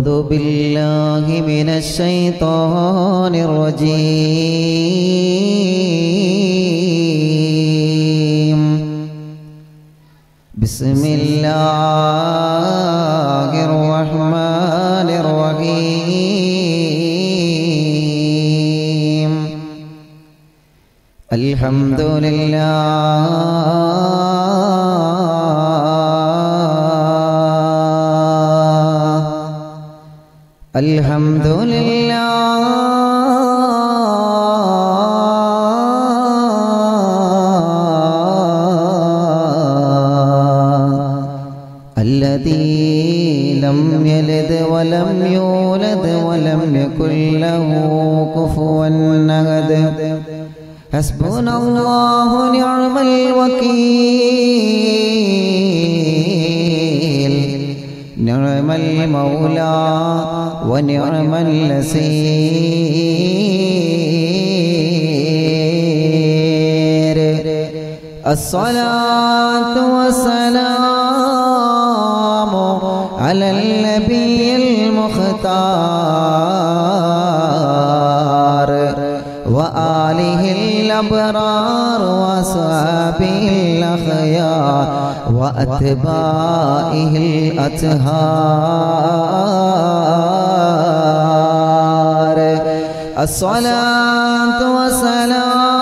أعوذ بالله من الشيطان الرجيم. بسم الله الرحمن الرحيم. الحمد لله الحمد لله الذي لم يلد ولم يولد ولم يكن له كفوا أحد. حسبنا الله نعم الوكيل. المولى ونعم النصير. الصلاة والسلام على الأبرار وأصحابه الأخيار وأتباعه الأطهار. الصلاة والسلام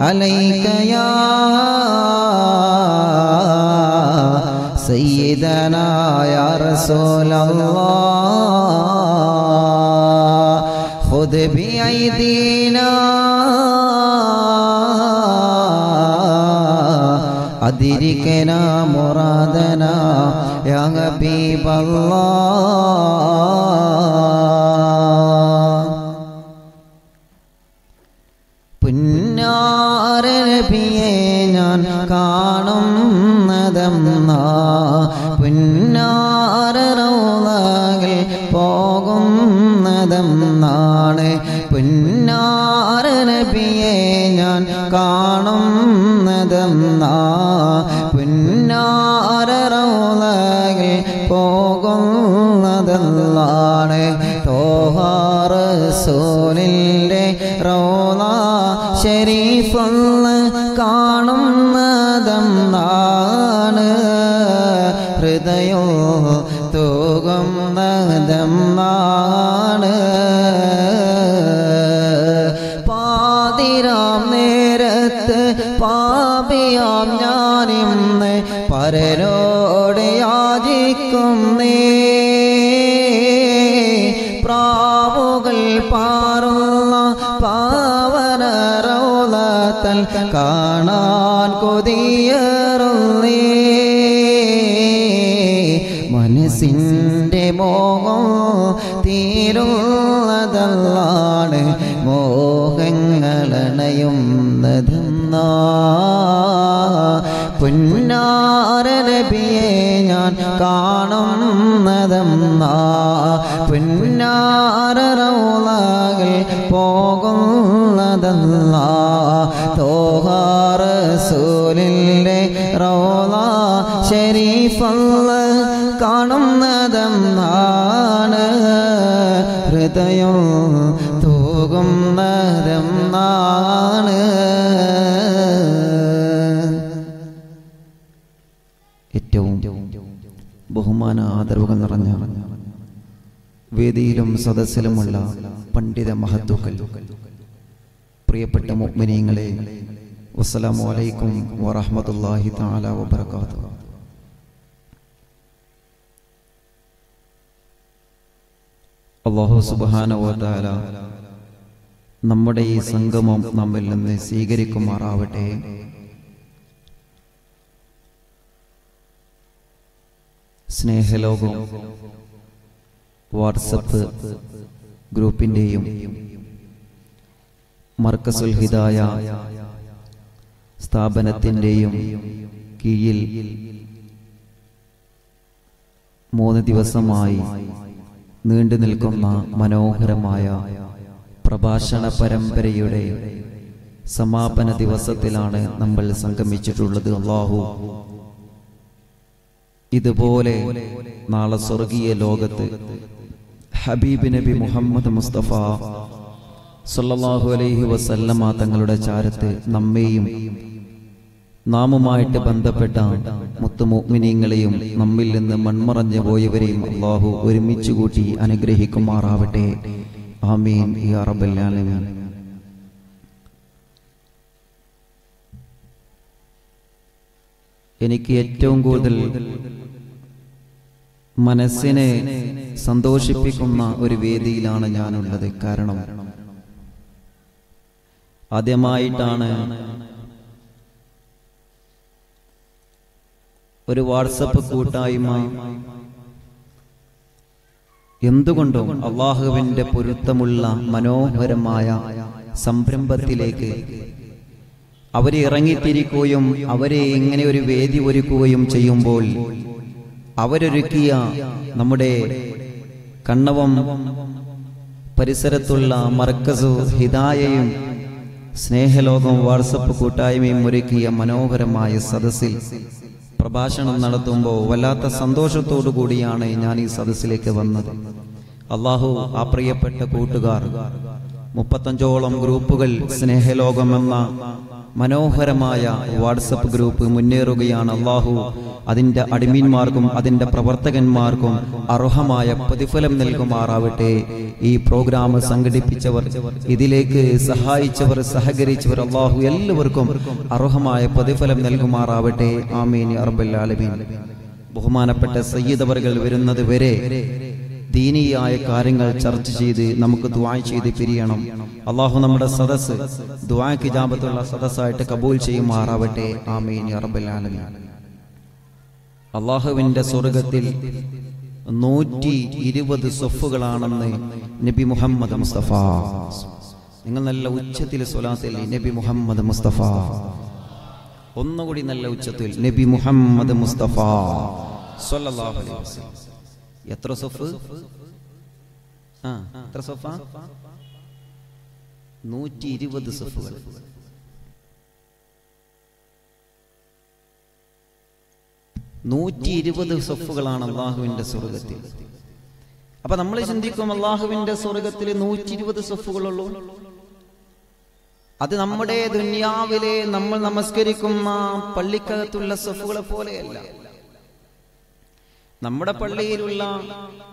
عليك يا سيدنا يا رسول الله. خذ بأيدينا അതിരിക്കന മുറാദന. യാ ഹബീബല്ലാ കാണാൻ കൊതിയേറുന്നേ. മനസ്സിന്റെ മോഹം തീരുള്ളതല്ലാണ് മോഹങ്ങളണയുന്നതെന്നാ. പുന്നാരനബിയെ ഞാൻ കാണുന്നതെന്നാ. പുന്നാരറൗളകൾ പോകുന്നതെന്നാ. തോഹാറസൂലിന്റെ റോള ഷെരീഫല്ല കാണുന്നതെന്നാണ് ഹൃദയം തൂകുന്നതെന്നാണ് ഏറ്റവും ബഹുമാന ആദരവുകൾ നിറഞ്ഞ വേദിയിലും സദസ്സിലുമുള്ള പണ്ഡിത മഹത്തുക്കൾ പ്രിയപ്പെട്ട മുഗ്മിനീങ്ങളെ വസ്സലാമു അലൈക്കും വറഹ്മത്തുള്ളാഹി താല വബറകാതുഹു. അല്ലാഹു സുബ്ഹാനഹു വ നമ്മുടെ ഈ സംഗമം നമ്മിൽ നിന്ന് സ്വീകരിക്കുമാറാവട്ടെ. സ്നേഹലോകം വാട്സപ്പ് ഗ്രൂപ്പിന്റെയും മർക്കസുൽ ഹിദായ സ്ഥാപനത്തിന്റെയും കീഴിൽ മൂന്ന് ദിവസമായി നീണ്ടു നിൽക്കുന്ന മനോഹരമായ പ്രഭാഷണ പരമ്പരയുടെ സമാപന ദിവസത്തിലാണ് നമ്മൾ സംഗമിച്ചിട്ടുള്ളത്. അള്ളാഹു ഇതുപോലെ നാളെ സ്വർഗീയ ലോകത്ത് ഹബീബ് നബി മുഹമ്മദ് മുസ്തഫ സല്ലല്ലാഹു അലൈഹി വസല്ലമ തങ്ങളുടെ ചാരത്ത് നമ്മെയും നാമുമായിട്ട് ബന്ധപ്പെട്ട മുത്തുമോമിനീങ്ങളെയും നമ്മിൽ നിന്ന് മൺമറഞ്ഞു പോയവരെയും അള്ളാഹു ഒരുമിച്ച് കൂട്ടി അനുഗ്രഹിക്കുമാറാവട്ടെ. ആമീൻ. യാ എനിക്ക് ഏറ്റവും കൂടുതൽ മനസ്സിനെ സന്തോഷിപ്പിക്കുന്ന ഒരു വേദിയിലാണ് ഞാനുള്ളത്. കാരണം ആദ്യമായിട്ടാണ് ഒരു വാട്സപ്പ് കൂട്ടായ്മ എന്തുകൊണ്ടും അള്ളാഹുവിന്റെ പൊരുത്തമുള്ള മനോഹരമായ സംരംഭത്തിലേക്ക് അവരെ ഇറങ്ങിത്തിരിക്കുകയും അവരെ ഇങ്ങനെ ഒരു വേദി ഒരുക്കുകയും ചെയ്യുമ്പോൾ അവരൊരുക്കിയ നമ്മുടെ കണ്ണവം പരിസരത്തുള്ള മർക്കസു ഹിദായയും സ്നേഹലോകം വാട്സപ്പ് കൂട്ടായ്മയും ഒരുക്കിയ മനോഹരമായ സദസ്സിൽ പ്രഭാഷണം നടത്തുമ്പോൾ വല്ലാത്ത സന്തോഷത്തോടു കൂടിയാണ് ഞാൻ ഈ സദസ്സിലേക്ക് വന്നത്. അള്ളാഹു ആ പ്രിയപ്പെട്ട കൂട്ടുകാർ മുപ്പത്തഞ്ചോളം ഗ്രൂപ്പുകൾ സ്നേഹലോകം എന്ന മനോഹരമായ വാട്സപ്പ് ഗ്രൂപ്പ് മുന്നേറുകയാണ് അള്ളാഹു അതിന്റെ അടിമീന്മാർക്കും അതിന്റെ പ്രവർത്തകന്മാർക്കും അർഹമായ പ്രതിഫലം നൽകുമാറാവട്ടെ. ഈ പ്രോഗ്രാം സംഘടിപ്പിച്ചവർ ഇതിലേക്ക് സഹായിച്ചവർ സഹകരിച്ചവർ അള്ളാഹു എല്ലാവർക്കും അർഹമായ പ്രതിഫലം നൽകുമാറാവട്ടെ. ആമീൻ അറബല്ലാലമീൻ ബഹുമാനപ്പെട്ട സയ്യിദവറുകൾ വരുന്നത് വരെ ദീനീയായ കാര്യങ്ങൾ ചർച്ച ചെയ്ത് നമുക്ക് ദ്വായ് ചെയ്ത് പിരിയണം. അള്ളാഹു നമ്മുടെ സദസ് ദുആ കിജാബത്തുള്ള സദസ്സായിട്ട് കബൂൽ ചെയ്യുമാറാവട്ടെ. ആമീൻ അറബല്ലാലമീൻ അള്ളാഹുവിന്റെ സ്വർഗത്തിൽ നൂറ്റി ഇരുപത് സൊഫുകളാണെന്ന് നബി മുഹമ്മദ് മുസ്തഫ. നിങ്ങൾ നല്ല ഉച്ചത്തിൽ സ്വലാത്തിൽ നബി മുഹമ്മദ് മുസ്തഫ. ഒന്നുകൂടി നല്ല ഉച്ചത്തിൽ നബി മുഹമ്മദ് മുസ്തഫ. എത്ര സൊഫ്? ആ എത്ര സൊഫ? നൂറ്റി ഇരുപത് സൊഫുകൾ. നൂറ്റി ഇരുപത് സൊഫുകളാണ് അള്ളാഹുവിന്റെ സ്വർഗത്തിൽ. അപ്പൊ നമ്മൾ ചിന്തിക്കും അള്ളാഹുവിന്റെ സ്വർഗത്തിൽ നൂറ്റി ഇരുപത് സൊഫുകളുള്ളൂ? അത് നമ്മുടെ ദുന്യാവിലെ നമ്മൾ നമസ്കരിക്കുന്ന പള്ളിക്കകത്തുള്ള സൊഫുകളെ പോലെയല്ല. നമ്മുടെ പള്ളിയിലുള്ള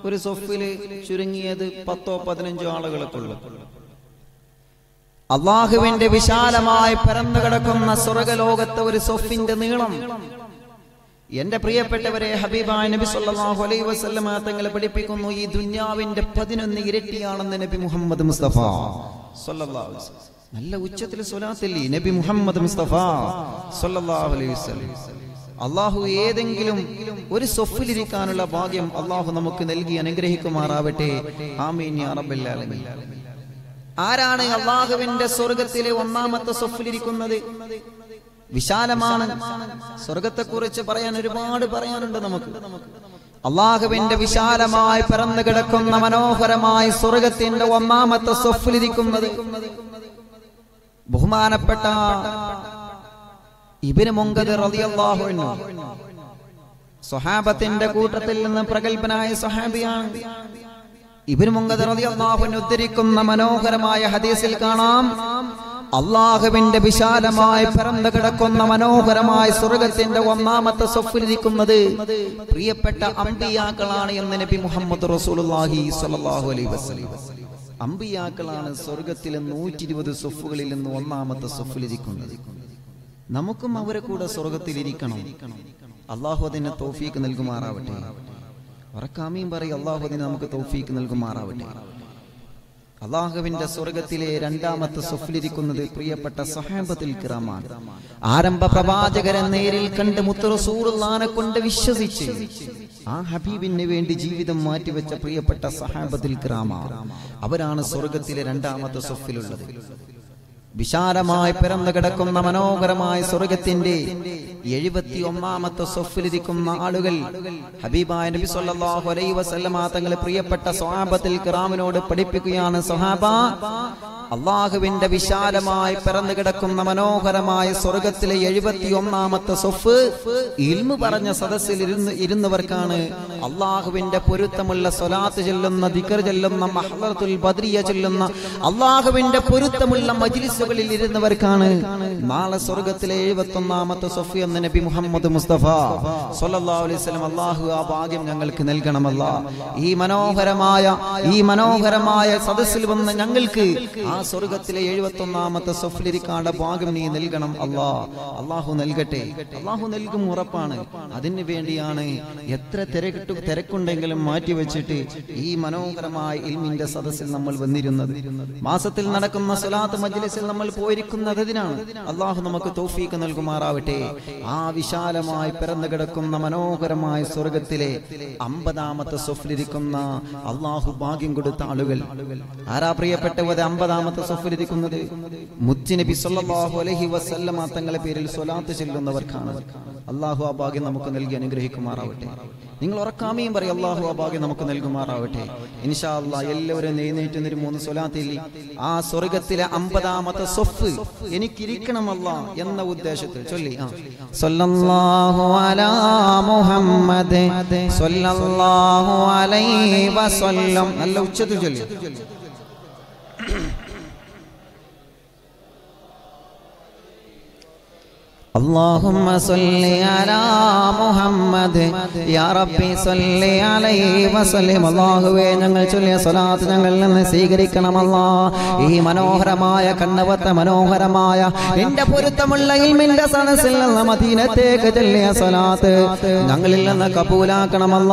ഒരു സൊഫിൽ ചുരുങ്ങിയത് പത്തോ പതിനഞ്ചോ ആളുകളൊക്കെ ഉള്ളു അള്ളാഹുവിന്റെ വിശാലമായി പരന്നു കിടക്കുന്ന സ്വർഗലോകത്തെ ഒരു സൊഫിന്റെ നീളം. എന്റെ പ്രിയപ്പെട്ടവരെ ഹബീബായ നബി സല്ലല്ലാഹു അലൈഹി വസല്ലമ തങ്ങളെ പഠിപ്പിക്കുന്നു. ഈ ദുന്യാവിന്റെ പതിനൊന്ന് ഇരട്ടിയാണെന്ന് നബി മുഹമ്മദ് മുസ്തഫ അലൈഹി നല്ല ഉച്ചത്തിൽ സ്വലാത്തില്ലേ? നബി മുഹമ്മദ് മുസ്തഫ അലൈഹി വസല്ലം. അള്ളാഹു ഏതെങ്കിലും ഒരു സൊഫിലിരിക്കാനുള്ള ഭാഗ്യം അള്ളാഹു നമുക്ക് നൽകി അനുഗ്രഹിക്കുമാറാവട്ടെ. ആമീൻ യാ ആലമീൻ. ആരാണ് അള്ളാഹുവിന്റെ സ്വർഗത്തിലെ ഒന്നാമത്തെ സൊഫിലിരിക്കുന്നത് വിശാലമാണ്. സ്വർഗത്തെക്കുറിച്ച് പറയാൻ ഒരുപാട് പറയാനുണ്ട് നമുക്ക്. അള്ളാഹുവിന്റെ വിശാലമായി പിറന്നു കിടക്കുന്ന മനോഹരമായ സ്വർഗത്തിന്റെ ഒന്നാമത്തെ സ്വഫിലിരിക്കുന്നത് ബഹുമാനപ്പെട്ട ഇബിന് മുങ്കത് റളിയല്ലാഹു അൻഹു. സ്വഹാബത്തിന്റെ കൂട്ടത്തിൽ നിന്ന് പ്രഗത്ഭനായ സ്വഹാബിയാണ്. ഇബിന് മുങ്കത് അൻഹു ഉദ്ധരിക്കുന്ന മനോഹരമായ ഹദീസിൽ കാണാം. അള്ളാഹുവിന്റെ വിശാലമായി പിറന്നു കിടക്കുന്ന മനോഹരമായ സ്വർഗത്തിന്റെ ഒന്നാമത്തെ സ്വപ്നിരിക്കുന്നത് പ്രിയപ്പെട്ട അമ്പിയാക്കളാണ് എന്ന് നബി മുഹമ്മദ് റസൂലുള്ളാഹി സ്വല്ലല്ലാഹു അലൈഹി വസല്ലം. അമ്പിയാക്കളാണ് സ്വർഗത്തിലെ നൂറ്റി ഇരുപത് സ്വഫുകളിൽ നിന്ന് ഒന്നാമത്തെ സ്വഫിലിരിക്കുന്നത് നമുക്കും അവരെ കൂടെ സ്വർഗത്തിലിരിക്കണം അള്ളാഹു അതിനെ തോഫീക്ക് നൽകുമാറാവട്ടെ. ഉറക്കാമീൻ പറയും അള്ളാഹു അതിന് നമുക്ക് തോഫീക്ക് നൽകുമാറാവട്ടെ. അള്ളാഹുവിന്റെ സ്വർഗത്തിലെ രണ്ടാമത്തെ സുഫിലിരിക്കുന്നത് പ്രിയപ്പെട്ട സഹാബത്തിൽ കിറാമാണ്. ആരംഭ പ്രവാചകരെ നേരിൽ കണ്ട് മുത്തറസൂറുള്ളാനെ കൊണ്ട് വിശ്വസിച്ച് ആ ഹബീബിന് വേണ്ടി ജീവിതം മാറ്റിവെച്ച പ്രിയപ്പെട്ട സഹാബത്തിൽ കിറാമാണ്. അവരാണ് സ്വർഗത്തിലെ രണ്ടാമത്തെ സുഫിലുള്ളത് വിശാലമായി പിറന്നു കിടക്കുന്ന മനോഹരമായ സ്വർഗത്തിന്റെ എഴുപത്തി ഒന്നാമത്തെ സ്വഫിലിരിക്കുന്ന ആളുകൾ ഹബീബായ നബി സല്ലല്ലാഹു അലൈഹി വസല്ലമ തങ്ങളെ പ്രിയപ്പെട്ട സ്വഹാബത്തിൽ കിറാമിനോട് പഠിപ്പിക്കുകയാണ് സ്വഹാബ അള്ളാഹുവിന്റെ വിശാലമായി പിറന്നു കിടക്കുന്ന മനോഹരമായ സ്വർഗത്തിലെ എഴുപത്തി ഒന്നാമത്തെ സൊഫ് ഇൽമു പറഞ്ഞ സദസ്സിൽ ഇരുന്ന് ഇരുന്നവർക്കാണ് അള്ളാഹുവിന്റെ പൊരുത്തമുള്ള സ്വലാത്ത് ചെല്ലുന്ന ദിക്കർ ചെല്ലുന്ന മഹ്ലത്തുൽ ബദ്രിയ ചെല്ലുന്ന അള്ളാഹുവിന്റെ പൊരുത്തമുള്ള മജിലിസുകളിൽ ഇരുന്നവർക്കാണ് നാളെ സ്വർഗത്തിലെ എഴുപത്തി ഒന്നാമത്തെ സൊഫ് എന്ന നബി മുഹമ്മദ് മുസ്തഫ വസല്ലം അള്ളാഹു ആ ഭാഗ്യം ഞങ്ങൾക്ക് നൽകണമല്ല. ഈ മനോഹരമായ ഈ മനോഹരമായ സദസ്സിൽ വന്ന് ഞങ്ങൾക്ക് ആ സ്വർഗത്തിലെ എഴുപത്തി ഒന്നാമത്തെ സൊഫിലിരിക്കാണ്ട ഭാഗം നീ നൽകണം അള്ളാ അള്ളാഹു നൽകട്ടെ. അള്ളാഹു നൽകും ഉറപ്പാണ്. അതിനു വേണ്ടിയാണ് എത്ര തിരക്കിട്ടു തിരക്കുണ്ടെങ്കിലും മാറ്റിവെച്ചിട്ട് ഈ മനോഹരമായ ഇൽമിന്റെ സദസ്സിൽ നമ്മൾ വന്നിരുന്നത്. മാസത്തിൽ നടക്കുന്ന സുലാത്ത് മജ്ലിസിൽ നമ്മൾ പോയിരിക്കുന്നത് അതിനാണ്. അള്ളാഹു നമുക്ക് തോഫീക്ക് നൽകുമാറാവട്ടെ. ആ വിശാലമായി പിറന്നു കിടക്കുന്ന മനോഹരമായ സ്വർഗത്തിലെ അമ്പതാമത്തെ സ്വഫ്ലിരിക്കുന്ന അള്ളാഹു ഭാഗ്യം കൊടുത്ത ആളുകൾ. ആരാ പ്രിയപ്പെട്ടവർ അമ്പതാമത്തെ സൊഫിലിരിക്കുന്നത് മുത്തുനബി സല്ലല്ലാഹു അലൈഹി വസല്ലമ തങ്ങളെ പേരിൽ സ്വലാത്ത് ചെല്ലുന്നവർക്കാണ്. അള്ളാഹു ആ ഭാഗ്യം നമുക്ക് നൽകി അനുഗ്രഹിക്കുമാറാവട്ടെ. നിങ്ങൾ ഉറക്കാമയും പറയും അള്ളാഹു ആ ഭാഗ്യം നമുക്ക് നൽകുമാറാവട്ടെ. ഇൻഷാ അല്ലാ എല്ലാവരും നെയ്നേറ്റ് നിന്നൊരു മൂന്ന് സ്വലാത്തിൽ ആ സ്വർഗത്തിലെ അമ്പതാമത്തെ സൊഫ് എനിക്കിരിക്കണമല്ല എന്ന ഉദ്ദേശത്തിൽ ചൊല്ലി. സല്ലല്ലാഹു അലാ മുഹമ്മദ് സല്ലല്ലാഹു അലൈഹി വസല്ലം നല്ല ഉച്ചത്തിൽ ചൊല്ലി. اللهم صل على محمد يا ربي صل عليه وسلم അല്ലാഹുവേ ഞങ്ങൾ ചൊല്ലിയ സ്വലാത്ത് ഞങ്ങളിൽ നിന്ന് സ്വീകരിക്കണമല്ല ഈ മനോഹരമായ കണ്ണവത്ത മനോഹരമായ നിന്റെ പൊരുത്തമുള്ള ഇൽമിന്റെ സദസ്സിൽ നിന്ന് മദീനത്തേക്ക് ചൊല്ലിയ സ്വലാത്ത് ഞങ്ങളിൽ നിന്ന് കബൂലാക്കണമല്ല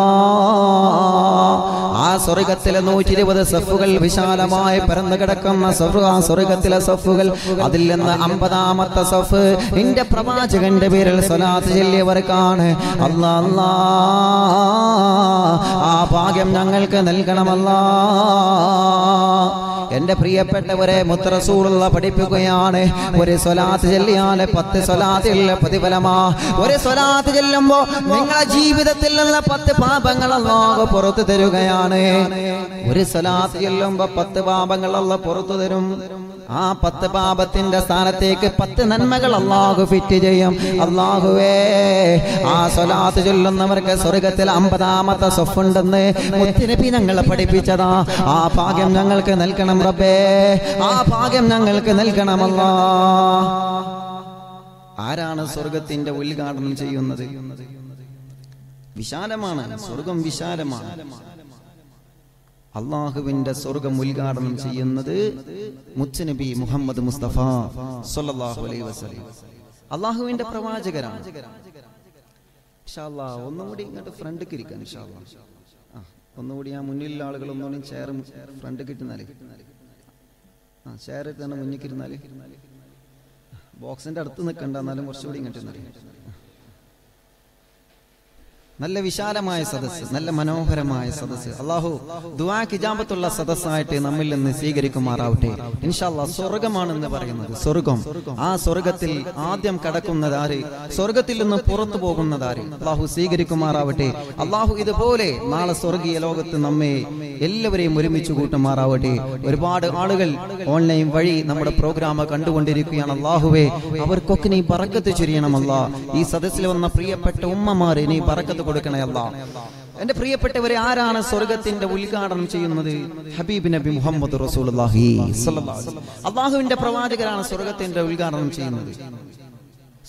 ആ സ്വർഗത്തിലെ നൂറ്റി ഇരുപത് സഫുകൾ വിശാലമായി പരന്നു കിടക്കുന്ന സഫ് ആ സ്വർഗത്തിലെ സഫുകൾ അതിൽ നിന്ന് അമ്പതാമത്തെ സഫ് നിന്റെ പ്രവാചകന്റെ പേരിൽ സ്വലാത്ത് ചൊല്ലിയവർക്കാണ് അല്ലാ ആ ഭാഗ്യം ഞങ്ങൾക്ക് നൽകണമല്ല. എന്റെ പ്രിയപ്പെട്ടവരെ മുത്തറസൂളുള്ള പഠിപ്പിക്കുകയാണ്. ഒരു സ്വലാത്ത് ചെല്ലിയാൽ പത്ത് സ്വലാത്തിൽ പ്രതിഫലമാ. ഒരു സ്വലാത്ത് ചെല്ലുമ്പോ നിങ്ങളെ ജീവിതത്തിൽ നിന്ന് പത്ത് പാപങ്ങൾ അല്ലാഹു പുറത്തു തരുകയാണ്. ഒരു സ്വലാത്ത് ചെല്ലുമ്പോ പത്ത് പാപങ്ങൾ അല്ല പുറത്തു തരും. ആ പത്ത് പാപത്തിന്റെ സ്ഥാനത്തേക്ക് പത്ത് നന്മകൾ അള്ളാഹു ഫിറ്റ് ചെയ്യും. അള്ളാഹുവേ ആ സ്വലാത്ത് ചൊല്ലുന്നവർക്ക് സ്വർഗത്തിൽ അമ്പതാമത്തെ സ്വഫുണ്ടെന്ന് മുത്തിനബി ഞങ്ങളെ പഠിപ്പിച്ചതാ. ആ ഭാഗ്യം ഞങ്ങൾക്ക് നൽകണം റബ്ബേ. ആ ഭാഗ്യം ഞങ്ങൾക്ക് നൽകണമല്ലോ ആരാണ് സ്വർഗത്തിന്റെ ഉദ്ഘാടനം ചെയ്യുന്നത്? വിശാലമാണ് സ്വർഗം വിശാലമാണ്. അള്ളാഹുവിന്റെ സ്വർഗം ഉദ്ഘാടനം ചെയ്യുന്നത് മുച്ചനബി മുഹമ്മദ് മുസ്തഫ സല്ലാഹു അലൈഹി വസല്ലം അള്ളാഹുവിന്റെ പ്രവാചകരാണ് ഒന്നുകൂടി ഇങ്ങോട്ട് ഫ്രണ്ട് ഇരിക്കാൻ. ആ ഒന്നുകൂടി ആ മുന്നിലുള്ള ആളുകൾ ഒന്നുകൂടി ചെയർ ഫ്രണ്ട് കിട്ടുന്നാലേ ആ ചെയറിൽ തന്നെ മുന്നിൽ ഇരുന്നാൽ ബോക്സിന്റെ അടുത്ത് നിൽക്കണ്ട എന്നാലും കുറച്ചുകൂടി ഇങ്ങോട്ട് ഇരുന്നാൽ. നല്ല വിശാലമായ സദസ്സ് നല്ല മനോഹരമായ സദസ്സ്. അള്ളാഹു ദുവാ കിജാബത്തുള്ള സദസ്സായിട്ട് നമ്മിൽ നിന്ന് സ്വീകരിക്കുമാറാവട്ടെ. ഇൻഷാല്ലാ സ്വർഗമാണെന്ന് പറയുന്നത്. സ്വർഗം. ആ സ്വർഗത്തിൽ ആദ്യം കടക്കുന്നതാര്? സ്വർഗത്തിൽ നിന്ന് പുറത്തു പോകുന്നതാര്? അള്ളാഹു സ്വീകരിക്കുമാറാവട്ടെ. അള്ളാഹു ഇതുപോലെ നാളെ സ്വർഗീയ ലോകത്ത് നമ്മെ എല്ലാവരെയും ഒരുമിച്ച് കൂട്ടുമാറാവട്ടെ. ഒരുപാട് ആളുകൾ ഓൺലൈൻ വഴി നമ്മുടെ പ്രോഗ്രാം കണ്ടുകൊണ്ടിരിക്കുകയാണ് അള്ളാഹുവേ. അവർക്കൊക്കെ നീ പറക്കത്ത് ചൊരിയണമല്ല ഈ സദസ്സിൽ വന്ന പ്രിയപ്പെട്ട ഉമ്മമാരെ നീ ബറക്കത്ത് കൊടുക്കണയല്ല എന്റെ പ്രിയപ്പെട്ടവരെ ആരാണ് സ്വർഗത്തിന്റെ ഉദ്ഘാടനം ചെയ്യുന്നത്? ഹബീബ് നബി മുഹമ്മദ് അള്ളാഹുവിന്റെ പ്രവാചകരാണ് സ്വർഗത്തിന്റെ ഉദ്ഘാടനം ചെയ്യുന്നത്.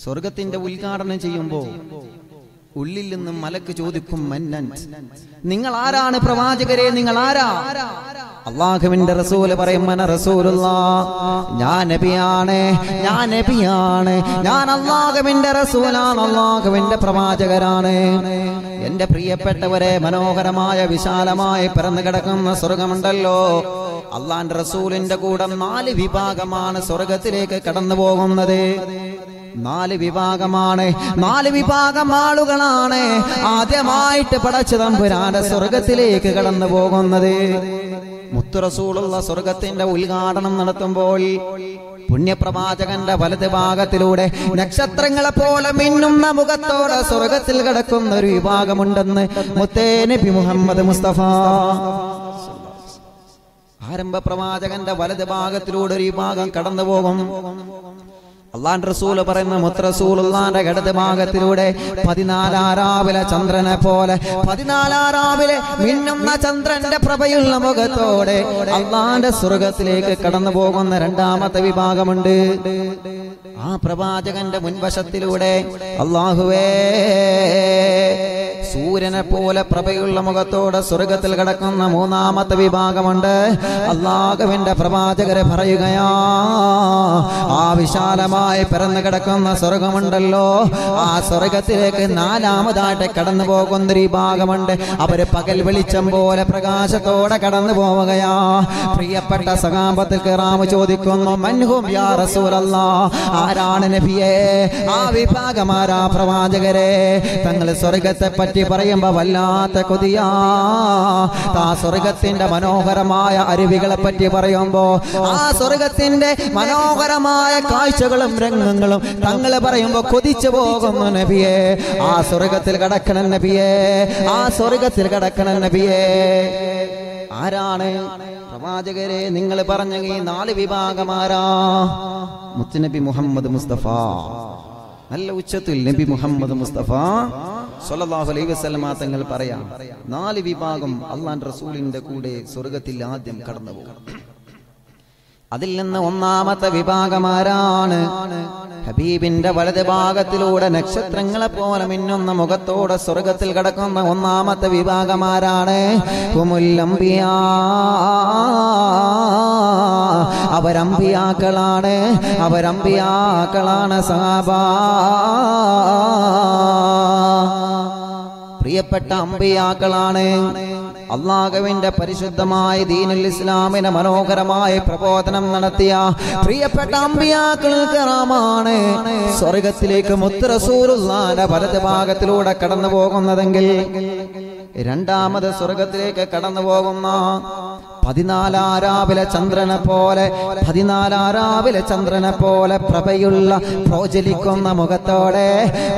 സ്വർഗത്തിന്റെ ഉദ്ഘാടനം ചെയ്യുമ്പോ ഉള്ളിൽ നിന്നും മലക്ക് ചോദിക്കും മന്നൻ. നിങ്ങൾ ആരാണ് പ്രവാചകരെ? നിങ്ങൾ ആരാ അള്ളാഹുവിന്റെ റസൂൽ പറയും മന റസൂലുള്ള. ഞാൻ നബിയാണ് ഞാൻ നബിയാണ്. ഞാൻ അള്ളാഹുവിന്റെ റസൂലാണ് അള്ളാഹുവിന്റെ പ്രവാചകരാണ്. എന്റെ പ്രിയപ്പെട്ടവരെ മനോഹരമായ വിശാലമായി പിറന്നു കിടക്കുന്ന സ്വർഗമുണ്ടല്ലോ. അള്ളാന്റെ റസൂലിന്റെ കൂടെ നാല് വിഭാഗമാണ് സ്വർഗത്തിലേക്ക് കടന്നു പോകുന്നത്. നാല് വിഭാഗമാണ്. നാല് വിഭാഗം ആളുകളാണ് ആദ്യമായിട്ട് പടച്ചു തമ്പുരാന്റെ സ്വർഗത്തിലേക്ക് കടന്നു പോകുന്നത്. മുത്തുറസൂളുള്ള സ്വർഗത്തിന്റെ ഉദ്ഘാടനം നടത്തുമ്പോൾ പുണ്യപ്രവാചകന്റെ വലത് ഭാഗത്തിലൂടെ നക്ഷത്രങ്ങളെ പോലെ മിന്നുന്ന മുഖത്തോടെ സ്വർഗത്തിൽ കിടക്കുന്ന ഒരു വിഭാഗമുണ്ടെന്ന് മുത്തേ നബി മുഹമ്മദ് മുസ്തഫ ആരംഭ പ്രവാചകന്റെ വലത് ഭാഗത്തിലൂടെ ഒരു ഭാഗം കടന്നു പോകും അള്ളാൻ റസൂൽ പറയുന്ന മുത്രസൂലുള്ളാന്റെ ഇടത് ഭാഗത്തിലൂടെ പതിനാലാറാവിലെ ചന്ദ്രനെ പോലെ പതിനാലാറാവിലെ മിന്നുന്ന ചന്ദ്രന്റെ പ്രഭയുള്ള മുഖത്തോടെ അള്ളാന്റെ സ്വർഗത്തിലേക്ക് കടന്നു പോകുന്ന രണ്ടാമത്തെ വിഭാഗമുണ്ട്. ആ പ്രവാചകന്റെ മുൻവശത്തിലൂടെ അള്ളാഹുവേ സൂര്യനെ പോലെ പ്രഭയുള്ള മുഖത്തോടെ സ്വർഗത്തിൽ കിടക്കുന്ന മൂന്നാമത്തെ വിഭാഗമുണ്ട്. അള്ളാഹുവിന്റെ പ്രവാചകരെ പറയുകയാ ആ വിശാലമായി പിറന്നു കിടക്കുന്ന സ്വർഗമുണ്ടല്ലോ. ആ സ്വർഗത്തിലേക്ക് നാലാമതായിട്ട് കടന്നു പോകുന്ന ഒരു ഭാഗമുണ്ട് അവർ പകൽ വെളിച്ചം പോലെ പ്രകാശത്തോടെ കടന്നു പോവുകയാ. പ്രിയപ്പെട്ട സകാമ്പത്തിൽ റാമു ചോദിക്കുന്നു മൻഹും യാ ആരാണ് നബിയെ? ആ വിഭാഗം ആരാ പ്രവാചകരെ? തങ്ങൾ സ്വർഗത്തെ പറ്റി പറയുമ്പോ വല്ലാത്ത കൊതിയാ. ആ സ്വർഗത്തിന്റെ മനോഹരമായ അരുവികളെ പറ്റി പറയുമ്പോ ആ സ്വർഗത്തിന്റെ മനോഹരമായ കാഴ്ചകളും രംഗങ്ങളും തങ്ങളെ പറയുമ്പോ കൊതിച്ചു പോകുന്നു നബിയെ. ആ സ്വർഗത്തിൽ കടക്കണം നബിയെ. ആ സ്വർഗത്തിൽ കടക്കണം നബിയെ. ആരാണ് പ്രവാചകരെ നിങ്ങൾ പറഞ്ഞ ഈ നാല് വിഭാഗമാരാ? മുത്തുനബി മുഹമ്മദ് മുസ്തഫ. നല്ല ഉച്ചത്തിൽ നബി മുഹമ്മദ് മുസ്തഫ സല്ലല്ലാഹു അലൈഹി വസല്ലമ തങ്ങൾ പറയാം. നാല് വിഭാഗം അള്ളാൻ റസൂലിന്റെ കൂടെ സ്വർഗത്തിൽ ആദ്യം കടന്നു പോകും അതിൽ നിന്ന് ഒന്നാമത്തെ വിഭാഗമാരാണ്. ഹബീബിന്റെ വലത് ഭാഗത്തിലൂടെ നക്ഷത്രങ്ങളെ പോലെ മിന്നുന്ന മുഖത്തോടെ സ്വർഗത്തിൽ കിടക്കുന്ന ഒന്നാമത്തെ വിഭാഗമാരാണ്. അവരമ്പിയാക്കളാണ് അവരമ്പിയാക്കളാണ് സാബാ പ്രിയപ്പെട്ട അമ്പിയാക്കളാണ്. അള്ളാഹുവിന്റെ പരിശുദ്ധമായ ദീനുൽ ഇസ്ലാമിന് മനോഹരമായ പ്രബോധനം നടത്തിയ പ്രിയപ്പെട്ട അമ്പിയാക്കൾക്ക് റാമാണ് സ്വർഗത്തിലേക്ക് മുത്തറസൂറുള്ള വലത് ഭാഗത്തിലൂടെ കടന്നു പോകുന്നതെങ്കിൽ രണ്ടാമത് സ്വർഗത്തിലേക്ക് കടന്നു പോകുന്ന പതിനാലാരാവിലെ ചന്ദ്രനെ പോലെ പതിനാലാരാവിലെ ചന്ദ്രനെ പോലെ പ്രഭയുള്ള പ്രോചലിക്കുന്ന മുഖത്തോടെ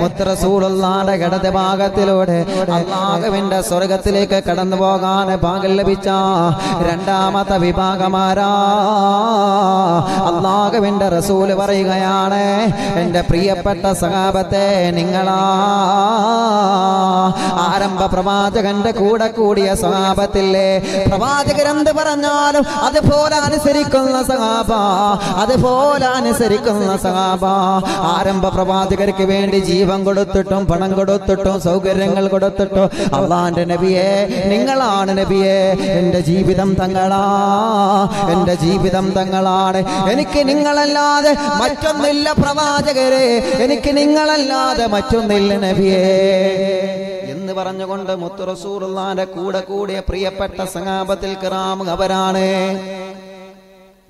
മുത്തറസൂളുള്ളാടെ ഇടത് ഭാഗത്തിലൂടെ അള്ളാഹുവിന്റെ സ്വർഗത്തിലേക്ക് കടന്നു പോകാൻ ഭാഗം ലഭിച്ച രണ്ടാമത്തെ വിഭാഗമാരാ. അള്ളാഹുവിന്റെ റസൂൽ പറയുകയാണ് എന്റെ പ്രിയപ്പെട്ട സഹാബത്തെ നിങ്ങളാ. ആരംഭ പ്രവാചകന്റെ കൂടെ കൂടിയ സഹാബത്തില്ലേ പ്രവാചകരെന്ത് പറഞ്ഞാലും അതുപോലെ അനുസരിക്കുന്ന സഹാബ അതുപോലെ അനുസരിക്കുന്ന സഹാബ. ആരംഭ പ്രവാചകർക്ക് വേണ്ടി ജീവൻ കൊടുത്തിട്ടും പണം കൊടുത്തിട്ടും സൗകര്യങ്ങൾ കൊടുത്തിട്ടും അള്ളാന്റെ നബിയെ നിങ്ങളാണ് നബിയെ. എന്റെ ജീവിതം തങ്ങളാ എന്റെ ജീവിതം തങ്ങളാണ്. എനിക്ക് നിങ്ങളല്ലാതെ മറ്റൊന്നില്ല പ്രവാചകരെ. എനിക്ക് നിങ്ങളല്ലാതെ മറ്റൊന്നില്ല നബിയേ. എന്ന് പറഞ്ഞുകൊണ്ട് മുത്തുറസൂറുള്ളാന്റെ കൂടെ കൂടിയ പ്രിയപ്പെട്ട സഹാബത്തിൽ കിറാം അവരാണ്.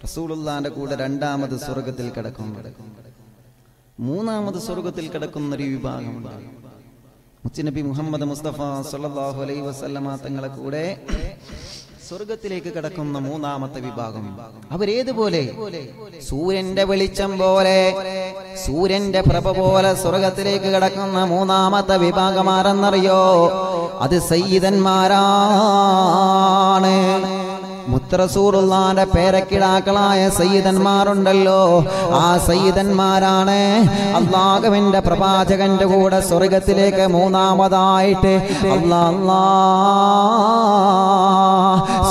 റസൂലുള്ളാന്റെ കൂടെ രണ്ടാമത് സ്വർഗത്തിൽ കിടക്കും. മൂന്നാമത് സ്വർഗത്തിൽ കിടക്കുന്ന ഒരു വിഭാഗം. മുത്തുനബി മുഹമ്മദ് മുസ്തഫ സല്ലല്ലാഹു അലൈഹി വസല്ലമ തങ്ങളെ കൂടെ സ്വർഗത്തിലേക്ക് കടക്കുന്ന മൂന്നാമത്തെ വിഭാഗം. അവരേതുപോലെ? സൂര്യന്റെ വെളിച്ചം പോലെ സൂര്യന്റെ പ്രഭ പോലെ സ്വർഗത്തിലേക്ക് കടക്കുന്ന മൂന്നാമത്തെ വിഭാഗം ആരെന്നറിയോ? അത് സയ്യിദന്മാരാണ്. മുത്തറസൂറുള്ളാന്റെ പേരക്കിടാക്കളായ സയ്യിദന്മാരുണ്ടല്ലോ. ആ സയ്യിദന്മാരാണ് അള്ളാഹുവിന്റെ പ്രവാചകന്റെ കൂടെ സ്വർഗത്തിലേക്ക് മൂന്നാമതായിട്ട്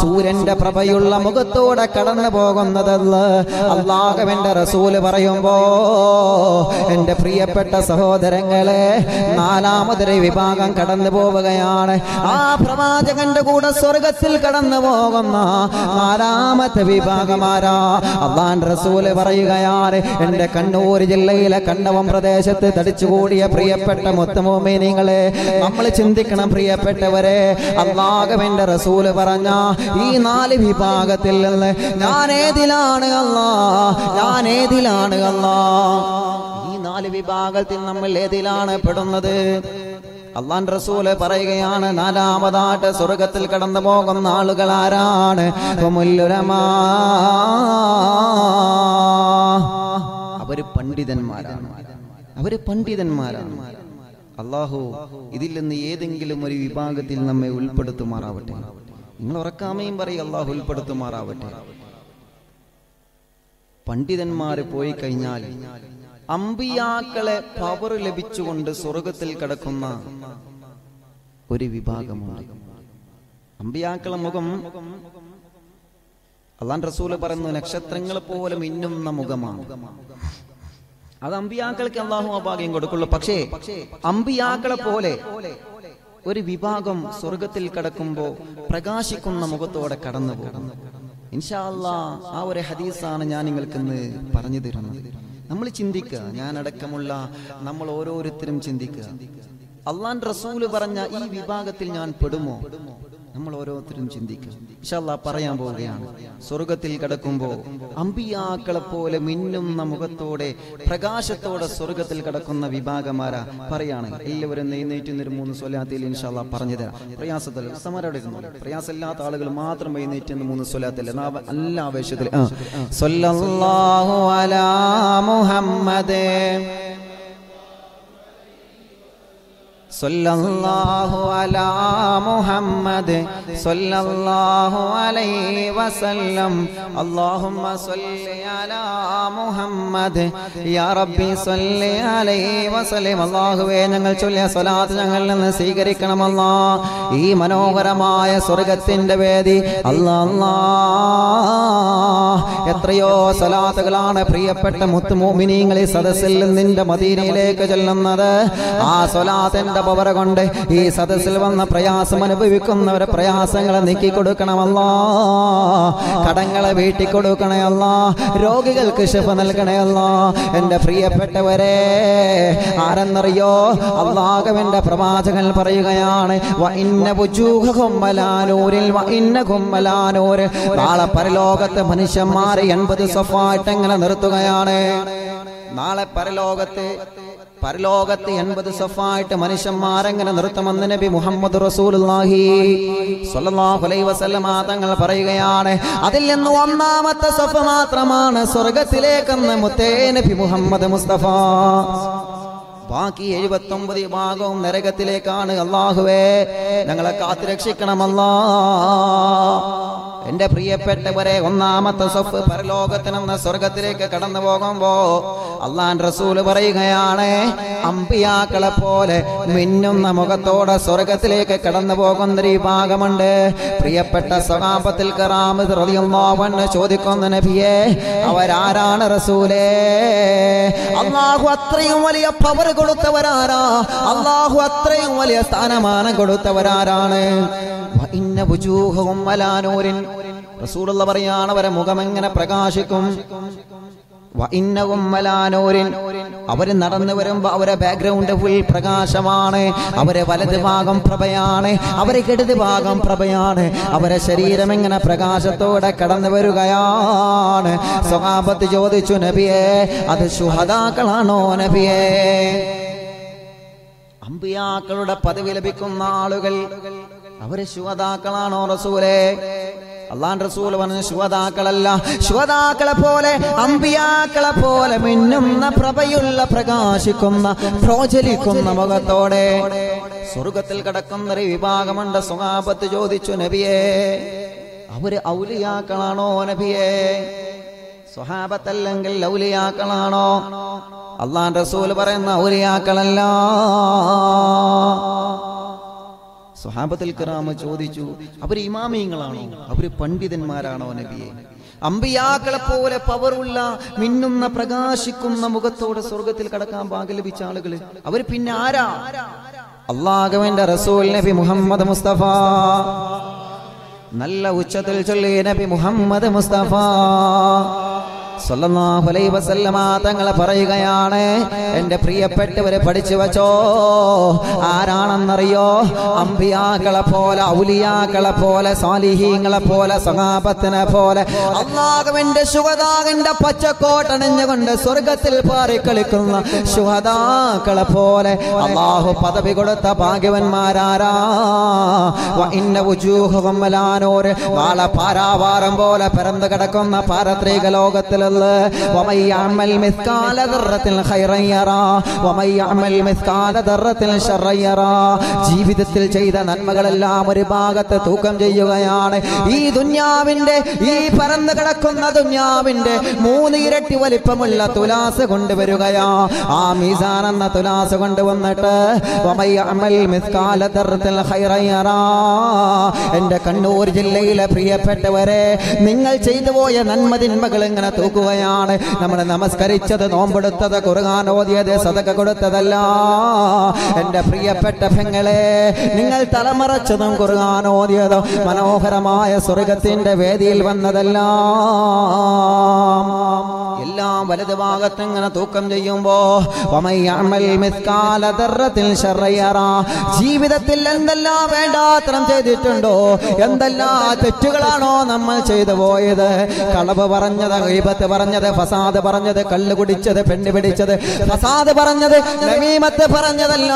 സൂര്യന്റെ പ്രഭയുള്ള മുഖത്തോടെ കടന്നു പോകുന്നതല്ല. അള്ളാഹുവിന്റെ റസൂൽ പറയുമ്പോ എന്റെ പ്രിയപ്പെട്ട സഹോദരങ്ങളെ നാലാമതൊരു വിഭാഗം കടന്നു പോവുകയാണ്. ആ പ്രവാചകന്റെ കൂടെ സ്വർഗത്തിൽ കടന്നു പോകുന്ന നാലാമത്തെ വിഭാഗമാരാ അള്ളാൻ റസൂൽ പറയുകയാണ് എന്റെ കണ്ണൂർ ജില്ലയിലെ കണ്ണവം പ്രദേശത്ത് തടിച്ചുകൂടിയ പ്രിയപ്പെട്ട മുത്തമോമിനിങ്ങളെ നമ്മൾ ചിന്തിക്കണം പ്രിയപ്പെട്ടവരെ അള്ളാഹുവിന്റെ റസൂൽ പറഞ്ഞ ഈ നാല് വിഭാഗത്തിൽ നിന്ന് ഞാൻ ഏതിലാണ് അള്ളാ? ഞാൻ ഏതിലാണ് അള്ളാ? ഈ നാല് വിഭാഗത്തിൽ നമ്മൾ ഏതിലാണ് പെടുന്നത്? അള്ളാൻ റസൂൽ പറയുകയാണ് നാലാമതായിട്ട് സ്വർഗത്തിൽ കടന്നു പോകുന്ന ആളുകൾ ആരാണ്. അവർ പണ്ഡിതന്മാരാണ്. അവർ പണ്ഡിതന്മാരാണ്. അള്ളാഹു ഇതിൽ നിന്ന് ഏതെങ്കിലും ഒരു വിഭാഗത്തിൽ നമ്മെ ഉൾപ്പെടുത്തുമാറാവട്ടെ. നിങ്ങൾ ഉറക്കാമയും പറയും അള്ളാഹു ഉൾപ്പെടുത്തുമാറാവട്ടെ. പണ്ഡിതന്മാര് പോയി കഴിഞ്ഞാൽ അമ്പിയാക്കളെ പവർ ലഭിച്ചുകൊണ്ട് സ്വർഗത്തിൽ കിടക്കുന്ന ഒരു വിഭാഗമാണ് അമ്പിയാക്കളെ മുഖം അള്ളാൻ റസൂൽ പറയുന്നു നക്ഷത്രങ്ങൾ പോലെ മിന്നുന്ന മുഖമാണ്. അത് അമ്പിയാക്കൾക്ക് അള്ളാഹു ആ ഭാഗ്യം കൊടുക്കുള്ളൂ. പക്ഷേ അമ്പിയാക്കളെ പോലെ ഒരു വിഭാഗം സ്വർഗത്തിൽ കടക്കുമ്പോ പ്രകാശിക്കുന്ന മുഖത്തോടെ കടന്നു പോകും ഇൻഷാ ആ ഒരു ഹദീസാണ് ഞാൻ നിങ്ങൾക്ക് പറഞ്ഞു തരുന്നത്. നമ്മൾ ചിന്തിക്കുക. ഞാൻ അടക്കമുള്ള നമ്മൾ ഓരോരുത്തരും ചിന്തിക്കുക. അള്ളാൻ റസൂൽ പറഞ്ഞ ഈ വിഭാഗത്തിൽ ഞാൻ പെടുമോ? നമ്മൾ ഓരോരുത്തരും ചിന്തിക്കും പറയാൻ പോവുകയാണ്. സ്വർഗത്തിൽ കിടക്കുമ്പോ അമ്പിയാക്കളെ പോലെ മിന്നുന്ന മുഖത്തോടെ പ്രകാശത്തോടെ സ്വർഗത്തിൽ കിടക്കുന്ന വിഭാഗമാരാ പറയാണ്. എല്ലാവരും എഴുന്നേറ്റ് നിന്നൊരു മൂന്ന് സ്വലാത്തിൽ ഇൻഷാല്ല പറഞ്ഞു തരാം. പ്രയാസത്തിൽ സമരവിടെ ഇരുന്നു പ്രയാസമില്ലാത്ത ആളുകൾ മാത്രം എഴുന്നേറ്റ് നിന്ന് മൂന്ന് സ്വലാത്തിൽ. നല്ല ആവേശത്തിൽ മുഹമ്മദേ. സല്ലല്ലാഹു അലാ മുഹമ്മദ് സല്ലല്ലാഹു അലൈഹി വസല്ലം. അല്ലാഹുമ്മ സല്ലി അലാ മുഹമ്മദ്. യാ റബ്ബി സല്ലി അലൈഹി വസല്ലം. അല്ലാഹുവേ ഞങ്ങൾ ചൊല്ലിയ സ്വലാത്ത് ഞങ്ങളിൽ നിന്ന് സ്വീകരിക്കണമല്ലാ ഈ മനോഹരമായ സ്വർഗത്തിന്റെ വേദി അല്ലാ എത്രയോ സ്വലാത്തുകളാണ് പ്രിയപ്പെട്ട മുത്തുമോമിനീങ്ങൾ ഈ സദസ്സിൽ നിന്റെ മദീനയിലേക്ക് ചെല്ലുന്നത്. ആ സ്വലാത്തിന്റെ പവർ കൊണ്ട് ഈ സദസ്സിൽ വന്ന പ്രയാസം അനുഭവിക്കുന്നവരെ പ്രയാസങ്ങളെ നീക്കി കൊടുക്കണമല്ല കടങ്ങളെ വീട്ടി കൊടുക്കണയല്ല രോഗികൾക്ക് ശിഫ നൽകണയല്ല എന്റെ പ്രിയപ്പെട്ടവരെ ആരെന്നറിയോ? അള്ളാഹുവിന്റെ പ്രവാചകൻ പറയുകയാണ് ഇന്ന വുജൂഹഹും മലാനൂരിൽ വ ഇന്നഹും മലാനൂർ നാളെ പരലോകത്തെ മനുഷ്യന്മാരെ എൺപത് സഫായിട്ട് നിർത്തുകയാണ്. നാളെ പരലോകത്ത് പരലോകത്ത് എൺപത് സഫായിട്ട് മനുഷ്യന്മാരെങ്ങനെ നിർത്തുമെന്ന് നബി മുഹമ്മദ് റസൂലുള്ളാഹി സ്വല്ലല്ലാഹു അലൈഹി വസല്ലമ തങ്ങൾ പറയുകയാണ്. അതിൽ നിന്ന് ഒന്നാമത്തെ സഫ മാത്രമാണ് സ്വർഗത്തിലേക്കെന്ന് മുത്തേ നബി മുഹമ്മദ് മുസ്തഫ. ബാക്കി എഴുപത്തി ഒമ്പത് ഭാഗവും നരകത്തിലേക്കാണ്. അള്ളാഹുവേ ഞങ്ങളെ കാത്തുരക്ഷിക്കണമല്ലാ. എന്റെ പ്രിയപ്പെട്ടവരെ ഒന്നാമത്തെ സഫ് പരലോകത്തിനെന്ന സ്വർഗത്തിലേക്ക് കടന്നു പോകുമ്പോ അള്ളാൻ റസൂൽ പറയുകയാണ് അമ്പിയാക്കളെ പോലെ മിന്നുന്ന മുഖത്തോടെ സ്വർഗത്തിലേക്ക് കടന്നു പോകുന്ന ഒരു ഭാഗമുണ്ട് പ്രിയപ്പെട്ട സഹാബത്തിൽ ചോദിക്കുന്ന നബിയെ അവരാരാണ് റസൂലേ? അള്ളാഹു അത്രയും വലിയ പവർ കൊടുത്തവരാരാ? അള്ളാഹു അത്രയും വലിയ സ്ഥാനമാനം കൊടുത്തവരാരാണ്? ഇന്ന വുജൂഹവും മലാനൂരിൻ റസൂലുള്ള പറയാണ് അവരെ മുഖം എങ്ങനെ പ്രകാശിക്കും അവർ നടന്നു വരുമ്പോ അവരെ ബാക്ക്ഗ്രൗണ്ട് ഫുൾ പ്രകാശമാണ്. അവരെ വലത് ഭാഗം പ്രഭയാണ്. അവരെ ഇടത് ഭാഗം പ്രഭയാണ്. അവരെ ശരീരം എങ്ങനെ പ്രകാശത്തോടെ കടന്നു വരികയാണ്. സ്വഹാബത്ത് ചോദിച്ചു നബിയെ അത് സുഹതാക്കളാണോ നബിയെ? അമ്പിയാക്കളുടെ പദവി ലഭിക്കുന്ന ആളുകൾ അവർ ശുവതാക്കളാണോ റസൂലേ? അള്ളാൻ റസൂൽ പറഞ്ഞ ശുവതാക്കളല്ല. ശുവതാക്കളെ പോലെ അമ്പിയാക്കളെ പോലെ മിന്നുന്ന പ്രഭയുള്ള പ്രകാശിക്കുന്ന പ്രോചലിക്കുന്ന മുഖത്തോടെ സ്വർഗത്തിൽ കിടക്കുന്ന ഒരു വിഭാഗമുണ്ട്. സുഹാബത്ത് ചോദിച്ചു നബിയേ അവർ ഔലിയാക്കളാണോ നബിയേ? സ്വഹാബത്തല്ലെങ്കിൽ ഔലിയാക്കളാണോ? അള്ളാൻ റസൂൽ പറയുന്ന ഔലിയാക്കളല്ല. സ്വഹാബത്തിൽ കിറാമ ചോദിച്ചു അവർ ഇമാമിയങ്ങളാണോ അവർ പണ്ഡിതന്മാരാണോ നബിയെ? അമ്പിയാക്കളെ പോലെ പവറുള്ള മിന്നുന്ന പ്രകാശിക്കുന്ന മുഖത്തോടെ സ്വർഗത്തിൽ കടക്കാൻ ഭാഗ്യം ലഭിച്ച ആളുകൾ അവർ പിന്നെ ആരാ? അള്ളാഹുവിന്റെ റസൂൽ നബി മുഹമ്മദ് മുസ്തഫ. നല്ല ഉച്ചത്തിൽ ചൊല്ലി നബി മുഹമ്മദ് മുസ്തഫ. വസല്ലമ തങ്ങളെ പറയുകയാണ് എന്റെ പ്രിയപ്പെട്ടവരെ പഠിച്ചു വച്ചോ ആരാണെന്നറിയോ? അമ്പിയാക്കളെ പോലെ ഔലിയാക്കളെ പോലെ സാലിഹീങ്ങളെ പോലെ സഹാബത്തിനെ പോലെ അള്ളാഹുവിന്റെ ശുഹദാവിന്റെ പച്ചക്കോട്ടണിഞ്ഞുകൊണ്ട് സ്വർഗത്തിൽ പാറിക്കളിക്കുന്ന ശുഹദാക്കളെ പോലെ അള്ളാഹു പദവി കൊടുത്ത ഭാഗ്യവന്മാരാരാ. ഇന്ന വാള പാരാവാരം പോലെ പരന്നു കിടക്കുന്ന പാരത്രിക ലോകത്തിൽ ജീവിതത്തിൽ ചെയ്ത നന്മകളെല്ലാം ഒരു ഭാഗത്ത് തൂക്കം ചെയ്യുകയാണ്. ഈ ദുന്യാവിന്റെ ഈ പരന്നു കിടക്കുന്ന ദുന്യാവിന്റെ മൂന്ന് ഇരട്ടി വലിപ്പമുള്ള തുലാസ് കൊണ്ടുവരികയാ. ആ മീസാൻ എന്ന തുലാസ് കൊണ്ടുവന്നിട്ട് എന്റെ കണ്ണൂർ ജില്ലയിലെ പ്രിയപ്പെട്ടവരെ നിങ്ങൾ ചെയ്തു പോയ നന്മതിന്മകൾ ഇങ്ങനെ ഇങ്ങനെ തൂക്കുകയാണ് നമ്മൾ നമസ്കരിച്ചത് നോമ്പെടുത്തത് കുറുകാൻ ഓതിയത് സതക കൊടുത്തതല്ല. എന്റെ പ്രിയപ്പെട്ട പെങ്ങളെ നിങ്ങൾ തലമറച്ചതും കുറുകാൻ ഓതിയതും മനോഹരമായ സ്വർഗത്തിന്റെ വേദിയിൽ വന്നതല്ല. എല്ലാം വലത് ഭാഗത്ത് ഇങ്ങനെ തൂക്കം ചെയ്യുമ്പോ. ജീവിതത്തിൽ എന്തെല്ലാം വേണ്ടാത്രം ചെയ്തിട്ടുണ്ടോ? എന്തെല്ലാം തെറ്റുകളാണോ നമ്മൾ ചെയ്തു പോയത്? കളവ് പറഞ്ഞത് പറഞ്ഞത് ഫസാദ് പറഞ്ഞത് കള്ള് കുടിച്ചത് പെണ്ണ് പിടിച്ചത്. ഫസാദ് പറഞ്ഞത് നമീമത്ത് പറഞ്ഞതല്ല.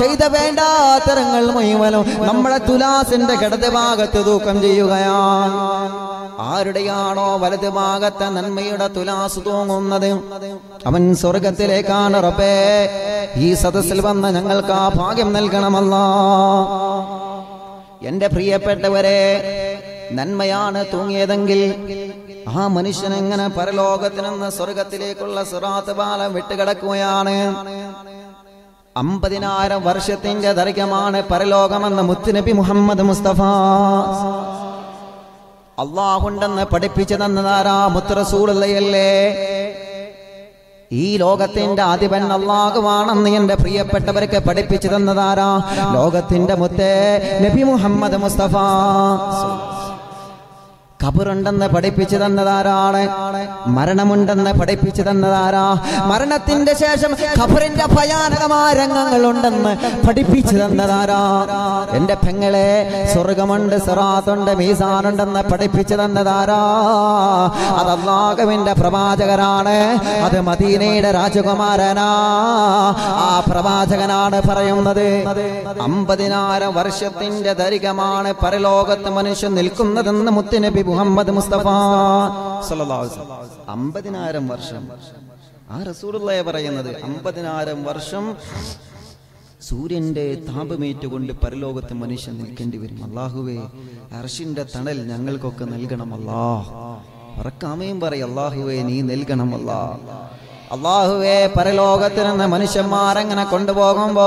ചെയ്ത വേണ്ടാത്തരങ്ങൾ മുഴുവനും നമ്മളെ തുലാസിന്റെ കിടത് ഭാഗത്ത് തൂക്കം ചെയ്യുകയാണ്. ആരുടെയാണോ വലത് ഭാഗത്തെ നന്മയുടെ തുലാസ് തൂങ്ങുന്നത്? അവൻ സ്വർഗത്തിലേക്കാണ് റബ്ബേ. ഈ സദസ്സിൽ വന്ന ഞങ്ങൾക്ക് ആ ഭാഗ്യം നൽകണമല്ല. എന്റെ പ്രിയപ്പെട്ടവരെ നന്മയാണ് തൂങ്ങിയതെങ്കിൽ ആ മനുഷ്യൻ എങ്ങനെ പരലോകത്തിൽ നിന്ന് സ്വർഗത്തിലേക്കുള്ള സിറാത്ത് പാലം വിട്ടുകിടക്കുകയാണ്. അമ്പതിനായിരം വർഷത്തിന്റെ ദൈർഘ്യമാണ് പരലോകമെന്ന് മുത്തുനബി മുഹമ്മദ് മുസ്തഫ. അള്ളാഹുണ്ടെന്ന് പഠിപ്പിച്ചു തന്നതാരാ മുത്തറസൂളല്ലേ ഈ ലോകത്തിന്റെ അധിപൻ അള്ളാഹുവാണെന്ന് എന്റെ പ്രിയപ്പെട്ടവർക്ക് പഠിപ്പിച്ചു തന്നതാരാ ലോകത്തിന്റെ മുത്തേ നബി മുഹമ്മദ് മുസ്തഫ. കബറുണ്ടെന്ന് പഠിപ്പിച്ചു തന്നതാരാണ്? മരണമുണ്ടെന്ന് പഠിപ്പിച്ചു തന്നതാരാ? മരണത്തിന്റെ ശേഷം ഖബറിന്റെ ഭയാനകമായ രംഗങ്ങൾ ഉണ്ടെന്ന് പഠിപ്പിച്ചു തന്നതാരാ? എന്റെ പെങ്ങളെ സ്വർഗമുണ്ട് സിറാത്തുണ്ട് മീസാനുണ്ടെന്ന് പഠിപ്പിച്ചു തന്നതാരാ? അത് അള്ളാഹുവിന്റെ പ്രവാചകനാണ്. അത് മദീനയുടെ രാജകുമാരനാ. ആ പ്രവാചകനാണ് പറയുന്നത്. അമ്പതിനായിരം വർഷത്തിന്റെ ദരികമാണ് പരലോകത്ത് മനുഷ്യൻ നിൽക്കുന്നതെന്ന് മുത്തുനബി മുഹമ്മദ് മുസ്തഫ. അമ്പതിനായിരം വർഷം. ആ റസൂറുള്ളയെ പറയുന്നത് അമ്പതിനായിരം വർഷം സൂര്യന്റെ താപമേറ്റുകൊണ്ട് പരലോകത്ത് മനുഷ്യൻ നിൽക്കേണ്ടി വരും. അള്ളാഹുവേ അർഷിന്റെ തണൽ ഞങ്ങൾക്കൊക്കെ നൽകണം അല്ലാ ഉറക്കാമയും പറയും അള്ളാഹുവേ നീ നൽകണം അല്ലാ അള്ളാഹുവേ പരലോകത്തിൽ നിന്ന് മനുഷ്യന്മാരങ്ങനെ കൊണ്ടുപോകുമ്പോ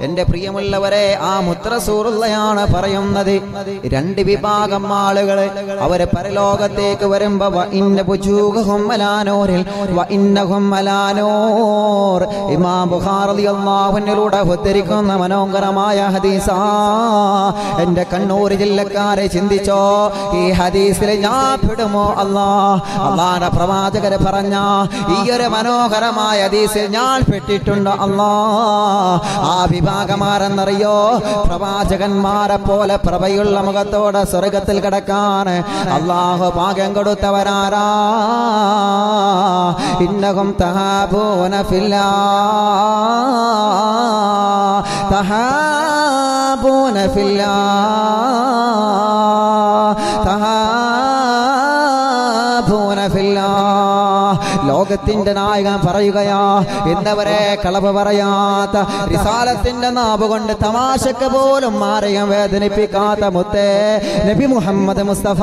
എന്റെ പ്രിയമുള്ളവരെ ആ മുത്രസൂറുള്ളയാണ് പറയുന്നത്. രണ്ട് വിഭാഗം ആളുകൾ അവർ പരലോകത്തേക്ക് വരുമ്പോ ഉദ്ധരിക്കുന്ന മനോഹരമായ ഹദീസാ. എന്റെ കണ്ണൂർ ജില്ലക്കാരെ ചിന്തിച്ചോ ഈ ഹദീസിൽ ഞാൻ പെടുമോ? അല്ലാ അള്ളാന്റെ പ്രവാചകര് പറഞ്ഞ ഈ മനോഹരമായ ഹദീസിൽ ഞാൻ പെട്ടിട്ടുണ്ട്. അല്ലാ ആ വിഭാഗമാരെന്നറിയോ? പ്രവാചകന്മാരെ പോലെ പ്രഭയുള്ള മുഖത്തോടെ സ്വർഗത്തിൽ കിടക്കാൻ അള്ളാഹു ഭാഗ്യം കൊടുത്തവരാരാ? ഇന്നകും തഹാബൂന ഫില്ലാ. തഹാബൂന ഫില്ലാ. തഹാബൂന ലോകത്തിന്റെ നായകൻ പറയുകയാ എന്നവരെ കളവ് പറയാത്ത റിസാലത്തിന്റെ നാവ് കൊണ്ട് തമാശക്ക് പോലും ആരെയും വേദനിപ്പിക്കാത്ത മുത്തേ നബി മുഹമ്മദ് മുസ്തഫ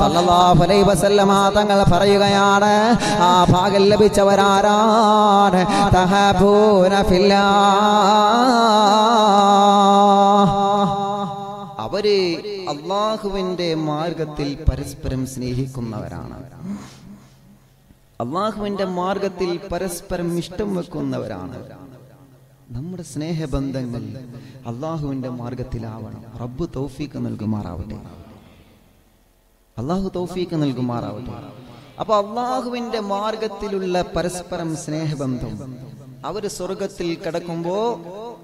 സല്ലല്ലാഹു അലൈഹി വസല്ലമ തങ്ങൾ പറയുകയാണ് ആ ഭാഗം ലഭിച്ചവരാരാണ്? തഹബൂന അവർ അള്ളാഹുവിന്റെ മാർഗത്തിൽ പരസ്പരം സ്നേഹിക്കുന്നവരാണ്. അള്ളാഹുവിന്റെ മാർഗത്തിൽ പരസ്പരം ഇഷ്ടം വെക്കുന്നവരാണ്. നമ്മുടെ സ്നേഹബന്ധങ്ങൾ അള്ളാഹുവിന്റെ മാർഗത്തിലാവണം. റബ്ബ് തൗഫീക്ക് നൽകുമാറാവട്ടെ. അള്ളാഹു തൗഫീക്ക് നൽകുമാറാവട്ടെ. അപ്പൊ അള്ളാഹുവിന്റെ മാർഗത്തിലുള്ള പരസ്പരം സ്നേഹബന്ധം. അവർ സ്വർഗത്തിൽ കിടക്കുമ്പോ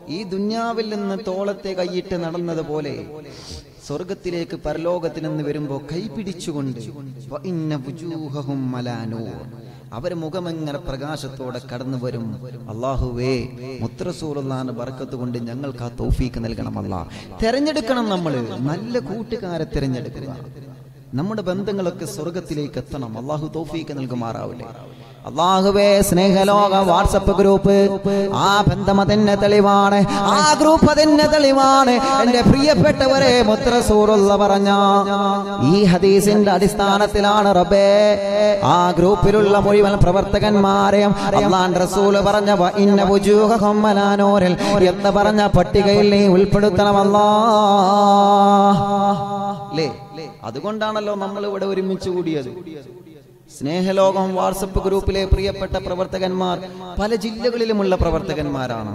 ഈ ദുന്യാവിൽ നിന്ന് തോളത്തെ കൈയിട്ട് നടന്നതുപോലെ സ്വർഗത്തിലേക്ക് പരലോകത്തിൽ നിന്ന് വരുമ്പോ കൈപിടിച്ചുകൊണ്ട് അവർ മുഖമെങ്ങനെ പ്രകാശത്തോടെ കടന്നു വരും? അള്ളാഹുവേ മുത്രസൂറുള്ളാന്ന് ബർക്കത്ത് കൊണ്ട് ഞങ്ങൾക്ക് ആ തോഫീക്ക് നൽകണം അല്ല. തെരഞ്ഞെടുക്കണം നമ്മൾ നല്ല കൂട്ടുകാരെ തിരഞ്ഞെടുക്കുക. നമ്മുടെ ബന്ധങ്ങളൊക്കെ സ്വർഗത്തിലേക്ക് എത്തണം. അള്ളാഹു തോഫീക്ക് നൽകുമാറാവില്ലേ അള്ളാഹുവേ സ്നേഹലോക വാട്സപ്പ് ഗ്രൂപ്പ്. ആ ബന്ധം അതിന്റെ തെളിവാണ്. ആ ഗ്രൂപ്പ് അതിന്റെ തെളിവാണ്. എന്റെ പ്രിയപ്പെട്ടവരെ മുത്രസൂറുള്ള പറഞ്ഞ ഈ ഹദീസിന്റെ അടിസ്ഥാനത്തിലാണ് റബ്ബേ ആ ഗ്രൂപ്പിലുള്ള മുഴുവൻ പ്രവർത്തകന്മാരെയും അള്ളാൻ റസൂൽ പറഞ്ഞ ഇന്ന വുജൂഹഹും അലാനൂരിൽ എന്ന് പറഞ്ഞ പട്ടികയിൽ നീ ഉൾപ്പെടുത്തണമല്ല. അതുകൊണ്ടാണല്ലോ നമ്മൾ ഇവിടെ ഒരുമിച്ച് കൂടിയത്. സ്നേഹലോകം വാട്സപ്പ് ഗ്രൂപ്പിലെ പ്രിയപ്പെട്ട പ്രവർത്തകന്മാർ പല ജില്ലകളിലുമുള്ള പ്രവർത്തകന്മാരാണ്.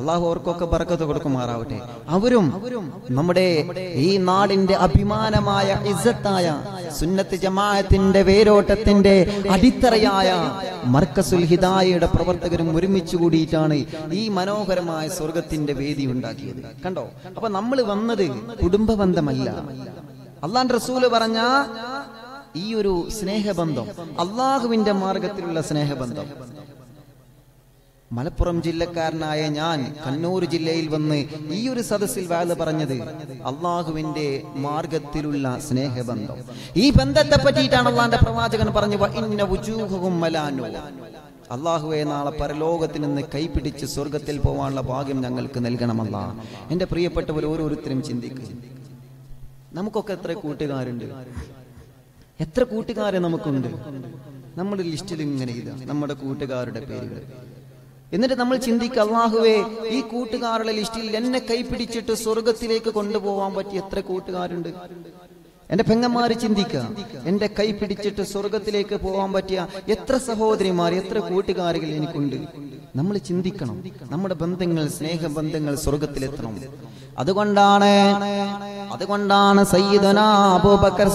അള്ളാഹു അവർക്കൊക്കെ ബർക്കത്ത് കൊടുക്കുമാറാവട്ടെ. അവരും നമ്മുടെ ഈ നാടിന്റെ അഭിമാനമായ ഇസ്സത്തായ സുന്നത്ത് ജമാഅത്തിന്റെ വേരോട്ടത്തിന്റെ അടിത്തറയായ മർക്കസുൽ ഹിദായയുടെ പ്രവർത്തകരും ഒരുമിച്ച് കൂടിയിട്ടാണ് ഈ മനോഹരമായ സ്വർഗത്തിന്റെ വേദി ഉണ്ടാക്കിയത്. കണ്ടോ? അപ്പൊ നമ്മൾ വന്നത് കുടുംബ ബന്ധമല്ല അള്ളാൻ റസൂൽ പറഞ്ഞ ഈ ഒരു സ്നേഹബന്ധം അള്ളാഹുവിന്റെ മാർഗത്തിലുള്ള സ്നേഹബന്ധം. മലപ്പുറം ജില്ലക്കാരനായ ഞാൻ കണ്ണൂർ ജില്ലയിൽ വന്ന് ഈ ഒരു സദസ്സിൽ വാത് പറഞ്ഞത് അള്ളാഹുവിന്റെ മാർഗത്തിലുള്ള സ്നേഹബന്ധം. ഈ ബന്ധത്തെ പറ്റിയിട്ടാണ് അള്ളാന്റെ പ്രവാചകൻ പറഞ്ഞു. അള്ളാഹുവെ നാളെ പരലോകത്തിൽ നിന്ന് കൈപിടിച്ച് സ്വർഗത്തിൽ പോവാനുള്ള ഭാഗ്യം ഞങ്ങൾക്ക് നൽകണമല്ല. എന്റെ പ്രിയപ്പെട്ടവർ ഓരോരുത്തരും ചിന്തിക്കും. നമുക്കൊക്കെ എത്ര കൂട്ടുകാരുണ്ട്? എത്ര കൂട്ടുകാരെ നമുക്കുണ്ട്? നമ്മുടെ ലിസ്റ്റിൽ ഇങ്ങനെ ഇത് നമ്മുടെ കൂട്ടുകാരുടെ പേരുകൾ. എന്നിട്ട് നമ്മൾ ചിന്തിക്കുക അള്ളാഹുവേ ഈ കൂട്ടുകാരുടെ ലിസ്റ്റിൽ എന്നെ കൈപിടിച്ചിട്ട് സ്വർഗത്തിലേക്ക് കൊണ്ടുപോകാൻ പറ്റിയ എത്ര കൂട്ടുകാരുണ്ട്? എന്റെ പെങ്ങന്മാര് ചിന്തിക്കുക എന്റെ കൈ പിടിച്ചിട്ട് സ്വർഗത്തിലേക്ക് പോകാൻ പറ്റിയ എത്ര സഹോദരിമാർ എത്ര കൂട്ടുകാരികൾ എനിക്കുണ്ട്. നമ്മൾ ചിന്തിക്കണം. നമ്മുടെ ബന്ധങ്ങൾ സ്നേഹബന്ധങ്ങൾ സ്വർഗത്തിലെത്തണം അതുകൊണ്ടാണ് അതുകൊണ്ടാണ് അബൂബക്കർ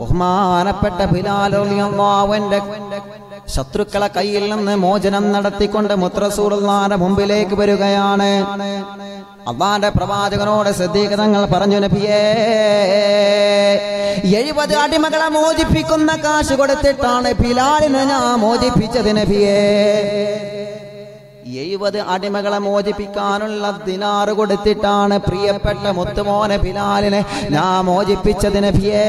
ബഹുമാനപ്പെട്ട ബിലാൽ റളിയല്ലാഹു ശത്രുക്കളെ കയ്യിൽ നിന്ന് മോചനം നടത്തിക്കൊണ്ട് മുത്രസൂറുള്ളാന്റെ മുമ്പിലേക്ക് വരികയാണ്. അള്ളാന്റെ പ്രവാചകനോട് ശ്രദ്ധീകതങ്ങൾ പറഞ്ഞു നബിയേ എഴുപത് അടിമകളെ മോചിപ്പിക്കുന്ന കാശ് കൊടുത്തിട്ടാണ് ബിലാലിനെ ഞാൻ മോചിപ്പിച്ചത് നബിയേ. എഴുപത് അടിമകളെ മോചിപ്പിക്കാനുള്ള ദിനാറ് കൊടുത്തിട്ടാണ് പ്രിയപ്പെട്ട മുത്തുമോനെ ബിലാലിനെ ഞാൻ മോചിപ്പിച്ചതിന് ഭിയേ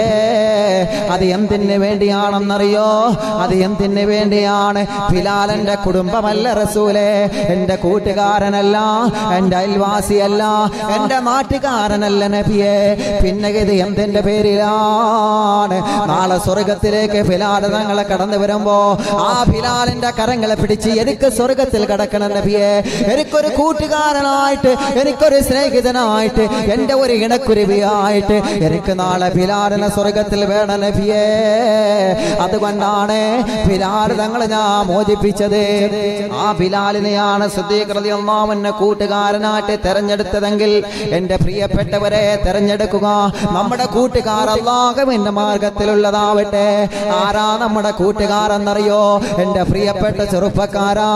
അത് എന്തിന് വേണ്ടിയാണെന്നറിയോ? അത് എന്തിന് വേണ്ടിയാണ്? ബിലാലന്റെ കുടുംബമല്ല റസൂലെ. എന്റെ കൂട്ടുകാരനല്ല എന്റെ അയൽവാസിയല്ല എന്റെ നാട്ടുകാരനല്ല നബിയെ. പിന്നെ ഇത് എന്തിന്റെ പേരിലാണ്? നാളെ സ്വർഗത്തിലേക്ക് ഫിലാൽ തങ്ങളെ കടന്നു വരുമ്പോ ആ ഫിലാലിന്റെ കരങ്ങളെ പിടിച്ച് എനിക്ക് സ്വർഗത്തിൽ കടക്കണം നബിയെ എനിക്കൊരു കൂട്ടുകാരനായിട്ട് എനിക്കൊരു സ്നേഹിതനായിട്ട് എന്റെ ഒരു ഇണക്കുരുവിയായിട്ട് എനിക്ക് നാളെ ബിലാലിനെ സ്വർഗത്തിൽ വേണം നബിയെ. അതുകൊണ്ടാണ് ബിലാൽ തങ്ങൾ ഞാൻ മോചിപ്പിച്ചത്. ആ ബിലാലിനെയാണ് ശ്രദ്ധീകൃതിയമ്മാവന്നെ കൂട്ടുകാരനായിട്ട് തെരഞ്ഞെടുത്തതെങ്കിൽ എന്റെ പ്രിയപ്പെട്ടവരെ തെരഞ്ഞെടുക്കുക. നമ്മുടെ കൂട്ടുകാർ എന്റെ മാർഗത്തിലുള്ളതാവട്ടെ. ആരാ നമ്മുടെ കൂട്ടുകാരെന്നറിയോ? എന്റെ പ്രിയപ്പെട്ട ചെറുപ്പക്കാരാ.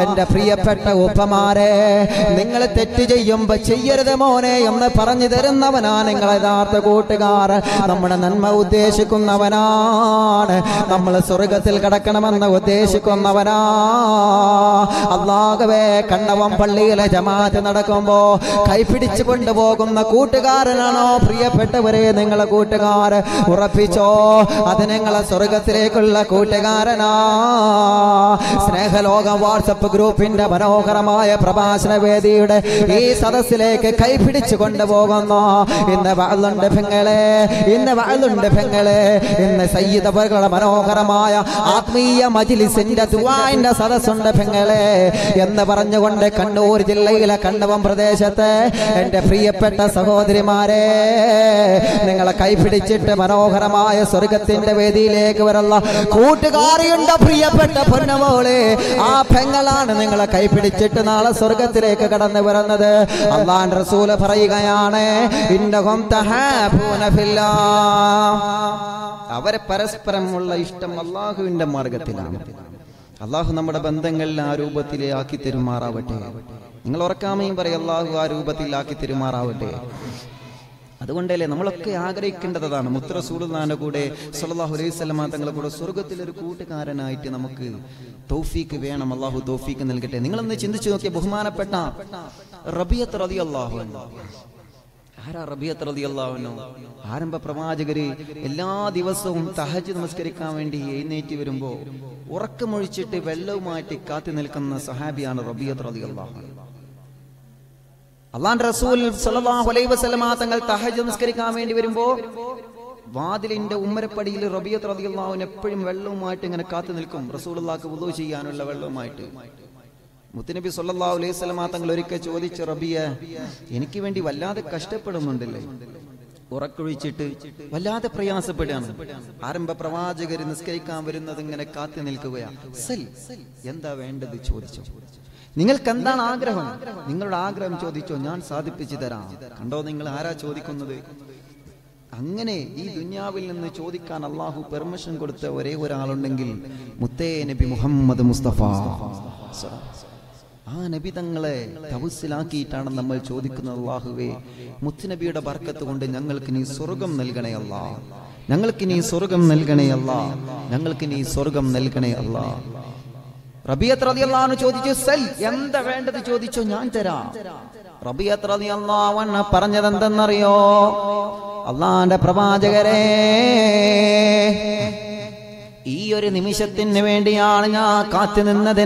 എന്റെ പ്രിയപ്പെട്ട ഉപ്പമാരെ നിങ്ങൾ തെറ്റ് ചെയ്യുമ്പോ ചെയ്യരുത് മോനെ എന്ന് പറഞ്ഞു തരുന്നവനാ നിങ്ങൾ യഥാർത്ഥ കൂട്ടുകാർ. നമ്മുടെ നന്മ ഉദ്ദേശിക്കുന്നവനാണ്. നമ്മൾ സ്വർഗത്തിൽ കടക്കണമെന്ന് ഉദ്ദേശിക്കുന്നവനാ അള്ളാഹുവേ കണ്ണവം പള്ളിയിലെ ജമാഅത്ത് നടക്കുമ്പോ കൈപിടിച്ചു കൊണ്ടുപോകുന്ന കൂട്ടുകാരനാണോ പ്രിയപ്പെട്ടവരെ നിങ്ങളെ കൂട്ടുകാർ? ഉറപ്പിച്ചോ അത് നിങ്ങളെ സ്വർഗത്തിലേക്കുള്ള കൂട്ടുകാരനാ. സ്നേഹലോക വാട്സപ്പ് ഗ്രൂപ്പിന്റെ മനോഹരമായ പ്രഭാഷണ വേദിയുടെ ഈ സദസ്സിലേക്ക് കൈപിടിച്ചു കൊണ്ടുപോകുന്നു. ഇന്ന് വാളുണ്ട് പെങ്ങളെ ഇന്ന് വാളുണ്ട് പെങ്ങളെ. ഇന്ന് സയ്യിദ് അവരുടെ മനോഹരമായ ആത്മീയ മജിലിസിന്റെ ദുവാന്റെ സദസ്സുണ്ട് പെങ്ങളെ. എന്ന് പറഞ്ഞുകൊണ്ട് കണ്ണൂർ ജില്ലയിലെ കണ്ണവം പ്രദേശത്ത് എന്റെ പ്രിയപ്പെട്ട സഹോദരിമാരെ നിങ്ങളെ കൈപിടിച്ചിട്ട് മനോഹരമായ സ്വർഗത്തിന്റെ വേദിയിലേക്ക് വരുന്ന കൂട്ടുകാരിയുണ്ട് പ്രിയപ്പെട്ട പൊന്നമോളെ. ആ പെങ്ങളാണ് നിങ്ങളെ കൈപിടിച്ചിട്ട് നാളെ സ്വർഗത്തിലേക്ക് കടന്നു വരുന്നത്. അള്ളാൻ റസൂൽ പറയുകയാണ്. അവരെ പരസ്പരമുള്ള ഇഷ്ടം അള്ളാഹുവിന്റെ മാർഗത്തിലാണ് അള്ളാഹു നമ്മുടെ ബന്ധങ്ങളിൽ ആ രൂപത്തിലാക്കി തെരുമാറാവട്ടെ. നിങ്ങൾ ഉറക്കാമയും പറയും അള്ളാഹു ആ രൂപത്തിൽ ആക്കി തെരുമാറാവട്ടെ. അതുകൊണ്ടല്ലേ നമ്മളൊക്കെ ആഗ്രഹിക്കേണ്ടതാണ്. മുത്ര സൂടുന്നാന്റെ കൂടെ സല്ലാഹു അലൈഹി തങ്ങളുടെ കൂടെ സ്വർഗത്തിൽ ഒരു കൂട്ടുകാരനായിട്ട് നമുക്ക് തൗഫീക്ക് വേണം. അള്ളാഹു തൗഫീക്ക് നൽകട്ടെ. നിങ്ങളൊന്ന് ചിന്തിച്ചു നോക്കിയ ബഹുമാനപ്പെട്ട റബിയത്ത് റളിയല്ലാഹു അൻഹു. ആരാ ആരംഭ പ്രവാചകര് എല്ലാ ദിവസവും തഹജ് നമസ്കരിക്കാൻ വേണ്ടി എഴുന്നേറ്റ് വരുമ്പോ ഉറക്കമൊഴിച്ചിട്ട് വെള്ളവുമായിട്ട് കാത്തു നിൽക്കുന്ന സഹാബിയാണ് റബിയത്ത് റളിയല്ലാഹു അള്ളാഹു റസൂൽ തങ്ങൾ തഹജ് നമസ്കരിക്കാൻ വേണ്ടി വരുമ്പോ വാതിലിന്റെ ഉമ്മരപ്പടിയിൽ റബിയത്ത് റളിയല്ലാഹുവിന് എപ്പോഴും വെള്ളവുമായിട്ട് ഇങ്ങനെ കാത്തു നിൽക്കും. റസൂലുള്ളാഹിക്ക് വുദൂ ചെയ്യാനുള്ള വെള്ളവുമായിട്ട്. മുത്തുനബി സല്ലാ അലൈഹി തങ്ങൾ ഒരിക്കൽ ചോദിച്ചു റബിയ എനിക്ക് വേണ്ടി വല്ലാതെ കഷ്ടപ്പെടുന്നുണ്ടല്ലേ? ഉറക്കൊഴിച്ചിട്ട് വല്ലാതെ പ്രയാസപ്പെടുകയാണ്. ആരംഭ പ്രവാചകർ നിസ്കരിക്കാൻ വരുന്നത് ഇങ്ങനെ കാത്തു നിൽക്കുകയാണ് എന്താ വേണ്ടത്? ചോദിച്ചു. നിങ്ങൾക്ക് എന്താണ് ആഗ്രഹം? നിങ്ങളുടെ ആഗ്രഹം ചോദിച്ചോ. ഞാൻ സാധിപ്പിച്ചു തരാം. കണ്ടോ നിങ്ങൾ ആരാ ചോദിക്കുന്നത്? അങ്ങനെ ഈ ദുന്യാവിൽ നിന്ന് ചോദിക്കാൻ അള്ളാഹു പെർമിഷൻ കൊടുത്ത ഒരേ ഒരാളുണ്ടെങ്കിൽ മുത്തേ നബി മുഹമ്മദ് മുസ്തഫ. ആ നബി തങ്ങളെ തപസ്സിലാക്കിയിട്ടാണ് നമ്മൾ ചോദിക്കുന്നത് അള്ളാഹുവേ മുത്തുനബിയുടെ ബർക്കത്ത് കൊണ്ട് ഞങ്ങൾക്ക് നീ സ്വർഗം നൽകണേ അല്ലാ. ഞങ്ങൾക്ക് നീ സ്വർഗം നൽകണേ അല്ലാ. ഞങ്ങൾക്ക് നീ സ്വർഗം നൽകണേ അല്ലാ. റബിയത്ത് ചോദിച്ചു സൽ എന്താ വേണ്ടത്? ചോദിച്ചോ ഞാൻ തരാം. റബിയത്ത് പറഞ്ഞത് എന്തെന്നറിയോ അള്ളാന്റെ പ്രവാചകരെ ഈ ഒരു നിമിഷത്തിന് വേണ്ടിയാണ് ഞാൻ കാത്തു നിന്നത്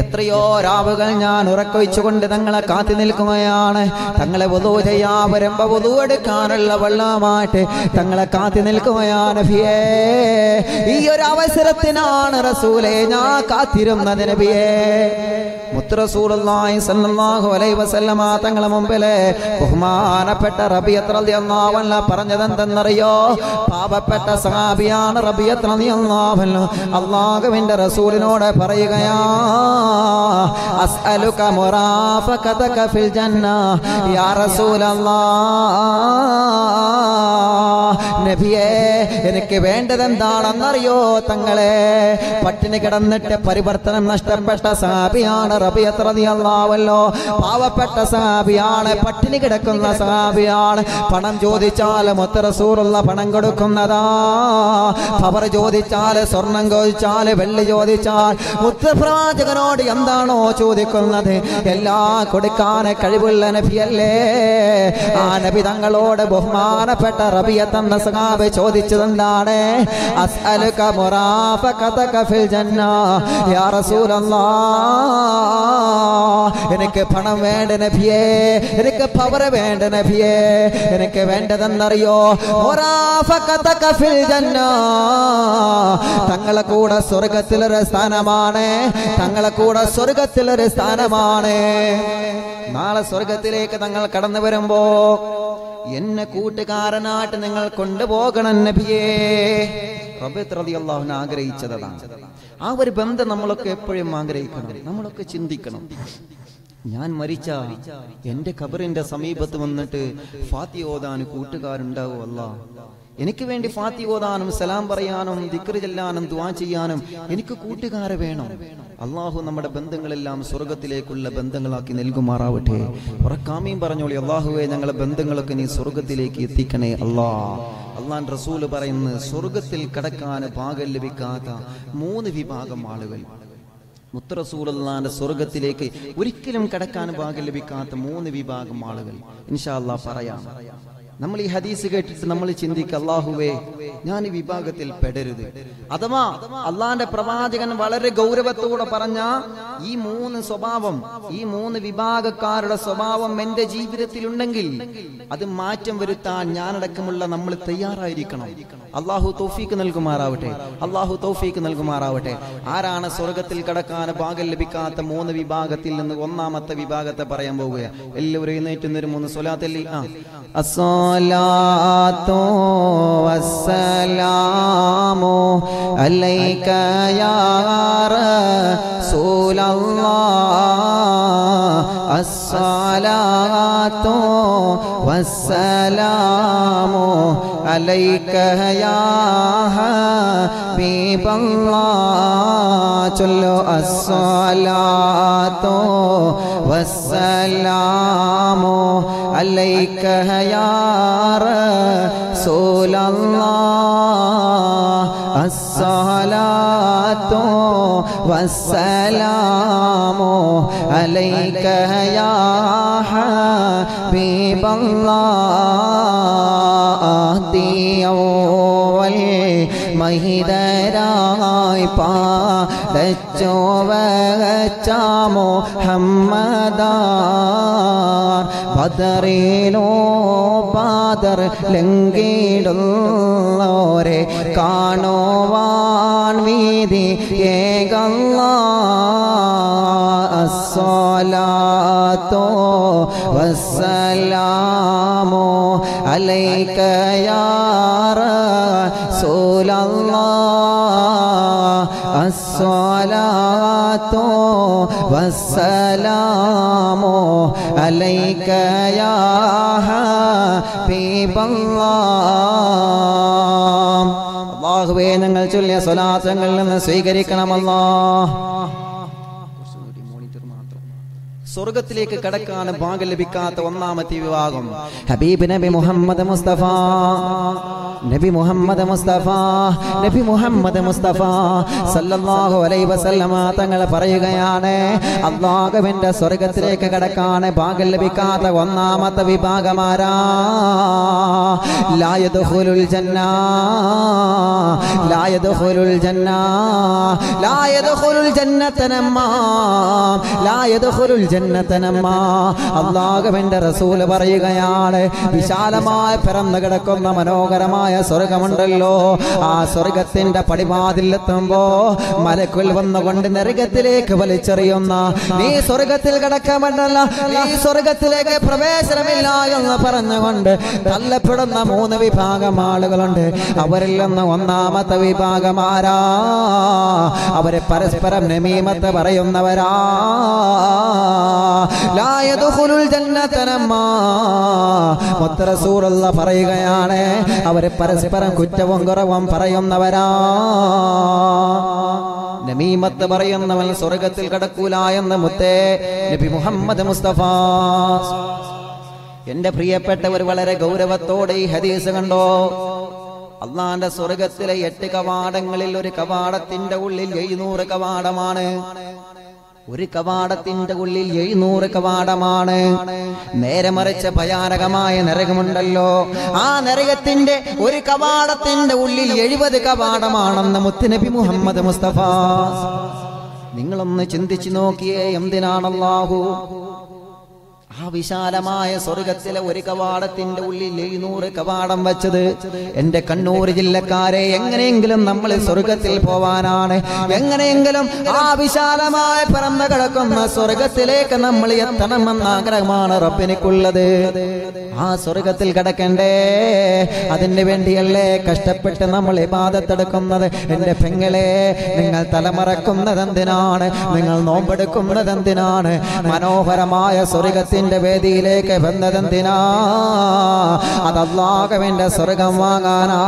എത്രയോ രാവുകൾ ഞാൻ ഉറക്കൊഴിച്ചുകൊണ്ട് തങ്ങളെ കാത്തു നിൽക്കുകയാണ്. തങ്ങളെ വധു ചെയ്യാ വരുമ്പോ വധു എടുക്കാനുള്ള വെള്ളമായിട്ട് തങ്ങളെ കാത്തു നിൽക്കുകയാണ് നബിയേ. ഈ ഒരു അവസരത്തിനാണ് റസൂലെ ഞാൻ കാത്തിരുന്നത് നബിയേ. മുത്തറസൂലുള്ളാഹി സല്ലല്ലാഹു അലൈഹി വസല്ലമ തങ്ങളെ മുമ്പിലെ ബഹുമാനപ്പെട്ട റബിയത്ര റളിയല്ലാഹു അൻഹു പറഞ്ഞത് എന്തെന്നറിയോ പാപപ്പെട്ട സഹാബിയാണ് റബിയത്ത് അല്ലാഹുവിന്റെ റസൂലിനോട് പറയുകയാ അസ്അലുക ഫിൽ ജന്ന നബിയേ എനിക്ക് വേണ്ടത് എന്താണെന്നറിയോ തങ്ങളെ. പട്ടിണി കിടന്നിട്ട് പരിവർത്തനം നഷ്ടപ്പെട്ട സാബിയാണ് റബിയത്ത് റളിയല്ലാഹുവല്ലോ പാവപ്പെട്ട സാബിയാണ് പട്ടിണി കിടക്കുന്ന സാബിയാണ്. പണം ചോദിച്ചാൽ മുത്തറസൂറുള്ള പണം കൊടുക്കുന്നതാ. അവർ ചോദിച്ചാൽ സ്വർണം ചോദിച്ചാൽ വെള്ളി ചോദിച്ചാൽ. മുത്തപ്രവാചകനോട് എന്താണോ ചോദിക്കുന്നത്? എല്ലാം കൊടുക്കാൻ കഴിവുള്ള നബിയല്ലേ. ആ നബി തങ്ങളോട് ബഹുമാനപ്പെട്ട റബിയത്ത് എന്ന സഹാബ് ചോദിച്ചത് എന്താണ് അസ്അലുക മുറാഫഖതക ഫിൽ യാ റസൂലല്ലാഹ് എനിക്ക് പണം വേണ്ട നബിയേ എനിക്ക് പവർ വേണ്ട നബിയേ എനിക്ക് വേണ്ടതെന്നറിയോ? മുറാഫഖതക ഫിൽ തങ്ങളെ കൂടെ സ്വർഗത്തിലൊരു സ്ഥാനമാണ്. തങ്ങളെ കൂടെ സ്വർഗത്തിലൊരു സ്ഥാനമാണ്. നാളെ സ്വർഗത്തിലേക്ക് തങ്ങൾ കടന്നു വരുമ്പോ എന്നെ കൂട്ടുകാരനായിട്ട് നിങ്ങൾ കൊണ്ടുപോകണം നബിയേ. റബിത്രതിയല്ലാഹുന ആഗ്രഹിച്ചതാണ്. ആ ഒരു ബന്ധം നമ്മളൊക്കെ എപ്പോഴും ആഗ്രഹിക്കണം. നമ്മളൊക്കെ ചിന്തിക്കണം. ഞാൻ മരിച്ച എന്റെ ഖബറിന്റെ സമീപത്ത് വന്നിട്ട് ഫാത്തി ഓതാൻ കൂട്ടുകാരുണ്ടാവും അല്ല എനിക്ക് വേണ്ടി ഫാത്തി ഓതാനും സലാം പറയാനും ദിക്ർ ചെല്ലാനും ദ്വാ ചെയ്യാനും എനിക്ക് കൂട്ടുകാരെ വേണം. അള്ളാഹു നമ്മുടെ ബന്ധങ്ങളെല്ലാം സ്വർഗത്തിലേക്കുള്ള ബന്ധങ്ങളാക്കി നൽകുമാറാവട്ടെ. ഉറക്കാമയും പറഞ്ഞോളി അള്ളാഹുവെ ഞങ്ങളെ ബന്ധങ്ങളൊക്കെ നീ സ്വർഗത്തിലേക്ക് എത്തിക്കണേ അള്ളാ അള്ളാൻ റസൂൽ പറയുന്നത് സ്വർഗത്തിൽ കടക്കാൻ ഭാഗം ലഭിക്കാത്ത മൂന്ന് വിഭാഗം ആളുകൾ. മുത്തറസൂലാന്റെ സ്വർഗത്തിലേക്ക് ഒരിക്കലും കടക്കാൻ ഭാഗം ലഭിക്കാത്ത മൂന്ന് വിഭാഗം ആളുകൾ. ഇൻഷാ പറയാം. നമ്മൾ ഈ ഹദീസ് കേട്ടിട്ട് നമ്മൾ ചിന്തിക്കുക അള്ളാഹുവേ ഞാൻ ഈ വിഭാഗത്തിൽ പെടരുത്. അഥവാ അള്ളാന്റെ പ്രവാചകൻ വളരെ ഗൗരവത്തോടെ പറഞ്ഞ ഈ മൂന്ന് സ്വഭാവം ഈ മൂന്ന് വിഭാഗക്കാരുടെ സ്വഭാവം എന്റെ ജീവിതത്തിൽ ഉണ്ടെങ്കിൽ അത് മാറ്റം വരുത്താൻ ഞാനടക്കമുള്ള നമ്മൾ തയ്യാറായിരിക്കണം. അള്ളാഹു തൗഫീക്ക് നൽകുമാറാവട്ടെ അള്ളാഹു തൗഫീക്ക് നൽകുമാറാവട്ടെ. ആരാണ് സ്വർഗത്തിൽ കടക്കാൻ ഭാഗം ലഭിക്കാത്ത മൂന്ന് വിഭാഗത്തിൽ നിന്ന് ഒന്നാമത്തെ വിഭാഗത്തെ പറയാൻ പോവുക എല്ലാവരും എഴുന്നേറ്റുന്നൊരു മൂന്ന് സ്വലാത്തല്ലി? ആ. അസ്സലാത്തു വസ്സലാമു അലൈക യാ റസൂലല്ലാഹ് അസ്സലാത്തു വസ്സലാമു അലൈക യാ ഹബീബല്ലാഹ് ചൊല്ലു അസ്സലാത്തു വസ്സലാമു അലൈക യാ റസൂലല്ലാഹ് അസ്സലാത്തു വസ്സലാമു അലൈക യാ ഹബീബല്ലാഹ് തീയോവൽ മഹിതരായി പാടച്ചോവച്ചാമോ ഹമ്മദാർ ബദറിലോ പാദർ ലങ്കിടുള്ളോരെ കാണുവാൻ വീതി ഏകല്ല അസ്സലാത്തോ വസ്സലാമോ അലൈക്കയാറ യാ റസൂലല്ലാഹ് അസ്സലാത്തോ വസ്സലാമോ അലൈക യാ സ്വലാത്തങ്ങളിൽ നിന്ന് സ്വീകരിക്കണമല്ലാ. സ്വർഗത്തിലേക്ക് കടക്കാൻ ഭാഗ്യം ലഭിക്കാത്ത ഒന്നാമത്തെ വിഭാഗം ഹബീബ് നബി മുഹമ്മദ് മുസ്തഫ. നബി മുഹമ്മദ് മുസ്തഫ. നബി മുഹമ്മദ് മുസ്തഫ. സല്ലല്ലാഹു അലൈഹി വസല്ലമ തങ്ങൾ പറയുകയാണ് അല്ലാഹുവിന്റെ സ്വർഗത്തിലേക്ക് കടക്കാൻ ഭാഗ്യം ലഭിക്കാത്ത ഒന്നാമത്തെ വിഭാഗം വിഭാഗമാരാ ലായദുഖുലുൽ ജന്ന. ലായദുഖുലുൽ ജന്ന. ലായദുഖുലുൽ ജന്നത്തനമ്മ. ലായദുഖുലുൽ ജന്നത്തനമ്മ അള്ളാഹുവിന്റെ റസൂൽ പറയുകയാണ് വിശാലമായ പിറന്നു കിടക്കുന്ന മനോഹരമായ സ്വർഗമുണ്ടല്ലോ. ആ സ്വർഗത്തിന്റെ പടിവാതിലെത്തുമ്പോ മലക്കുൽ വന്നുകൊണ്ട് നരകത്തിലേക്ക് വലിച്ചെറിയുന്ന നീ സ്വർഗത്തിൽ കിടക്കാമല്ല നീ സ്വർഗത്തിലേക്ക് പ്രവേശനമില്ല എന്ന് പറഞ്ഞുകൊണ്ട് തള്ളപ്പെടുന്ന മൂന്ന് വിഭാഗം ആളുകളുണ്ട്. അവരിൽ നിന്ന് ഒന്നാമത്തെ വിഭാഗം ആരാ? അവരെ പരസ്പരം നമീമത്ത് പറയുന്നവരാ. ലായതുഹുലുൽ ജന്നത്തനമ്മ മുത്തറസൂറുള്ള പറയുകയാണ് അവർ പരസ്പരം കുറ്റവും കുറവും പറയുന്നവരാ. നമീമത്ത് പറയുന്നവൻ സ്വർഗത്തിൽ കടക്കൂല എന്ന് മുത്തേ നബി മുഹമ്മദ് മുസ്തഫ. എന്റെ പ്രിയപ്പെട്ടവർ വളരെ ഗൗരവത്തോടെ ഈ ഹദീസ് കണ്ടോ? അള്ളാന്റെ സ്വർഗത്തിലെ എട്ട് കവാടങ്ങളിൽ ഒരു കവാടത്തിന്റെ ഉള്ളിൽ എഴുന്നൂറ് കവാടമാണ്. ഒരു കവാടത്തിന്റെ ഉള്ളിൽ എഴുന്നൂറ് കവാടമാണ്. നേരെ മറിച്ച ഭയാനകമായ നരകമുണ്ടല്ലോ. ആ നരകത്തിന്റെ ഒരു കവാടത്തിന്റെ ഉള്ളിൽ എഴുപത് കവാടമാണെന്ന് മുത്തുനബി മുഹമ്മദ് മുസ്തഫ. നിങ്ങളൊന്ന് ചിന്തിച്ചു നോക്കിയേ എന്തിനാണല്ലാഹു ആ വിശാലമായ സ്വർഗത്തിലെ ഒരു കവാടത്തിന്റെ ഉള്ളിൽ എഴുന്നൂറ് കവാടം വെച്ചത്. എന്റെ കണ്ണൂർ ജില്ലക്കാരെ എങ്ങനെയെങ്കിലും നമ്മൾ സ്വർഗത്തിൽ പോവാനാണ്. എങ്ങനെയെങ്കിലും ആ വിശാലമായ പറന്ന കിടക്കുന്ന സ്വർഗത്തിലേക്ക് നമ്മൾ എത്തണമെന്ന ആഗ്രഹമാണ് റബ്ബിനിക്കുള്ളത്. ആ സ്വർഗത്തിൽ കിടക്കണ്ടേ? അതിന് വേണ്ടിയല്ലേ കഷ്ടപ്പെട്ട് നമ്മൾ ഇബാദത്തെടുക്കുന്നത്? എന്റെ പെങ്ങളെ നിങ്ങൾ തലമറക്കുന്നത് എന്തിനാണ് നിങ്ങൾ നോമ്പെടുക്കുന്നത് എന്തിനാണ് മനോഹരമായ സ്വർഗത്തിന്റെ വേദിയിലേക്ക് വന്നതെന്തിനാ? അള്ളാഹുവിന്റെ സ്വർഗം വാങ്ങാനാ.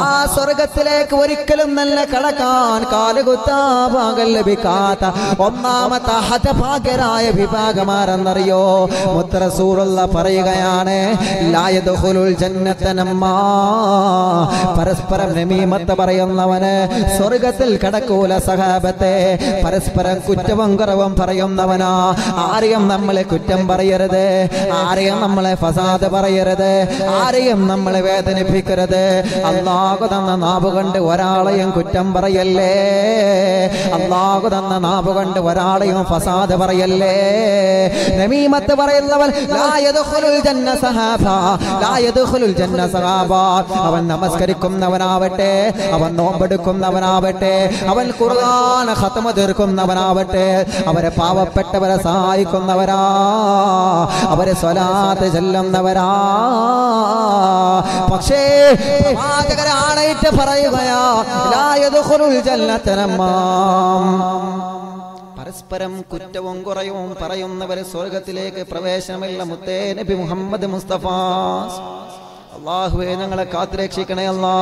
ആ സ്വർഗത്തിലേക്ക് ഒരിക്കലും നല്ല കടക്കാൻ കാലുകുത്താ ഭാഗം ലഭിക്കാത്ത ഒന്നാമത്തെ ഹതഭാഗ്യരായ വിഭാഗമാരെന്നറിയോ? മുത്തറസൂറുള്ള പറയുകയാണ് പരസ്പരം നമീമത്ത് പറയുന്നവന് സ്വർഗത്തിൽ കടക്കൂല സഹാബത്തെ. പരസ്പരം കുറ്റവും കുറവും പറയുന്നവനാ. ആരെയും നമ്മളെ കുറ്റം പറയരുത്. ആരെയും നമ്മളെ ഫസാദ് പറയരുത്. ആരെയും നമ്മളെ വേദനിപ്പിക്കരുത്. അള്ളാഹു തന്ന നാവ് കൊണ്ട് ഒരാളെയും കുറ്റം പറയല്ലേ? അള്ളാഹു തന്ന നാവ് കൊണ്ട് ഒരാളെയും ഫസാദ് പറയല്ലേ? നമീമത്ത് പറയുന്നവൻ അവൻ നമസ്കരിക്കുന്നവനാവട്ടെ അവൻ നോമ്പെടുക്കുന്നവനാവട്ടെ അവൻ ഖുർആൻ ഖത്മ തീർക്കുന്നവനാവട്ടെ അവരെ പാവപ്പെട്ടവരെ സഹായിക്കുന്നവരാ. അവരെ സ്വലാത്ത് ചെല്ലുന്നവരാ. പക്ഷേ പ്രവാചകരാണയിട്ട് പറയുകയാ പരസ്പരം കുറ്റവും കുറയവും പറയുന്നവരെ സ്വർഗത്തിലേക്ക് പ്രവേശനമില്ല മുത്തേ നബി മുഹമ്മദ് മുസ്തഫ. അള്ളാഹുവേ ഞങ്ങളെ കാത്തുരക്ഷിക്കണേ അല്ലാ.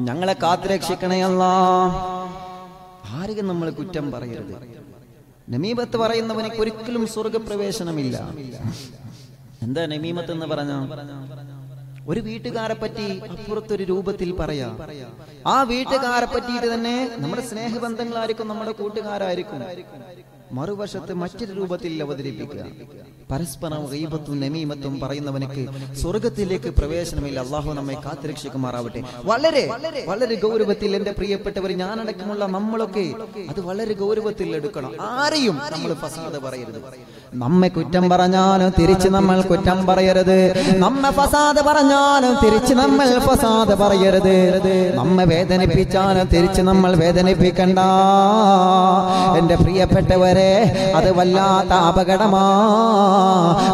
ഞങ്ങളെ കാത്തുരക്ഷിക്കണേ അല്ലാ. ആരെയും നമ്മൾ കുറ്റം പറയരുത്. നമീമത്ത് പറയുന്നവനിക്ക് ഒരിക്കലും സ്വർഗപ്രവേശനമില്ല. എന്താ നമീമത്ത് എന്ന് പറഞ്ഞ? ഒരു വീട്ടുകാരെ പറ്റി അപ്പുറത്തൊരു രൂപത്തിൽ പറയാം. ആ വീട്ടുകാരെ പറ്റിയിട്ട് തന്നെ നമ്മുടെ സ്നേഹബന്ധങ്ങളായിരിക്കും നമ്മുടെ കൂട്ടുകാരായിരിക്കും. മറുവശത്ത് മറ്റൊരു രൂപത്തിൽ അവതരിപ്പിക്കുക. പരസ്പരം ഗൈബത്തും നമീമത്തും പറയുന്നവനക്ക് സ്വർഗത്തിലേക്ക് പ്രവേശനമില്ല. അള്ളാഹു നമ്മെ കാത്തിരക്ഷിക്കുമാറാവട്ടെ. വളരെ വളരെ ഗൗരവത്തിൽ എന്റെ പ്രിയപ്പെട്ടവർ ഞാനടക്കമുള്ള നമ്മളൊക്കെ അത് വളരെ ഗൗരവത്തിൽ എടുക്കണം. ആരെയും നമ്മൾ ഫസാദ് പറയരുത്. നമ്മെ കുറ്റം പറഞ്ഞാലും തിരിച്ച് നമ്മൾ കുറ്റം പറയരുത്. നമ്മെ ഫസാദ് പറഞ്ഞാലും തിരിച്ച് നമ്മൾ ഫസാദ് പറയരുത്. നമ്മെ വേദനിപ്പിച്ചാലും തിരിച്ച് നമ്മൾ വേദനിപ്പിക്കണ്ട. എന്റെ പ്രിയപ്പെട്ടവരെ അത് വല്ലാത്ത അപകടമാ.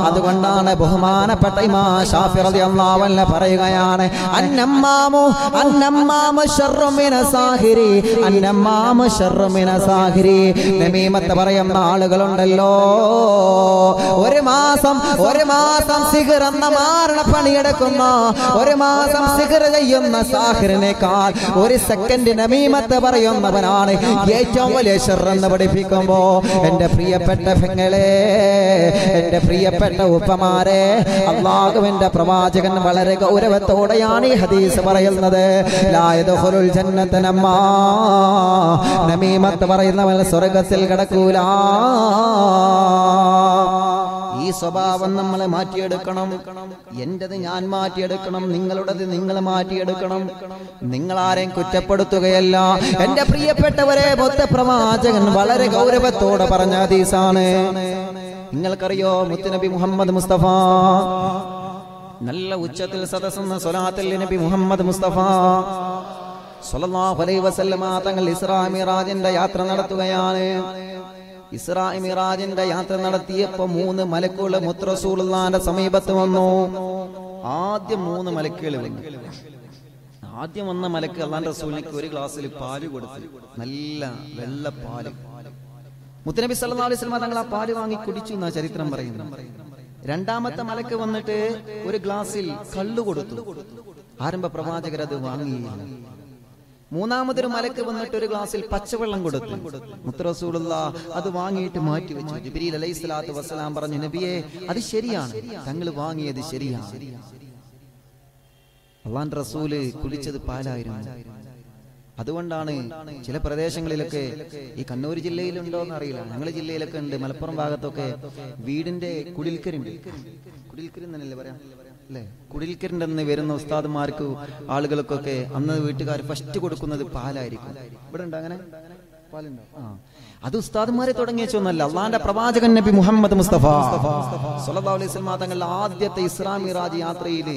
അതുകൊണ്ടാണ് ബഹുമാനപ്പെട്ട ഇമാ ഷാഫി അള്ളാവല്ല പറയുകയാണ് അന്നമ്മാമു അന്നമ്മാമു ശർറു മിന സാഹിരി അന്നമ്മാമു ശർറു മിന സാഹിരി. നമീമത്ത് പറയുന്ന ആളുകളുണ്ടല്ലോ. ഒരു മാസം ഒരു മാസം സിഗർ എന്ന മാരണ പണിയെടുക്കുന്ന ഒരു മാസം സിഗർ ചെയ്യുന്ന സാഹിറിനേക്കാൾ ഒരു സെക്കൻഡ് നമീമത്ത് പറയുന്നവനാണ് ഏറ്റവും വലിയ ഷെറെന്ന് പഠിപ്പിക്കുമ്പോ എന്റെ പ്രിയപ്പെട്ട പെങ്ങളെ എന്റെ പ്രിയപ്പെട്ട ഉപ്പമാരെ അള്ളാഹുവിന്റെ പ്രവാചകൻ വളരെ ഗൗരവത്തോടെയാണ് ഈ ഹദീസ് പറയുന്നത്. നമീമത്ത് പറയുന്നവൻ സ്വർഗത്തിൽ കിടക്കൂല. ഈ സ്വഭാവം നമ്മളെ മാറ്റിയെടുക്കണം. എന്റേത് ഞാൻ മാറ്റിയെടുക്കണം നിങ്ങളുടേത് നിങ്ങൾ മാറ്റിയെടുക്കണം. നിങ്ങൾ ആരെയും കുറ്റപ്പെടുത്തുകയല്ല. എന്റെ പ്രിയപ്പെട്ടവരെ മൊത്ത പ്രവാചകൻ വളരെ ഗൗരവത്തോടെ പറഞ്ഞ ഹദീസാണ്. നിങ്ങൾക്കറിയോ മുത്തുനബി മുഹമ്മദ് മുസ്തഫ? നല്ല ഉച്ചത്തിൽ സദസ്സെന്ന സ്വലാത്തിൽ നബി മുഹമ്മദ് മുസ്തഫ. സ്വല്ലല്ലാഹു അലൈഹി വസല്ലമ തങ്ങൾ യാത്ര നടത്തുകയാണ്. ഇസ്രാ മിറാജിന്റെ യാത്ര നടത്തിയപ്പോ മൂന്ന് മലക്കുകൾ മുത്രസൂളുള്ളാന്റെ സമീപത്ത് വന്നു. ആദ്യം മൂന്ന് മലക്കുകൾ വന്നു. ആദ്യം വന്ന മലക്ക് അള്ളാന്റെ റസൂലിക്ക് ഒരു ഗ്ലാസ്സിൽ പാൽ കൊടുത്തു. നല്ല വെള്ള പാൽ മുത്തനബി സല്ലാ അലൈഹി സ്വലമ തങ്ങൾ ആ പാൽ വാങ്ങി കുടിച്ചു എന്നാ ചരിത്രം പറയുന്നു. രണ്ടാമത്തെ മലക്ക് വന്നിട്ട് ഒരു ഗ്ലാസ്സിൽ കള്ളു കൊടുത്തു. ആരംഭ പ്രവാചകർ അത് വാങ്ങിയില്ല മൂന്നാമതൊരു മലക്ക് വന്നിട്ട് ഒരു ഗ്ലാസ്സിൽ പച്ചവെള്ളം കൊടുത്തു. മുത്തറസൂലുള്ള അത് വാങ്ങിയിട്ട് മാറ്റി വെച്ചു. ജിബ്രീൽ അലൈഹി സ്വലാത്തു വസ്സലാം പറഞ്ഞു നബിയെ അത് ശരിയാണ്. തങ്ങൾ വാങ്ങിയത് ശരിയാണ്. അള്ളാൻ റസൂൽ കുളിച്ചത് പാലായിരുന്നു. അതുകൊണ്ടാണ് ചില പ്രദേശങ്ങളിലൊക്കെ ഈ കണ്ണൂർ ജില്ലയിലുണ്ടോ എന്ന് അറിയില്ല. ഞങ്ങളുടെ ജില്ലയിലൊക്കെ ഉണ്ട്. മലപ്പുറം ഭാഗത്തൊക്കെ വീടിന്റെ കുടിൽക്കരുണ്ട്. കുടിൽക്കരി എന്നല്ലേ പറയാം? അല്ലേ? കുടിൽക്കരിന്റെ അന്ന് വരുന്ന ഉസ്താദുമാർക്ക് ആളുകൾക്കൊക്കെ അന്ന് വീട്ടുകാർ ഫസ്റ്റ് കൊടുക്കുന്നത് പാലായിരിക്കും. ഇവിടെ ഉണ്ടോ അങ്ങനെ? പാലുണ്ടോ? ആ. അത് ഉസ്താദ്മാരെ തുടങ്ങിയ വെച്ചൊന്നല്ല അള്ളാന്റെ പ്രവാചകൻ നബി മുഹമ്മദ് മുസ്തഫ. തങ്ങളുടെ ആദ്യത്തെ ഇസ്ലാമി മിറാജ് യാത്രയിൽ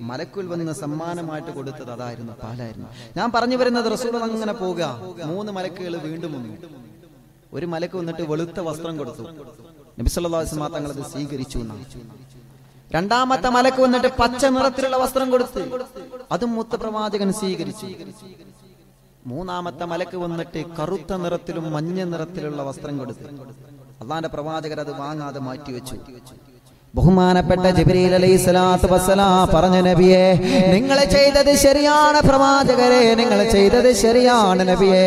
മലക്കുൽ വന്ന് സമ്മാനമായിട്ട് കൊടുത്തത് അതായിരുന്നു പാലായിരുന്നു. ഞാൻ പറഞ്ഞു വരുന്നത് റസൂൽ അങ്ങനെ പോവുക. മൂന്ന് മലക്കുകൾ വീണ്ടും വന്നു. ഒരു മലക്ക് വന്നിട്ട് വെളുത്ത വസ്ത്രം കൊടുത്തു. നബി വസല്ലം അത് സ്വീകരിച്ചു എന്നാണ്. രണ്ടാമത്തെ മലക്ക് വന്നിട്ട് പച്ച നിറത്തിലുള്ള വസ്ത്രം കൊടുത്ത് അതും മുത്ത പ്രവാചകൻ സ്വീകരിച്ചു. മൂന്നാമത്തെ മലക്ക് വന്നിട്ട് കറുത്ത നിറത്തിലും മഞ്ഞ നിറത്തിലുള്ള വസ്ത്രം കൊടുത്ത്. അള്ളാന്റെ പ്രവാചകർ അത് വാങ്ങാതെ മാറ്റിവെച്ചു. ബഹുമാനപ്പെട്ട ജബിരി അലൈഹി സ്വലാത്തു വസ്സലാം പറഞ്ഞ നബിയെ നിങ്ങൾ ചെയ്തത് ശരിയാണ് പ്രവാചകരെ നിങ്ങൾ ചെയ്തത് ശരിയാണ് നബിയെ.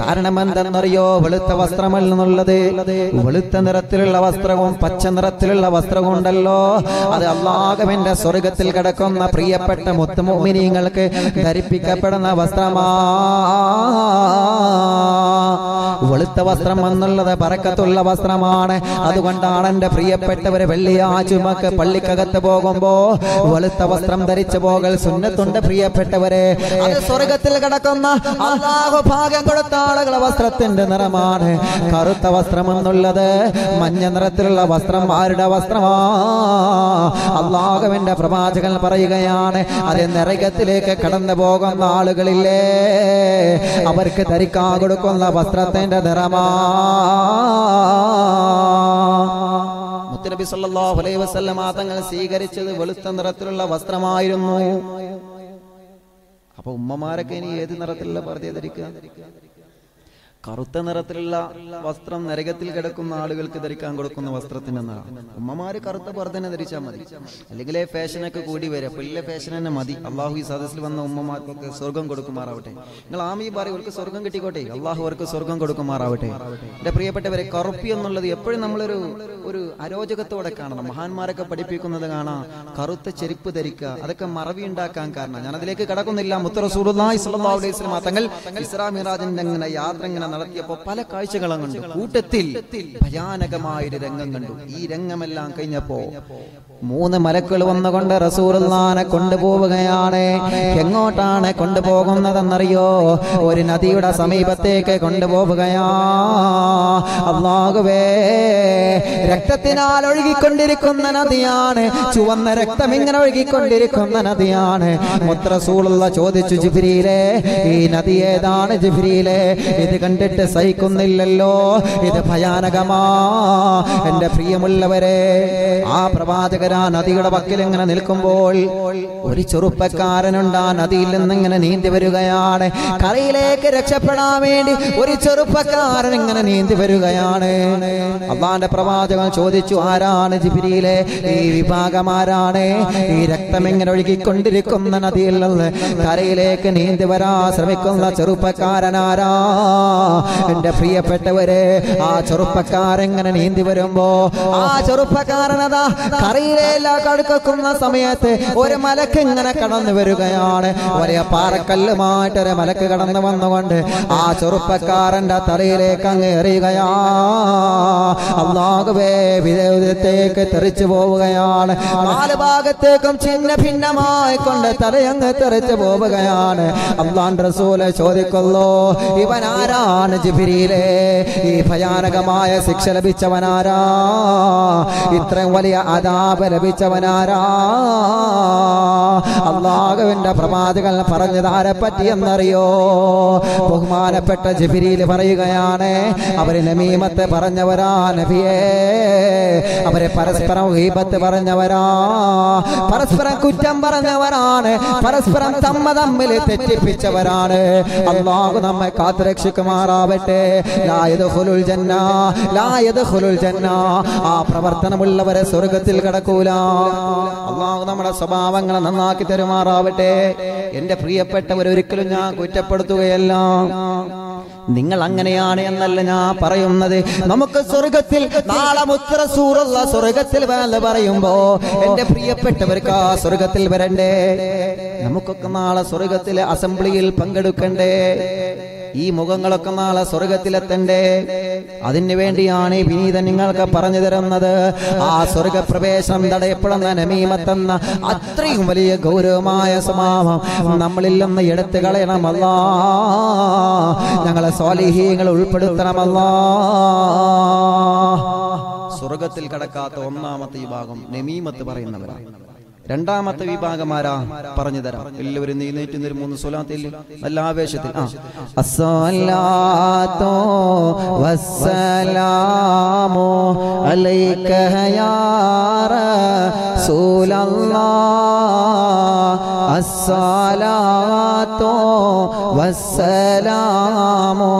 കാരണം എന്തെന്നറിയോ വെളുത്ത വസ്ത്രമല്ലെന്നുള്ളത് വെളുത്ത നിറത്തിലുള്ള വസ്ത്രവും പച്ച നിറത്തിലുള്ള വസ്ത്രവും ഉണ്ടല്ലോ അത് അള്ളാഹുവിന്റെ സ്വർഗത്തിൽ കിടക്കുന്ന പ്രിയപ്പെട്ട മുത്തുമോമിനിങ്ങൾക്ക് ധരിപ്പിക്കപ്പെടുന്ന വസ്ത്രമാ. വെളുത്ത വസ്ത്രം എന്നുള്ളത് പറക്കത്തുള്ള വസ്ത്രമാണ്. അതുകൊണ്ടാണ് എന്റെ പ്രിയപ്പെട്ടവര് വെള്ളിയാഴ്ചമൊക്കെ പള്ളിക്കകത്ത് പോകുമ്പോ വെളുത്ത വസ്ത്രം ധരിച്ചു പോകൽ സുന്നത്തുണ്ട് പ്രിയപ്പെട്ടവരെ. സ്വർഗത്തിൽ കിടക്കുന്ന ഭാഗ്യം കൊടുത്ത ആളുകളെ വസ്ത്രത്തിന്റെ നിറമാണ്. കറുത്ത വസ്ത്രം എന്നുള്ളത് മഞ്ഞ നിറത്തിലുള്ള വസ്ത്രം ആരുടെ വസ്ത്രമാ? അള്ളാഹുവിന്റെ പ്രവാചകൻ പറയുകയാണ് അത് നരകത്തിലേക്ക് കടന്നു പോകുന്ന ആളുകളില്ലേ? അവർക്ക് ധരിക്കാൻ കൊടുക്കുന്ന വസ്ത്രത്തിന്റെ നിറമാ മുത്തനബി സല്ലല്ലാഹു അലൈഹി വസല്ലമ തങ്ങൾ സ്വീകരിച്ചത് വെളുത്ത നിറത്തിലുള്ള വസ്ത്രമായിരുന്നു. അപ്പൊ ഉമ്മമാരൊക്കെ ഇനി ഏത് നിറത്തിലുള്ള പർദ്ദ ധരിക്കുക കറുത്ത നിറത്തിലുള്ള വസ്ത്രം നരകത്തിൽ കിടക്കുന്ന ആളുകൾക്ക് ധരിക്കാൻ കൊടുക്കുന്ന വസ്ത്രത്തിന്റെ നിറം ഉമ്മമാര് കറുത്ത പർദ്ദനെ ധരിച്ചാൽ മതി. അല്ലെങ്കിൽ ഫാഷനൊക്കെ കൂടി വരെ. പിള്ളെ ഫാഷൻ തന്നെ മതി. അള്ളാഹു ഈ സദസ്സിൽ വന്ന ഉമ്മമാർക്കൊക്കെ സ്വർഗം കൊടുക്കുമാറാവട്ടെ. നിങ്ങൾ ആമി പറയും അവർക്ക് സ്വർഗം കിട്ടിക്കോട്ടെ? അള്ളാഹു അവർക്ക് സ്വർഗം കൊടുക്കുമാറാവട്ടെ. എന്റെ പ്രിയപ്പെട്ടവരെ കറുപ്പി എന്നുള്ളത് എപ്പോഴും നമ്മളൊരു ഒരു അരോചകത്തോടെ കാണണം. മഹാന്മാരൊക്കെ പഠിപ്പിക്കുന്നത് കാണാം കറുത്ത ചെരുപ്പ് ധരിക്കുക. അതൊക്കെ മറവി ഉണ്ടാക്കാൻ കാരണം. ഞാൻ അതിലേക്ക് കടക്കുന്നില്ല മുത്തറസൂർ തങ്ങൾ ഇസ്രാ മിറാജിന്റെ അങ്ങനെ യാത്ര ഇങ്ങനെ നടത്തിയപ്പോ പല കാഴ്ചകളും കണ്ടു. കൂട്ടത്തിൽ ഭയാനകമായൊരു രംഗം കണ്ടു. ഈ രംഗമെല്ലാം കഴിഞ്ഞപ്പോ മൂന്ന് മലക്കൾ വന്നുകൊണ്ട് റസൂറുല്ലാനെ കൊണ്ടുപോവുകയാണ്. എങ്ങോട്ടാണ് കൊണ്ടുപോകുന്നതെന്നറിയോ? ഒരു നദിയുടെ സമീപത്തേക്ക് കൊണ്ടുപോവുകയാ. അള്ളാഹുവേ രക്തത്തിനാൽ ഒഴുകിക്കൊണ്ടിരിക്കുന്ന നദിയാണ്. ചുവന്ന രക്തം ഇങ്ങനെ ഒഴുകിക്കൊണ്ടിരിക്കുന്ന നദിയാണ്. മുത്രസൂളുള്ള ചോദിച്ചു ജിഫിരിയിലെ ഈ നദി ഏതാണ് ജിഫിരിയിലെ ഇത് കണ്ടിട്ട് സഹിക്കുന്നില്ലല്ലോ. ഇത് ഭയാനകമാ. എന്റെ പ്രിയമുള്ളവരെ ആ പ്രവാചകരാ നദിയുടെ പക്കൽ ഇങ്ങനെ നിൽക്കുമ്പോൾ ഒരു ചെറുപ്പക്കാരനുണ്ട് ആ നദിയിൽ നിന്ന് ഇങ്ങനെ നീന്തി വരികയാണ്. കരയിലേക്ക് രക്ഷപ്പെടാൻ വേണ്ടി ഒരു ചെറുപ്പക്കാരൻ ഇങ്ങനെ നീന്തി വരികയാണ്. അള്ളാന്റെ പ്രവാചകൻ ചോദിച്ചു ആരാണ് ജിബിരിയിലെ ഈ വിഭാഗം ആരാണ്? ഈ രക്തം ഇങ്ങനെ ഒഴുകിക്കൊണ്ടിരിക്കുന്ന നദിയിൽ നിന്ന് കരയിലേക്ക് നീന്തി വരാൻ ശ്രമിക്കുന്ന ചെറുപ്പക്കാരനാരാ എന്റെ പ്രിയപ്പെട്ടവരെ ആ ചെറുപ്പക്കാരെങ്ങനെ നീന്തി വരുമ്പോ ആ ചെറുപ്പക്കാരനതാ കരയിലേല കടുക്കുന്ന സമയത്ത് ഒരു മലക്ക് ഇങ്ങനെ കടന്നു വരികയാണ്. വലിയ പാറക്കല്ലുമായിട്ടൊരു മലക്ക് കടന്നു വന്നുകൊണ്ട് ആ ചെറുപ്പക്കാരന്റെ തലയിലേക്ക് അങ്ങ് എറിയുകയാ. തെറിച്ചു പോവുകയാണ്. നാല് ഭാഗത്തേക്കും ചിന്ന ഭിന്നമായി കൊണ്ട് തലയങ്ങ് തെറിച്ചു പോവുകയാണ്. അള്ളാൻ റസൂൽ ചോദിക്കൊള്ളോ ഇവൻ ആരാണ് ജിബിരിയിലെ ഈ ഭയാനകമായ ശിക്ഷ ലഭിച്ചവനാരാ? ഇത്രയും വലിയ അതാപ ലഭിച്ചവനാരാ അള്ളാഹുവിന്റെ പ്രവാചകൻ പറഞ്ഞത് ആരെ പറ്റി എന്നറിയോ? ബഹുമാനപ്പെട്ട ജിബിരിയിൽ പറയുകയാണ് അവർ നമീമത്തെ പറഞ്ഞവരാ നബിയേ. അവരെ പരസ്പരം ഹീബത്ത് പറഞ്ഞവരാ പരസ്പരം കുറ്റം പറഞ്ഞവരാണ് പരസ്പരം തമ്മ തമ്മിൽ തെറ്റിപ്പിച്ചവരാണ്. അള്ളാഹു നമ്മെ കാത്തു കാത്തുരക്ഷിക്കുമാറാവട്ടെ. ലായത് ഹുലുൽ ജന്ന ലായത് ഹുലുൽ ജന്ന. ആ പ്രവർത്തനമുള്ളവരെ സ്വർഗത്തിൽ കിടക്കൂല അള്ളാഹു നമ്മുടെ സ്വഭാവങ്ങളെ നന്നാക്കി തരുമാറാവട്ടെ. എന്റെ പ്രിയപ്പെട്ടവർ ഒരിക്കലും ഞാൻ കുറ്റപ്പെടുത്തുകയല്ല. നിങ്ങൾ അങ്ങനെയാണ് എന്നല്ല ഞാൻ പറയുന്നത്. നമുക്ക് സ്വർഗത്തിൽ നാളെ മുത്ര സൂറുള്ള സ്വർഗത്തിൽ വേണ്ട പറയുമ്പോ എന്റെ പ്രിയപ്പെട്ടവർക്ക് ആ സ്വർഗത്തിൽ വരണ്ടേ? നമുക്കൊക്കെ നാളെ സ്വർഗത്തിലെ അസംബ്ലിയിൽ പങ്കെടുക്കണ്ടേ? ഈ മുഖങ്ങളൊക്കെ നാളെ സ്വർഗത്തിലെത്തണ്ടേ? അതിനു വേണ്ടിയാണ് ഈ വിനീതൻ നിങ്ങൾക്ക് പറഞ്ഞു തരുന്നത്. ആ സ്വർഗപ്രവേശനം തടയപ്പെടുന്ന അത്രയും വലിയ ഗൗരവമായ സ്വഭാവം നമ്മളിൽ നിന്ന് എടുത്തു കളയണമല്ല ഞങ്ങളെ സ്വാലിഹീങ്ങൾ ഉൾപ്പെടുത്തണമല്ല സ്വർഗത്തിൽ കടക്കാത്ത ഒന്നാമത്തെ ഈ ഭാഗം നമീമത്ത് പറയുന്നവരാണ്. രണ്ടാമത്തെ വിഭാഗമാരാ പറഞ്ഞു തരാം. എല്ലാവരും നീനേറ്റ് ഒരു മൂന്ന് സ്വലാത്തിൽ നല്ല ആവേശത്തിൽ. വസ്സലാമോ അലൈക യാ റസൂലല്ലാഹ് അസ്സലാത്തോ വസ്സലാമോ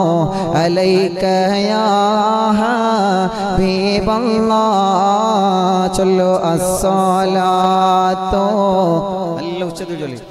അലൈക യാ ചൊല്ലു അസ്സലാത്തോ. നല്ല ഉച്ചത്തിൽ ചൊല്ലി.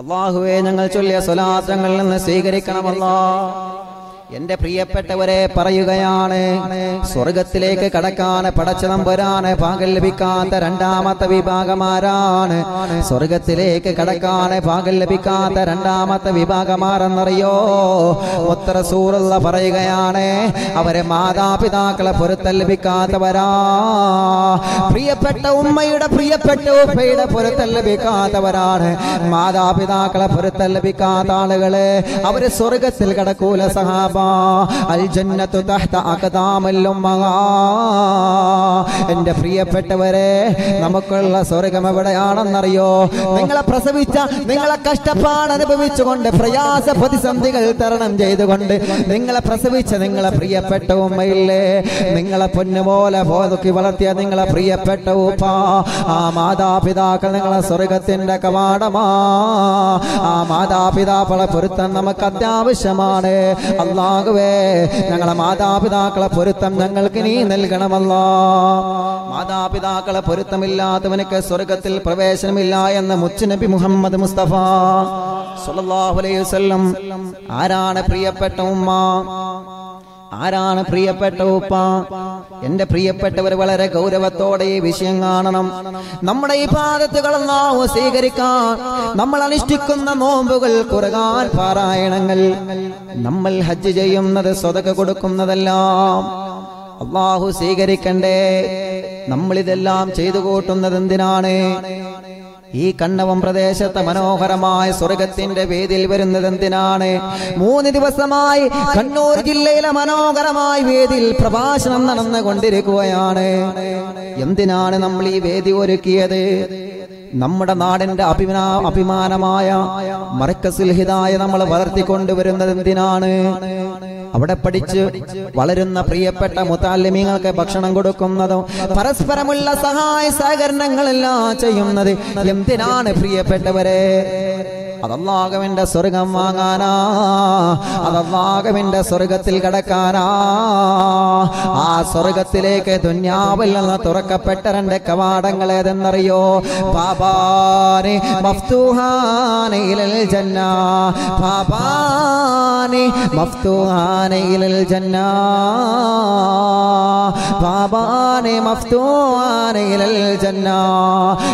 അള്ളാഹുവെ ഞങ്ങൾ ചൊല്ലിയ സ്വലാത്തങ്ങളിൽ നിന്ന് സ്വീകരിക്കണമല്ലോ. എന്റെ പ്രിയപ്പെട്ടവരെ പറയുകയാണ് സ്വർഗത്തിലേക്ക് കടക്കാൻ പടച്ചതമ്പുരാന് പാകൽ ലഭിക്കാത്ത രണ്ടാമത്തെ വിഭാഗമാരാണ്. സ്വർഗത്തിലേക്ക് കടക്കാൻ പാകൽ ലഭിക്കാത്ത രണ്ടാമത്തെ വിഭാഗമാരെന്നറിയോ? ഉത്തര സൂറുള്ള പറയുകയാണ് അവരെ മാതാപിതാക്കളെ പൊരുത്തൽ ലഭിക്കാത്തവരാ. പ്രിയപ്പെട്ട ഉമ്മയുടെ പ്രിയപ്പെട്ട ഉപ്പയുടെ പൊരുത്തൽ ലഭിക്കാത്തവരാണ്. മാതാപിതാക്കളെ പൊരുത്തൽ ലഭിക്കാത്ത ആളുകൾ അവർ സ്വർഗത്തിൽ കടക്കൂല സഹാബ. എന്റെ പ്രിയപ്പെട്ടവരെ നമുക്കുള്ള സ്വർഗം എവിടെയാണെന്നറിയോ? നിങ്ങളെ പ്രസവിച്ച നിങ്ങളെ കഷ്ടപ്പാട് അനുഭവിച്ചുകൊണ്ട് പ്രയാസ പ്രതിസന്ധികൾ തരണം ചെയ്തുകൊണ്ട് നിങ്ങളെ പ്രസവിച്ച നിങ്ങളെ പ്രിയപ്പെട്ട ഉമ്മയില്ലേ നിങ്ങളെ പൊന്നുപോലെ പോതുക്കി വളർത്തിയ നിങ്ങളെ പ്രിയപ്പെട്ട ഉപ്പ ആ മാതാപിതാക്കൾ നിങ്ങളെ സ്വർഗത്തിന്റെ കവാടമാ. ആ മാതാപിതാക്കളെ പൊരുത്തം നമുക്ക് അത്യാവശ്യമാണ്. അള്ളാഹു അള്ളാഹുവേ ഞങ്ങളെ മാതാപിതാക്കളെ പൊരുത്തം ഞങ്ങൾക്ക് നീ നൽകണമല്ല. മാതാപിതാക്കളെ പൊരുത്തമില്ലാത്തവനക്ക് സ്വർഗത്തിൽ പ്രവേശനമില്ല എന്ന് മുച്ചുനബി മുഹമ്മദ് മുസ്തഫ സല്ലല്ലാഹു അലൈഹി വസല്ലം. ആരാണ് പ്രിയപ്പെട്ട ഉമ്മ? ആരാണ് പ്രിയപ്പെട്ട ഉപ്പ? എന്റെ പ്രിയപ്പെട്ടവർ വളരെ ഗൗരവത്തോടെ ഈ വിഷയം കാണണം. നമ്മുടെ ഈ പാദത്തുകൾ നാവ് സ്വീകരിക്കാൻ നമ്മൾ അനുഷ്ഠിക്കുന്ന നോമ്പുകൾ കുറുകാൻ പാരായണങ്ങൾ നമ്മൾ ഹജ്ജ് ചെയ്യുന്നത് സ്വതക കൊടുക്കുന്നതെല്ലാം അള്ളാഹു സ്വീകരിക്കണ്ടേ. നമ്മളിതെല്ലാം ചെയ്തു കൂട്ടുന്നത് എന്തിനാണ്? ഈ കണ്ണവം പ്രദേശത്തെ മനോഹരമായ സ്വർഗത്തിന്റെ വേദിയിൽ വരുന്നത് എന്തിനാണ് മൂന്ന് ദിവസമായി കണ്ണൂർ ജില്ലയിലെ മനോഹരമായ വേദിയിൽ പ്രഭാഷണം നടന്നുകൊണ്ടിരിക്കുകയാണ്. എന്തിനാണ് നമ്മൾ ഈ വേദി ഒരുക്കിയത്? നമ്മുടെ നാടിന്റെ അഭിമാ അഭിമാനമായ മറക്കസിൽ ഹിതായ നമ്മൾ വളർത്തിക്കൊണ്ടുവരുന്നത് എന്തിനാണ് അവിടെ പഠിച്ച് വളരുന്ന പ്രിയപ്പെട്ട മുത്താലിമീങ്ങൾക്ക് ഭക്ഷണം കൊടുക്കുന്നതും പരസ്പരമുള്ള സഹായ സഹകരണങ്ങളെല്ലാം ചെയ്യുന്നത് എന്തിനാണ് പ്രിയപ്പെട്ടവരെ? അതല്ലാകവിന്റെ സ്വർഗം വാങ്ങാനാ? അതല്ലാകവിന്റെ സ്വർഗത്തിൽ കടക്കാനാ? ആ സ്വർഗത്തിലേക്ക് ദുന്യാവിൽ നിന്ന് തുറക്കപ്പെട്ട രണ്ട് കവാടങ്ങൾ ഏതെന്നറിയോ? ബാബാനെ മഫ്തൂഹാനയിലൽ ജന്ന. ബാബാനെ മഫ്തൂഹാനയിലൽ ജന്ന. ബാബാനെ മഫ്തൂഹാനയിലൽ ജന്ന.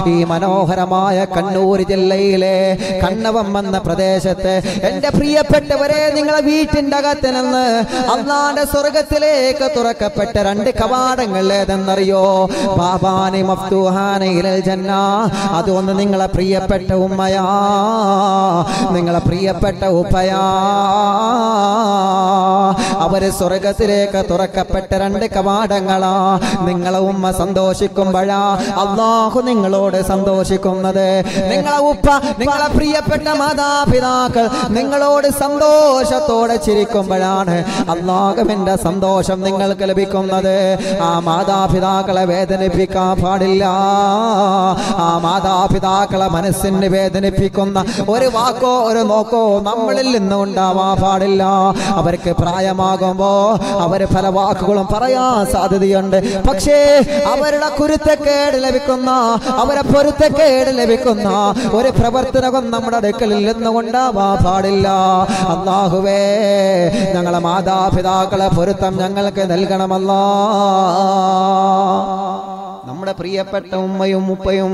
ഈ മനോഹരമായ കണ്ണൂർ ജില്ലയിലെ കണ്ണവം എന്ന പ്രദേശത്ത് എന്റെ പ്രിയപ്പെട്ടവരെ നിങ്ങളെ വീട്ടിന്റെ അകത്ത് നിന്ന് അന്നാന്റെ സ്വർഗത്തിലേക്ക് തുറക്കപ്പെട്ട രണ്ട് കവാടങ്ങൾ ഏതെന്നറിയോ? ബാബാനി മഫ്തൂഹാനയിലെ ജന്ന. അതൊന്ന് നിങ്ങളെ പ്രിയപ്പെട്ട ഉമ്മയാ. നിങ്ങളെ പ്രിയപ്പെട്ട ഉപ്പയാ. അവർ സ്വർഗത്തിലേക്ക് തുറക്കപ്പെട്ട രണ്ട് കവാടങ്ങളാ. നിങ്ങളെ ഉമ്മ സന്തോഷിക്കുമ്പോഴാ. അള്ളാഹു നിങ്ങളോട് സന്തോഷിക്കുന്നത് നിങ്ങളെ ഉപ്പ നിങ്ങളെ പ്രിയപ്പെട്ട മാതാപിതാക്കൾ നിങ്ങളോട് സന്തോഷത്തോടെ ചിരിക്കുമ്പോഴാണ് അള്ളാഹുവിന്റെ സന്തോഷം നിങ്ങൾക്ക് ലഭിക്കുന്നത്. ആ മാതാപിതാക്കളെ വേദനിപ്പിക്കാൻ പാടില്ല. ആ മാതാപിതാക്കളെ മനസ്സിന് വേദനിപ്പിക്കുന്ന ഒരു വാക്കോ ഒരു നോക്കോ നമ്മളിൽ നിന്നും ഉണ്ടാവാൻ പാടില്ല. അവർക്ക് പ്രായമാകുമ്പോ അവർ പല വാക്കുകളും പറയാൻ സാധ്യതയുണ്ട്. പക്ഷേ അവരുടെ കുരുത്തക്കേട് ലഭിക്കുന്ന അവരെ പൊരുത്തക്കേട് ലഭിക്കുന്ന ഒരു പ്രവർത്തനവും നമ്മുടെ അടുക്കളിൽ നിന്നുകൊണ്ടാവാൻ പാടില്ല. അള്ളാഹുവേ ഞങ്ങളെ മാതാപിതാക്കളെ പൊരുത്തം ഞങ്ങൾക്ക് നൽകണമല്ല. നമ്മുടെ പ്രിയപ്പെട്ട ഉമ്മയും ഉപ്പയും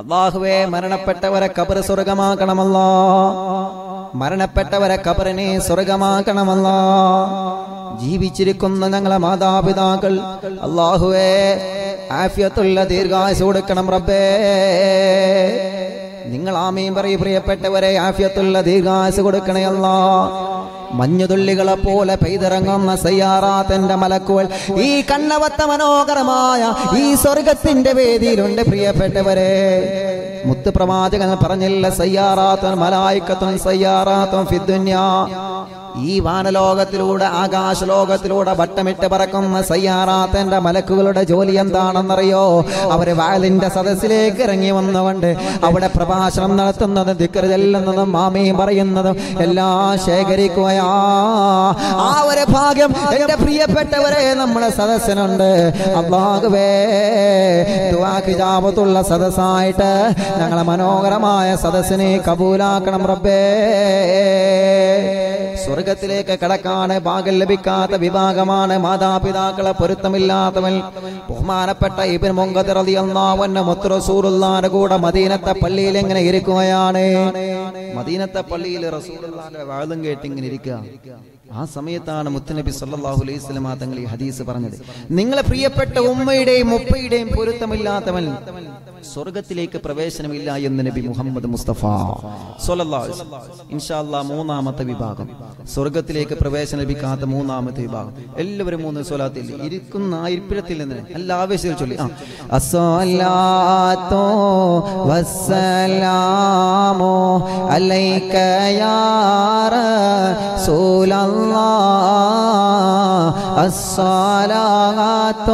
അള്ളാഹുവേ മരണപ്പെട്ടവരെ കബർ സ്വർഗമാക്കണമല്ലോ. മരണപ്പെട്ടവരെ കബറിനെ സ്വർഗമാക്കണമല്ലോ. ജീവിച്ചിരിക്കുന്ന ഞങ്ങളെ മാതാപിതാക്കൾ അള്ളാഹുവേ ആഫിയത്തുള്ള ദീർഘായുസ് കൊടുക്കണം റബ്ബേ. നിങ്ങൾ ആമയും പറയും പ്രിയപ്പെട്ടവരെ ആഫിയത്തുള്ള ദീർഘായുസ് കൊടുക്കണേ അല്ലാ മഞ്ഞുതുള്ളികളെ പോലെ പെയ്തിറങ്ങുന്ന സയ്യാറാത്തന്റെ മലക്കുകൾ. ഈ കണ്ണവത്ത മനോഹരമായ ഈ സ്വർഗത്തിന്റെ വേദിയിലുണ്ട് പ്രിയപ്പെട്ടവരെ. മുത്ത് പ്രവാചകൻ പറഞ്ഞില്ല സയ്യാറാത്തൻ മലായിക്കത്തും സയ്യാറാത്തും ഫിദ്ദുന്യാ ഈ വാനലോകത്തിലൂടെ ആകാശലോകത്തിലൂടെ വട്ടമിട്ട് പറക്കുന്ന സയ്യാറാത്തന്റെ മലക്കുകളുടെ ജോലി എന്താണെന്നറിയോ? അവർ വയലിന്റെ സദസ്സിലേക്ക് ഇറങ്ങി വന്നുകൊണ്ട് അവിടെ പ്രഭാഷണം നടത്തുന്നത് ദിക്കറ് ചെല്ലുന്നതും മാമയും പറയുന്നതും എല്ലാം ശേഖരിക്കുകയാ. ആ ഒരു ഭാഗ്യം എന്റെ പ്രിയപ്പെട്ടവരെ നമ്മുടെ സദസ്സിനുണ്ട്. അള്ളാഹുവേ സദസ്സായിട്ട് ഞങ്ങളെ മനോഹരമായ സദസ്സിനെ കബൂലാക്കണം റബ്ബേ. സ്വർഗത്തിലേക്ക് കടക്കാണ് ഭാഗം ലഭിക്കാത്ത വിഭാഗമാണ് മാതാപിതാക്കളെ പൊരുത്തമില്ലാത്തവൻ. ബഹുമാനപ്പെട്ട ഇബിൻ മൊങ്കതിറതിയെന്നാവന്നെ മുത്തുറസൂറുല്ലാന്റെ കൂടെ മദീനത്തെ പള്ളിയിൽ എങ്ങനെ ഇരിക്കുകയാണ്. മദീനത്തെ പള്ളിയിൽ റസൂറുല്ലാന്റെ വാഴും കേട്ടിങ്ങനെ ഇരിക്കുക. ആ സമയത്താണ് മുത്തനബി സല്ലാഹു അലൈഹി വസല്ലമ തങ്ങൾ ഈ ഹദീസ് പറഞ്ഞത്. നിങ്ങളെ പ്രിയപ്പെട്ട ഉമ്മയുടെയും ഉപ്പയുടെയും പൊരുത്തമില്ലാത്തവൻ സ്വർഗത്തിലേക്ക് പ്രവേശനമില്ല എന്ന് നബി മുഹമ്മദ് മുസ്തഫ ഇൻഷാല്ലാ മൂന്നാമത്തെ വിഭാഗം. സ്വർഗത്തിലേക്ക് പ്രവേശനം ലഭിക്കാത്ത മൂന്നാമത്തെ വിഭാഗം. എല്ലാവരും മൂന്ന് സ്വലാത്തിൽ ഇരിക്കുന്ന ഇരിപ്പിടത്തിൽ നിന്ന് അല്ല ആവേശത്തിൽ ചൊല്ലി. ആ. അസ്സലാത്തോ വസ്സലാമോ അലൈക യാ റസൂലല്ലാഹ് الصلاة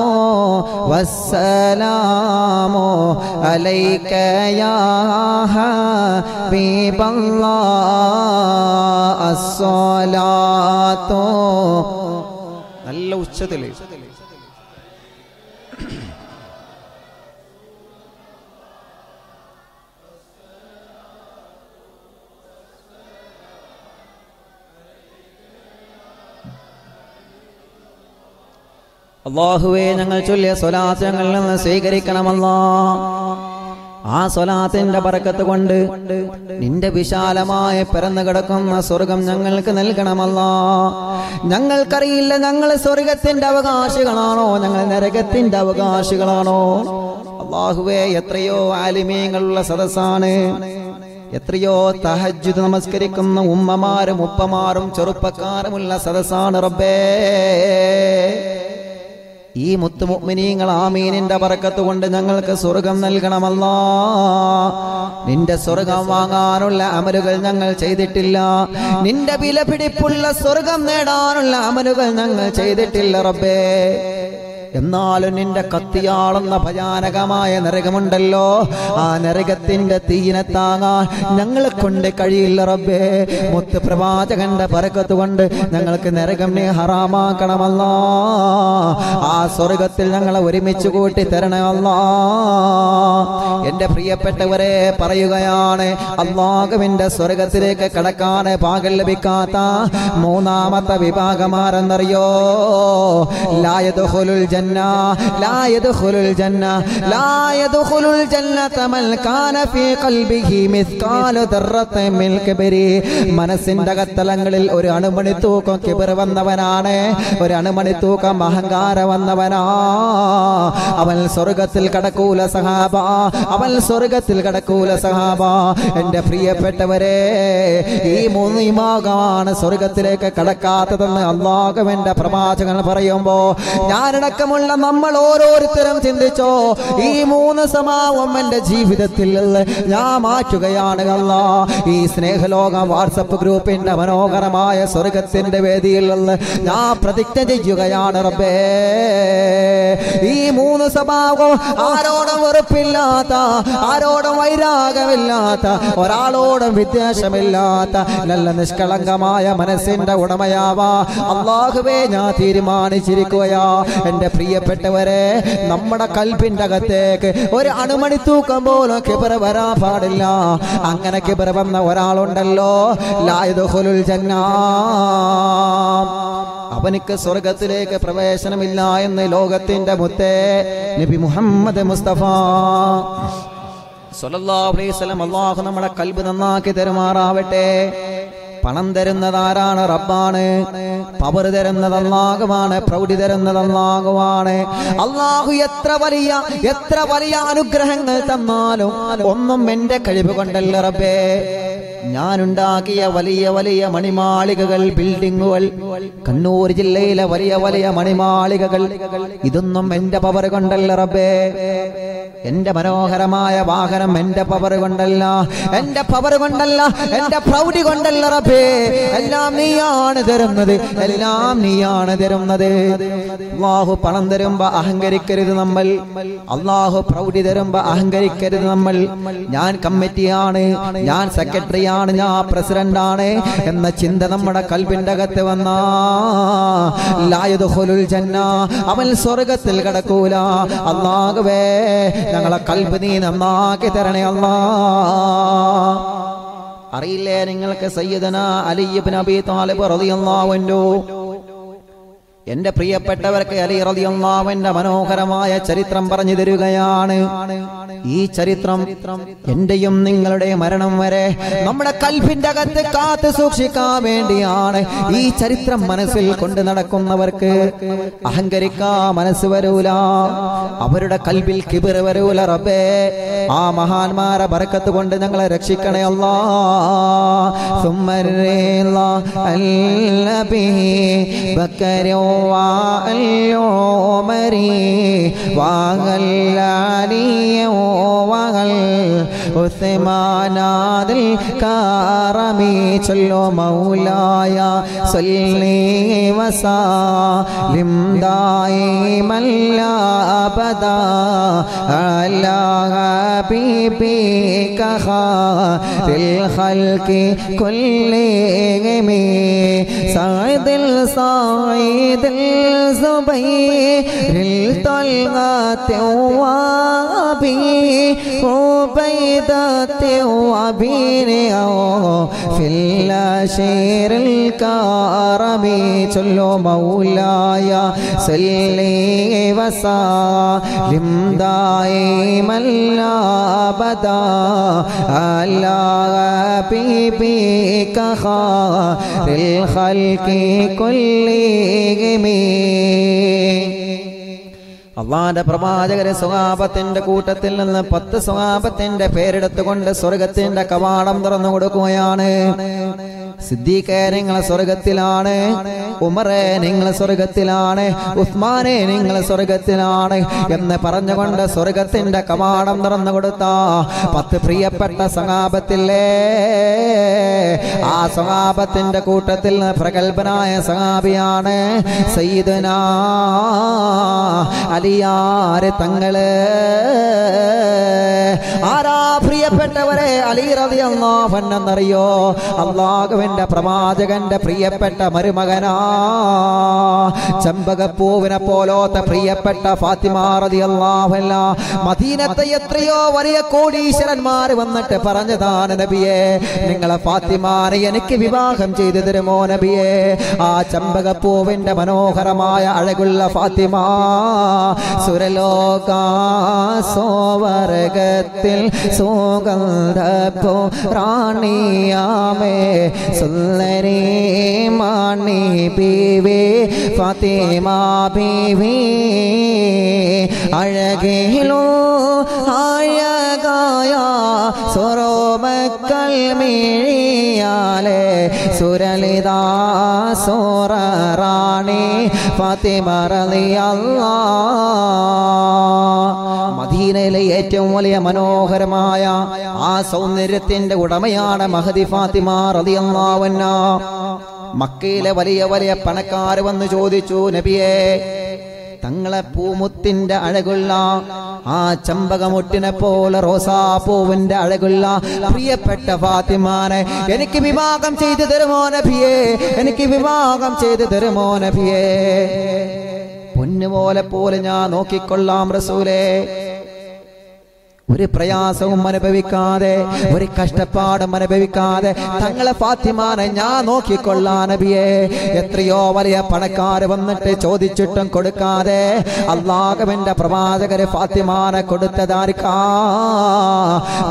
والسلام عليك يا حبيب الله الصلاة നല്ല ഉച്ചത്തില് അള്ളാഹുവേ ഞങ്ങൾ ചൊല്ലിയ സ്വലാത്ത് ഞങ്ങളിൽ നിന്ന് സ്വീകരിക്കണമല്ലോ. ആ സ്വലാത്തിന്റെ പറക്കത്ത് കൊണ്ട് നിന്റെ വിശാലമായ പിറന്നു കിടക്കുന്ന സ്വർഗം ഞങ്ങൾക്ക് നൽകണമല്ലോ. ഞങ്ങൾക്കറിയില്ല ഞങ്ങൾ സ്വർഗത്തിന്റെ അവകാശികളാണോ ഞങ്ങൾ നരകത്തിന്റെ അവകാശികളാണോ. അള്ളാഹുവേ എത്രയോ ആലിമീങ്ങളുള്ള സദസ്സാണ്. എത്രയോ തഹജ്ജുദ് നമസ്കരിക്കുന്ന ഉമ്മമാരും ഉപ്പമാരും ചെറുപ്പക്കാരുമുള്ള സദസ്സാണ് റബ്ബേ. ഈ മുത്തുമുഗ്മിനീങ്ങൾ ആമീനിന്റെ പറക്കത്ത് കൊണ്ട് ഞങ്ങൾക്ക് സ്വർഗം നൽകണമല്ല. നിന്റെ സ്വർഗം വാങ്ങാനുള്ള അമലുകൾ ഞങ്ങൾ ചെയ്തിട്ടില്ല. നിന്റെ വിലപിടിപ്പുള്ള സ്വർഗം നേടാനുള്ള അമലുകൾ ഞങ്ങൾ ചെയ്തിട്ടില്ല റബ്ബേ. എന്നാലും നിന്റെ കത്തിയാളുന്ന ഭയാനകമായ നരകമുണ്ടല്ലോ. ആ നരകത്തിന്റെ തീയിനെ താങ്ങാൻ ഞങ്ങളെ കൊണ്ട് കഴിയില്ല റബ്ബേ. മുത്ത് പ്രവാചകന്റെ പരക്കത്ത് കൊണ്ട് ഞങ്ങൾക്ക് നരകം നീ ഹറാമാക്കണമല്ല. ആ സ്വർഗത്തിൽ ഞങ്ങളെ ഒരുമിച്ച് കൂട്ടി തരണമല്ല. എന്റെ പ്രിയപ്പെട്ടവരെ പറയുകയാണ് അള്ളാഹുവിന്റെ സ്വർഗത്തിലേക്ക് കടക്കാൻ പാകൽ ലഭിക്കാത്ത മൂന്നാമത്തെ വിഭാഗമാരെന്നറിയോ ലായതുഹുലുൽ ജന്ന الجنة. ജന്ന يدخل الجنة من കാന ഫീ ഖൽബിഹി مثقال ذرة من ഒരു അണുമണി തൂക്കം കിബർ വന്നവനാണ്. ഒരു അണുമണി തൂക്കം അഹങ്കാര വന്നവനാ. അവൻ സ്വർഗത്തിൽ കടക്കൂല സഹാബ. അവൻ സ്വർഗത്തിൽ കടക്കൂല സഹാബ. എന്റെ പ്രിയപ്പെട്ടവരെ ഈ മൂന്ന് വിഭാഗമാണ് സ്വർഗത്തിലേക്ക് കടക്കാത്തതെന്ന് അള്ളാഹുവിന്റെ പ്രവാചകൻ പറയുമ്പോ ഞാനടക്കമുള്ള നമ്മൾ ഓരോരുത്തരും ചിന്തിച്ചോ ഈ മൂന്ന് സ്വഭാവം എന്റെ ജീവിതത്തിൽ ഞാൻ മാറ്റുകയാണ് അല്ല ഈ സ്നേഹലോക വാട്സപ്പ് ഗ്രൂപ്പിന്റെ മനോഹരമായ സ്വർഗത്തിന്റെ വേദിയിൽ ഞാൻ പ്രതിജ്ഞ ചെയ്യുകയാണ് റബ്ബേ. ഈ മൂന്ന് സ്വഭാവം ആരോടും വെറുപ്പില്ലാത്ത ആരോടും വൈരാഗമില്ലാത്ത ഒരാളോടും വിദ്വേഷമില്ലാത്ത നല്ല നിഷ്കളങ്കമായ മനസ്സിന്റെ ഉടമയാവാ. അള്ളാഹുവേ ഞാൻ തീരുമാനിച്ചിരിക്കുകയാ. എന്റെ പ്രിയപ്പെട്ടവരെ നമ്മുടെ കൽപ്പിന്റെ അകത്തേക്ക് ഒരു അണുമണി തൂക്കം പോലും കിബറ വരാൻ പാടില്ല. അങ്ങനെ കിബറ വന്ന ഒരാളുണ്ടല്ലോ ലായുദുൽ ജന്ന. അവനിക്ക് സ്വർഗത്തിലേക്ക് പ്രവേശനമില്ല എന്ന് ലോകത്തിന്റെ മുത്തേ നബി മുഹമ്മദ് മുസ്തഫ. സ്വല്ലല്ലാഹു അലൈഹി സ്വലം അള്ളാഹു നമ്മുടെ കൽബ് നന്നാക്കി തരുമാറാവട്ടെ. പണം തരുന്നത് ആരാണ് റബ്ബാണ്? പവർ തരുന്നത് അള്ളാഹുവാണ് പ്രൗഢി തരുന്നത് അള്ളാഹുവാണ് അള്ളാഹു എത്ര വലിയ എത്ര വലിയ അനുഗ്രഹങ്ങൾ തന്നാലും ഒന്നും എന്റെ കഴിവ് കൊണ്ടല്ല റബ്ബേ. ഞാനുണ്ടാക്കിയ വലിയ വലിയ മണിമാളികകൾ ബിൽഡിങ്ങുകൾ കണ്ണൂർ ജില്ലയിലെ വലിയ വലിയ മണിമാളികകൾ ഇതൊന്നും എന്റെ പവർ കൊണ്ടല്ല റബ്ബേ. എന്റെ മനോഹരമായ വാഹനം എന്റെ പവർ കൊണ്ടല്ല എന്റെ പവർ കൊണ്ടല്ല എന്റെ പ്രൗഢി കൊണ്ടല്ല റബ്ബേ. എല്ലാം നീയാണ് തരുന്നത്. എല്ലാം നീയാണ് തരുന്നത്. അള്ളാഹു പണം തരുമ്പോ അഹങ്കരിക്കരുത് നമ്മൾ. അള്ളാഹു പ്രൗഢി തരുമ്പോ അഹങ്കരിക്കരുത് നമ്മൾ. ഞാൻ കമ്മിറ്റിയാണ്. ഞാൻ സെക്രട്ടറിയാണ്. ഞാൻ പ്രസിഡന്റാണ്. എന്ന ചിന്ത നമ്മുടെ കൽവിന്റെ അകത്ത് വന്നാ. ജന്ന. അവൻ സ്വർഗത്തിൽ കിടക്കൂല. അല്ലാഹുവേ ഞങ്ങളെ കൽബ് നീ നന്നാക്കി തരണേ അല്ലാ അറിയില്ലേ നിങ്ങൾക്ക് സയ്യിദന അലിയബിൻ അബി താലിബ് റളിയല്ലാഹു അൻഹു? എന്റെ പ്രിയപ്പെട്ടവർക്ക് അലി റളിയല്ലാഹുവിന്റെ മനോഹരമായ ചരിത്രം പറഞ്ഞു തരികയാണ്. ഈ ചരിത്രം എന്റെയും നിങ്ങളുടെ മരണം വരെ നമ്മുടെ കൽപ്പിന്റെ അകത്ത് കാത്തു സൂക്ഷിക്കാൻ വേണ്ടിയാണ്. ഈ ചരിത്രം മനസ്സിൽ കൊണ്ട് നടക്കുന്നവർക്ക് അഹങ്കരിക്കാ മനസ്സ് വരൂല. അവരുടെ കൽബിൽ കിബിർ വരൂല റബ്ബേ. ആ മഹാന്മാരെ പറക്കത്ത് കൊണ്ട് ഞങ്ങളെ രക്ഷിക്കണേ അല്ലാ. സുമരേ وغل ഉസ്മാനാദിൽ കാറമി ചൊല്ലോ മൗലായ സല്ലി വസാലിം ദായിമല്ല അബദ അല ഹബീബിക ഖാതിൽ ഖൽഖി കുല്ലിഹിം സഅദിൽ സഅദിൽ സുബൈരിൽ തൽഗാത്തി വാബി റുബൈ വബീനിയോ ഫിൽ അശീറിൽ കാറമി ചൊല്ലോ മൗലായ സല്ലി വസാലിം ദായിമൻ ലാ അബദാ അലാ ഹബീബിക ഖാരിൽ ഖൽഖി കുല്ലിഹിം അള്ളാന്റെ പ്രവാചകരെ സ്വഭാവത്തിന്റെ കൂട്ടത്തിൽ നിന്ന് പത്ത് സ്വഭാവത്തിന്റെ പേരെടുത്തുകൊണ്ട് സ്വർഗത്തിന്റെ കവാടം തുറന്നു കൊടുക്കുകയാണ്. സിദ്ദീഖെ നിങ്ങൾ സ്വർഗത്തിലാണ്. ഉമറെ നിങ്ങൾ സ്വർഗത്തിലാണ്. ഉസ്മാനെ നിങ്ങൾ സ്വർഗത്തിലാണ് എന്ന് പറഞ്ഞുകൊണ്ട് സ്വർഗത്തിന്റെ കവാടം തുറന്നു കൊടുത്ത പത്ത് പ്രിയപ്പെട്ട സഹാപത്തില്ലേ ആ സഹാപത്തിന്റെ കൂട്ടത്തിൽ പ്രഗത്ഭനായ സഹാബിയാണ് സയ്യിദുനാ അലിയാര് തങ്ങൾ. ആരാ പ്രിയപ്പെട്ടവരെ അലി റതി എന്നറിയോ അള്ളാഹുവിന്റെ പ്രവാചകന്റെ പ്രിയപ്പെട്ട മരുമകനാ. ചമ്പകപ്പൂവിനെ പോലോത്ത പ്രിയപ്പെട്ട ഫാത്തിമ റതി അള്ളാഹല്ല മദീനത്തെ എത്രയോ വലിയ കോടീശ്വരന്മാർ വന്നിട്ട് പറഞ്ഞതാണ് നബിയെ നിങ്ങളെ ഫാത്തിമാനെ എനിക്ക് വിവാഹം ചെയ്തു തരുമോ നബിയെ? ആ ചമ്പകപ്പൂവിന്റെ മനോഹരമായ അഴകുള്ള ഫാത്തിമ. സുരലോകാസോവർഗത്തിൽ സുഗന്ധപ്പോ റാണിയാമേ സുന്ദരി മാണി ബീവി ഫാത്തിമ ബീവി അഴകിലോ അഴകായ സ്വരോമക്കൾ മീഴിയാലേ സുരലിതാ സോറ റാണി ഫാത്തിമ റളിയല്ലാ. മദീനയിലെ ഏറ്റവും വലിയ മനോഹരമായ ആ സൗന്ദര്യത്തിന്റെ ഉടമയാണ് മഹദി ഫാത്തിമ അൻഹാ. മക്കയിലെ വലിയ വലിയ പണക്കാർ വന്ന് ചോദിച്ചു നബിയെ തങ്ങളെ പൂമുത്തിന്റെ അഴകുള്ള ആ ചമ്പകമുട്ടിനെ പോലെ റോസാപ്പൂവിന്റെ അഴകുള്ള പ്രിയപ്പെട്ട ഫാത്തിമാനെ എനിക്ക് വിവാഹം ചെയ്തു തരുമോ നബിയേ എനിക്ക് വിവാഹം ചെയ്തു തരുമോ നബിയേ പൊന്നുപോലെ പോലെ ഞാൻ നോക്കിക്കൊള്ളാം റസൂലേ. ഒരു പ്രയാസവും അനുഭവിക്കാതെ ഒരു കഷ്ടപ്പാടും അനുഭവിക്കാതെ തങ്ങളെ ഫാത്തിമാനെ ഞാൻ നോക്കിക്കൊള്ളാ നബിയെ. എത്രയോ വലിയ പണക്കാര് വന്നിട്ട് ചോദിച്ചിട്ടും കൊടുക്കാതെ അള്ളാഹുവിന്റെ പ്രവാചകര് ഫാത്തിമാനെ കൊടുത്തതാർക്കാ?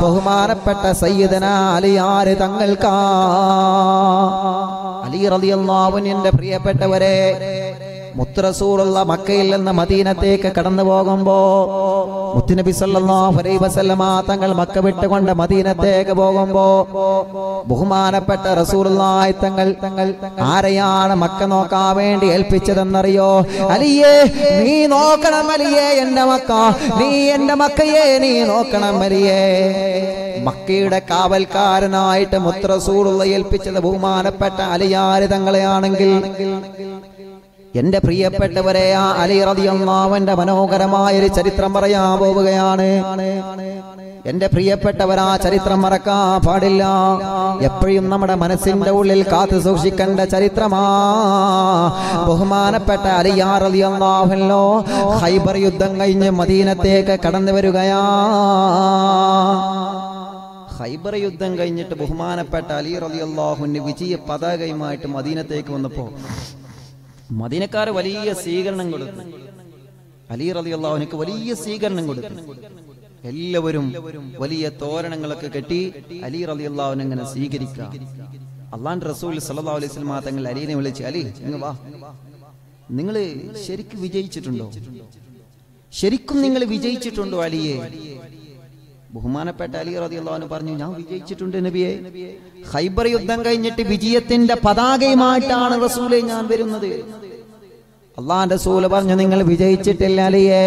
ബഹുമാനപ്പെട്ട സയ്യിദന അലിയാര് തങ്ങൾക്കാ? അലി റളിയല്ലാഹുവിന്റെ പ്രിയപ്പെട്ടവരെ മുത്തറസൂറുള്ള മക്കയിൽ നിന്ന് മദീനത്തേക്ക് കടന്നു പോകുമ്പോ മുത്തുനബി സല്ലല്ലാഹു അലൈഹി വസല്ലമ തങ്ങൾ മക്ക വിട്ടുകൊണ്ട് മദീനത്തേക്ക് പോകുമ്പോ ബഹുമാനപ്പെട്ട തങ്ങൾ തങ്ങൾ ആരെയാണ് മക്ക നോക്കാൻ വേണ്ടി ഏൽപ്പിച്ചതെന്നറിയോ? അലിയേ നീ നോക്കണം അലിയേ എന്റെ മക്ക. നീ എന്റെ മക്കയെ നീ നോക്കണം അലിയേ. മക്കയുടെ കാവൽക്കാരനായിട്ട് മുത്രസൂറുള്ള ഏൽപ്പിച്ചത് ബഹുമാനപ്പെട്ട അലിയാരി തങ്ങളെയാണെങ്കിൽ എന്റെ പ്രിയപ്പെട്ടവരെ ആ അലി റളിയല്ലാഹുവിന്റെ മനോഹരമായ ഒരു ചരിത്രം പറയാൻ പോവുകയാണ്. എന്റെ പ്രിയപ്പെട്ടവരാ ചരിത്രം മറക്കാൻ പാടില്ല. എപ്പോഴും നമ്മുടെ മനസ്സിന്റെ ഉള്ളിൽ കാത്തു സൂക്ഷിക്കേണ്ട ചരിത്രമാ. ബഹുമാനപ്പെട്ട അലിയാർ റളിയല്ലാഹുല്ലോ ഹൈബർ യുദ്ധം കഴിഞ്ഞ് മദീനത്തേക്ക് കടന്നു വരികയാ. ഹൈബർ യുദ്ധം കഴിഞ്ഞിട്ട് ബഹുമാനപ്പെട്ട അലി റളിയല്ലാഹുവിന്റെ വിജയ പതാകയുമായിട്ട് മദീനത്തേക്ക് വന്നപ്പോ മദീനക്കാർ വലിയ സ്വീകരണം കൊടുത്തു. അലി റളിയല്ലാഹുവിനക്ക് വലിയ സ്വീകരണം കൊടുത്തു. എല്ലാവരും വലിയ തോരണങ്ങളൊക്കെ കെട്ടി അലി റലി ഇങ്ങനെ സ്വീകരിക്കുക. അള്ളാന്റെ റസൂൽ സല്ലല്ലാഹു അലൈഹി വസല്ലം തങ്ങൾ അലീനെ വിളിച്ച് അലി നിങ്ങൾ വാ. നിങ്ങൾ ശരിക്കും വിജയിച്ചിട്ടുണ്ടോ? ശരിക്കും നിങ്ങൾ വിജയിച്ചിട്ടുണ്ടോ അലിയെ? ബഹുമാനപ്പെട്ട അലി റളിയല്ലാഹു പറഞ്ഞു ഞാൻ വിജയിച്ചിട്ടുണ്ട് നബിയെ. ഹൈബർ യുദ്ധം കഴിഞ്ഞിട്ട് വിജയത്തിന്റെ പതാകയുമായിട്ടാണ് റസൂലെ ഞാൻ വരുന്നത്. അള്ളാന്റെ റസൂൽ പറഞ്ഞു നിങ്ങൾ വിജയിച്ചിട്ടില്ല അലിയേ.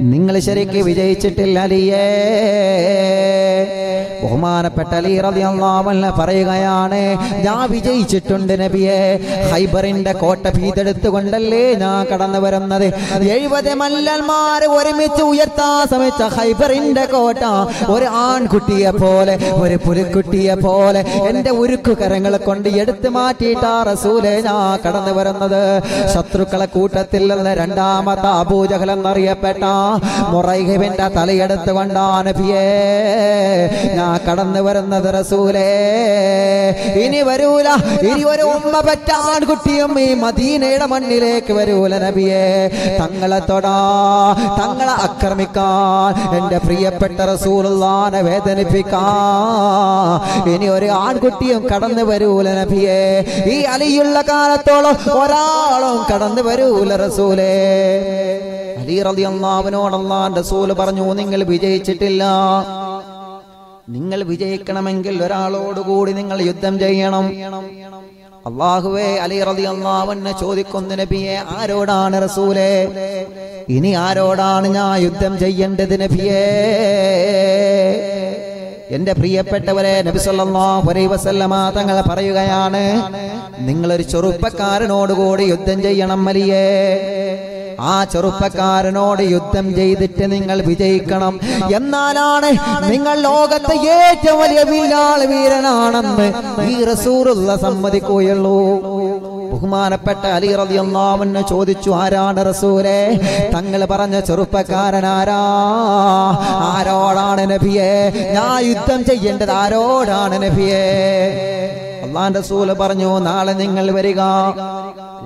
നിങ്ങൾ ശരിക്ക് വിജയിച്ചിട്ടില്ല അലിയേ. ബഹുമാനപ്പെട്ട അലി റളിയല്ലാഹു അൻഹു പറയുകയാണ് ഞാൻ വിജയിച്ചിട്ടുണ്ട് നബിയെ ഹൈബറിന്റെ കോട്ട ഭീതെടുത്തുകൊണ്ടല്ലേ ഞാൻ കടന്നു വരുന്നത്? എഴുപത് മല്ലന്മാർ ഒരുമിച്ച് ഉയർത്താൻ ശ്രമിച്ച ഹൈബറിന്റെ കോട്ട ഒരു ആൺകുട്ടിയെ പോലെ ഒരു പുലിക്കുട്ടിയെ പോലെ എന്റെ ഉരുക്കു കരങ്ങളെ കൊണ്ട് എടുത്തു മാറ്റിയിട്ടാ റസൂലെ ഞാൻ കടന്നു വരുന്നത്. ശത്രുക്കളെ കൂട്ടത്തിൽ നിന്ന് രണ്ടാമത്തെ അബൂജഹൽ എന്നറിയപ്പെട്ട മുറൈഹിബിന്റെ തലയെടുത്തുകൊണ്ടാണ് നബിയേ ഞാൻ കടന്നു വരുന്നത് റസൂലേ. ഇനി വരൂല. ഇനി ഒരു ഉമ്മ പറ്റ ആൺകുട്ടിയും ഈ മദീനയുടെ മണ്ണിലേക്ക് വരൂല നബിയെ. തങ്ങളെ തൊടാ തങ്ങളെ ആക്രമിക്കാൻ എന്റെ പ്രിയപ്പെട്ട റസൂലുള്ളാനെ വേദനിപ്പിക്കാ. ഇനി ഒരു ആൺകുട്ടിയും കടന്നു വരൂല നബിയെ. ഈ അലിയുള്ള കാലത്തോളം ഒരാളും കടന്നു വരൂല റസൂലേ. അലി റളിയല്ലാഹുവിനോട് അള്ളാന്റെ റസൂൽ പറഞ്ഞു നിങ്ങൾ വിജയിച്ചിട്ടില്ല. നിങ്ങൾ വിജയിക്കണമെങ്കിൽ ഒരാളോടുകൂടി നിങ്ങൾ യുദ്ധം ചെയ്യണം. അള്ളാഹുവേ അലി റതി അള്ളാവെന്നെ ചോദിക്കുന്നു നബിയെ ആരോടാണ് റസൂലേ? ഇനി ആരോടാണ് ഞാൻ യുദ്ധം ചെയ്യേണ്ടത് നബിയേ? എന്റെ പ്രിയപ്പെട്ടവരെ നബി സല്ലല്ലാഹു അലൈഹി വസല്ലമ തങ്ങൾ പറയുകയാണ് നിങ്ങളൊരു ചെറുപ്പക്കാരനോടുകൂടി യുദ്ധം ചെയ്യണം അലിയേ. ആ ചെറുപ്പക്കാരനോട് യുദ്ധം ചെയ്തിട്ട് നിങ്ങൾ വിജയിക്കണം. എന്നാലാണ് നിങ്ങൾ ലോകത്തെ ഏറ്റവും വലിയ വില്ലാൾ വീരനാണെന്ന് ഈ റസൂറുള്ള സമ്മതിക്കുകയുള്ളൂ. ബഹുമാനപ്പെട്ട അലി റളിയല്ലാഹുവിനെ ചോദിച്ചു ആരാണ് റസൂലേ? തങ്ങൾ പറഞ്ഞ ചെറുപ്പക്കാരൻ ആരാ? ആരോടാണ് നബിയെ? ഞാൻ യുദ്ധം ചെയ്യേണ്ടത് ആരോടാണ് നബിയെ? അള്ളാന്റെ റസൂൽ പറഞ്ഞു നാളെ നിങ്ങൾ വരിക.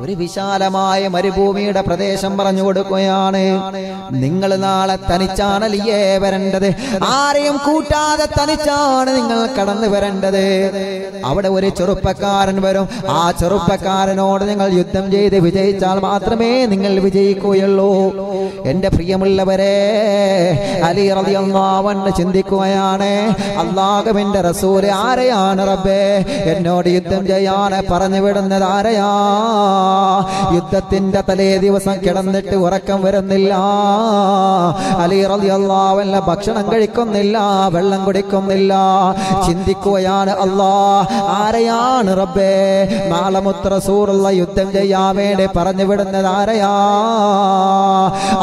ഒരു വിശാലമായ മരുഭൂമിയുടെ പ്രദേശം പറഞ്ഞു കൊടുക്കുകയാണ്. നിങ്ങൾ നാളെ തനിച്ചാണ് ലിയേ വരേണ്ടത്? ആരെയും കൂട്ടാതെ തനിച്ചാണ് നിങ്ങൾ കടന്നു വരേണ്ടത്. അവിടെ ഒരു ചെറുപ്പക്കാരൻ വരും. ആ ചെറുപ്പക്കാരനോട് നിങ്ങൾ യുദ്ധം ചെയ്ത് വിജയിച്ചാൽ മാത്രമേ നിങ്ങൾ വിജയിക്കുകയുള്ളൂ. എന്റെ പ്രിയമുള്ളവരെ അലി റളിയല്ലാഹു ചിന്തിക്കുകയാണ് അള്ളാഹുവിന്റെ റസൂൽ ആരെയാണ് റബ്ബേ? എന്നോട് യുദ്ധം ചെയ്യാൻ പറഞ്ഞു വിടുന്നത് ആരെയാ? യുദ്ധത്തിന്റെ തലേ ദിവസം കിടന്നിട്ട് ഉറക്കം വരുന്നില്ല. അലി റളിയല്ലാഹു ഭക്ഷണം കഴിക്കുന്നില്ല വെള്ളം കുടിക്കുന്നില്ല. ചിന്തിക്കുകയാണ് അല്ലാ ആരെയാണ് റബ്ബേ? നാളെ മുത്രസൂറുള്ള യുദ്ധം ചെയ്യാൻ വേണ്ടി പറഞ്ഞു വിടുന്നത് ആരെയാ?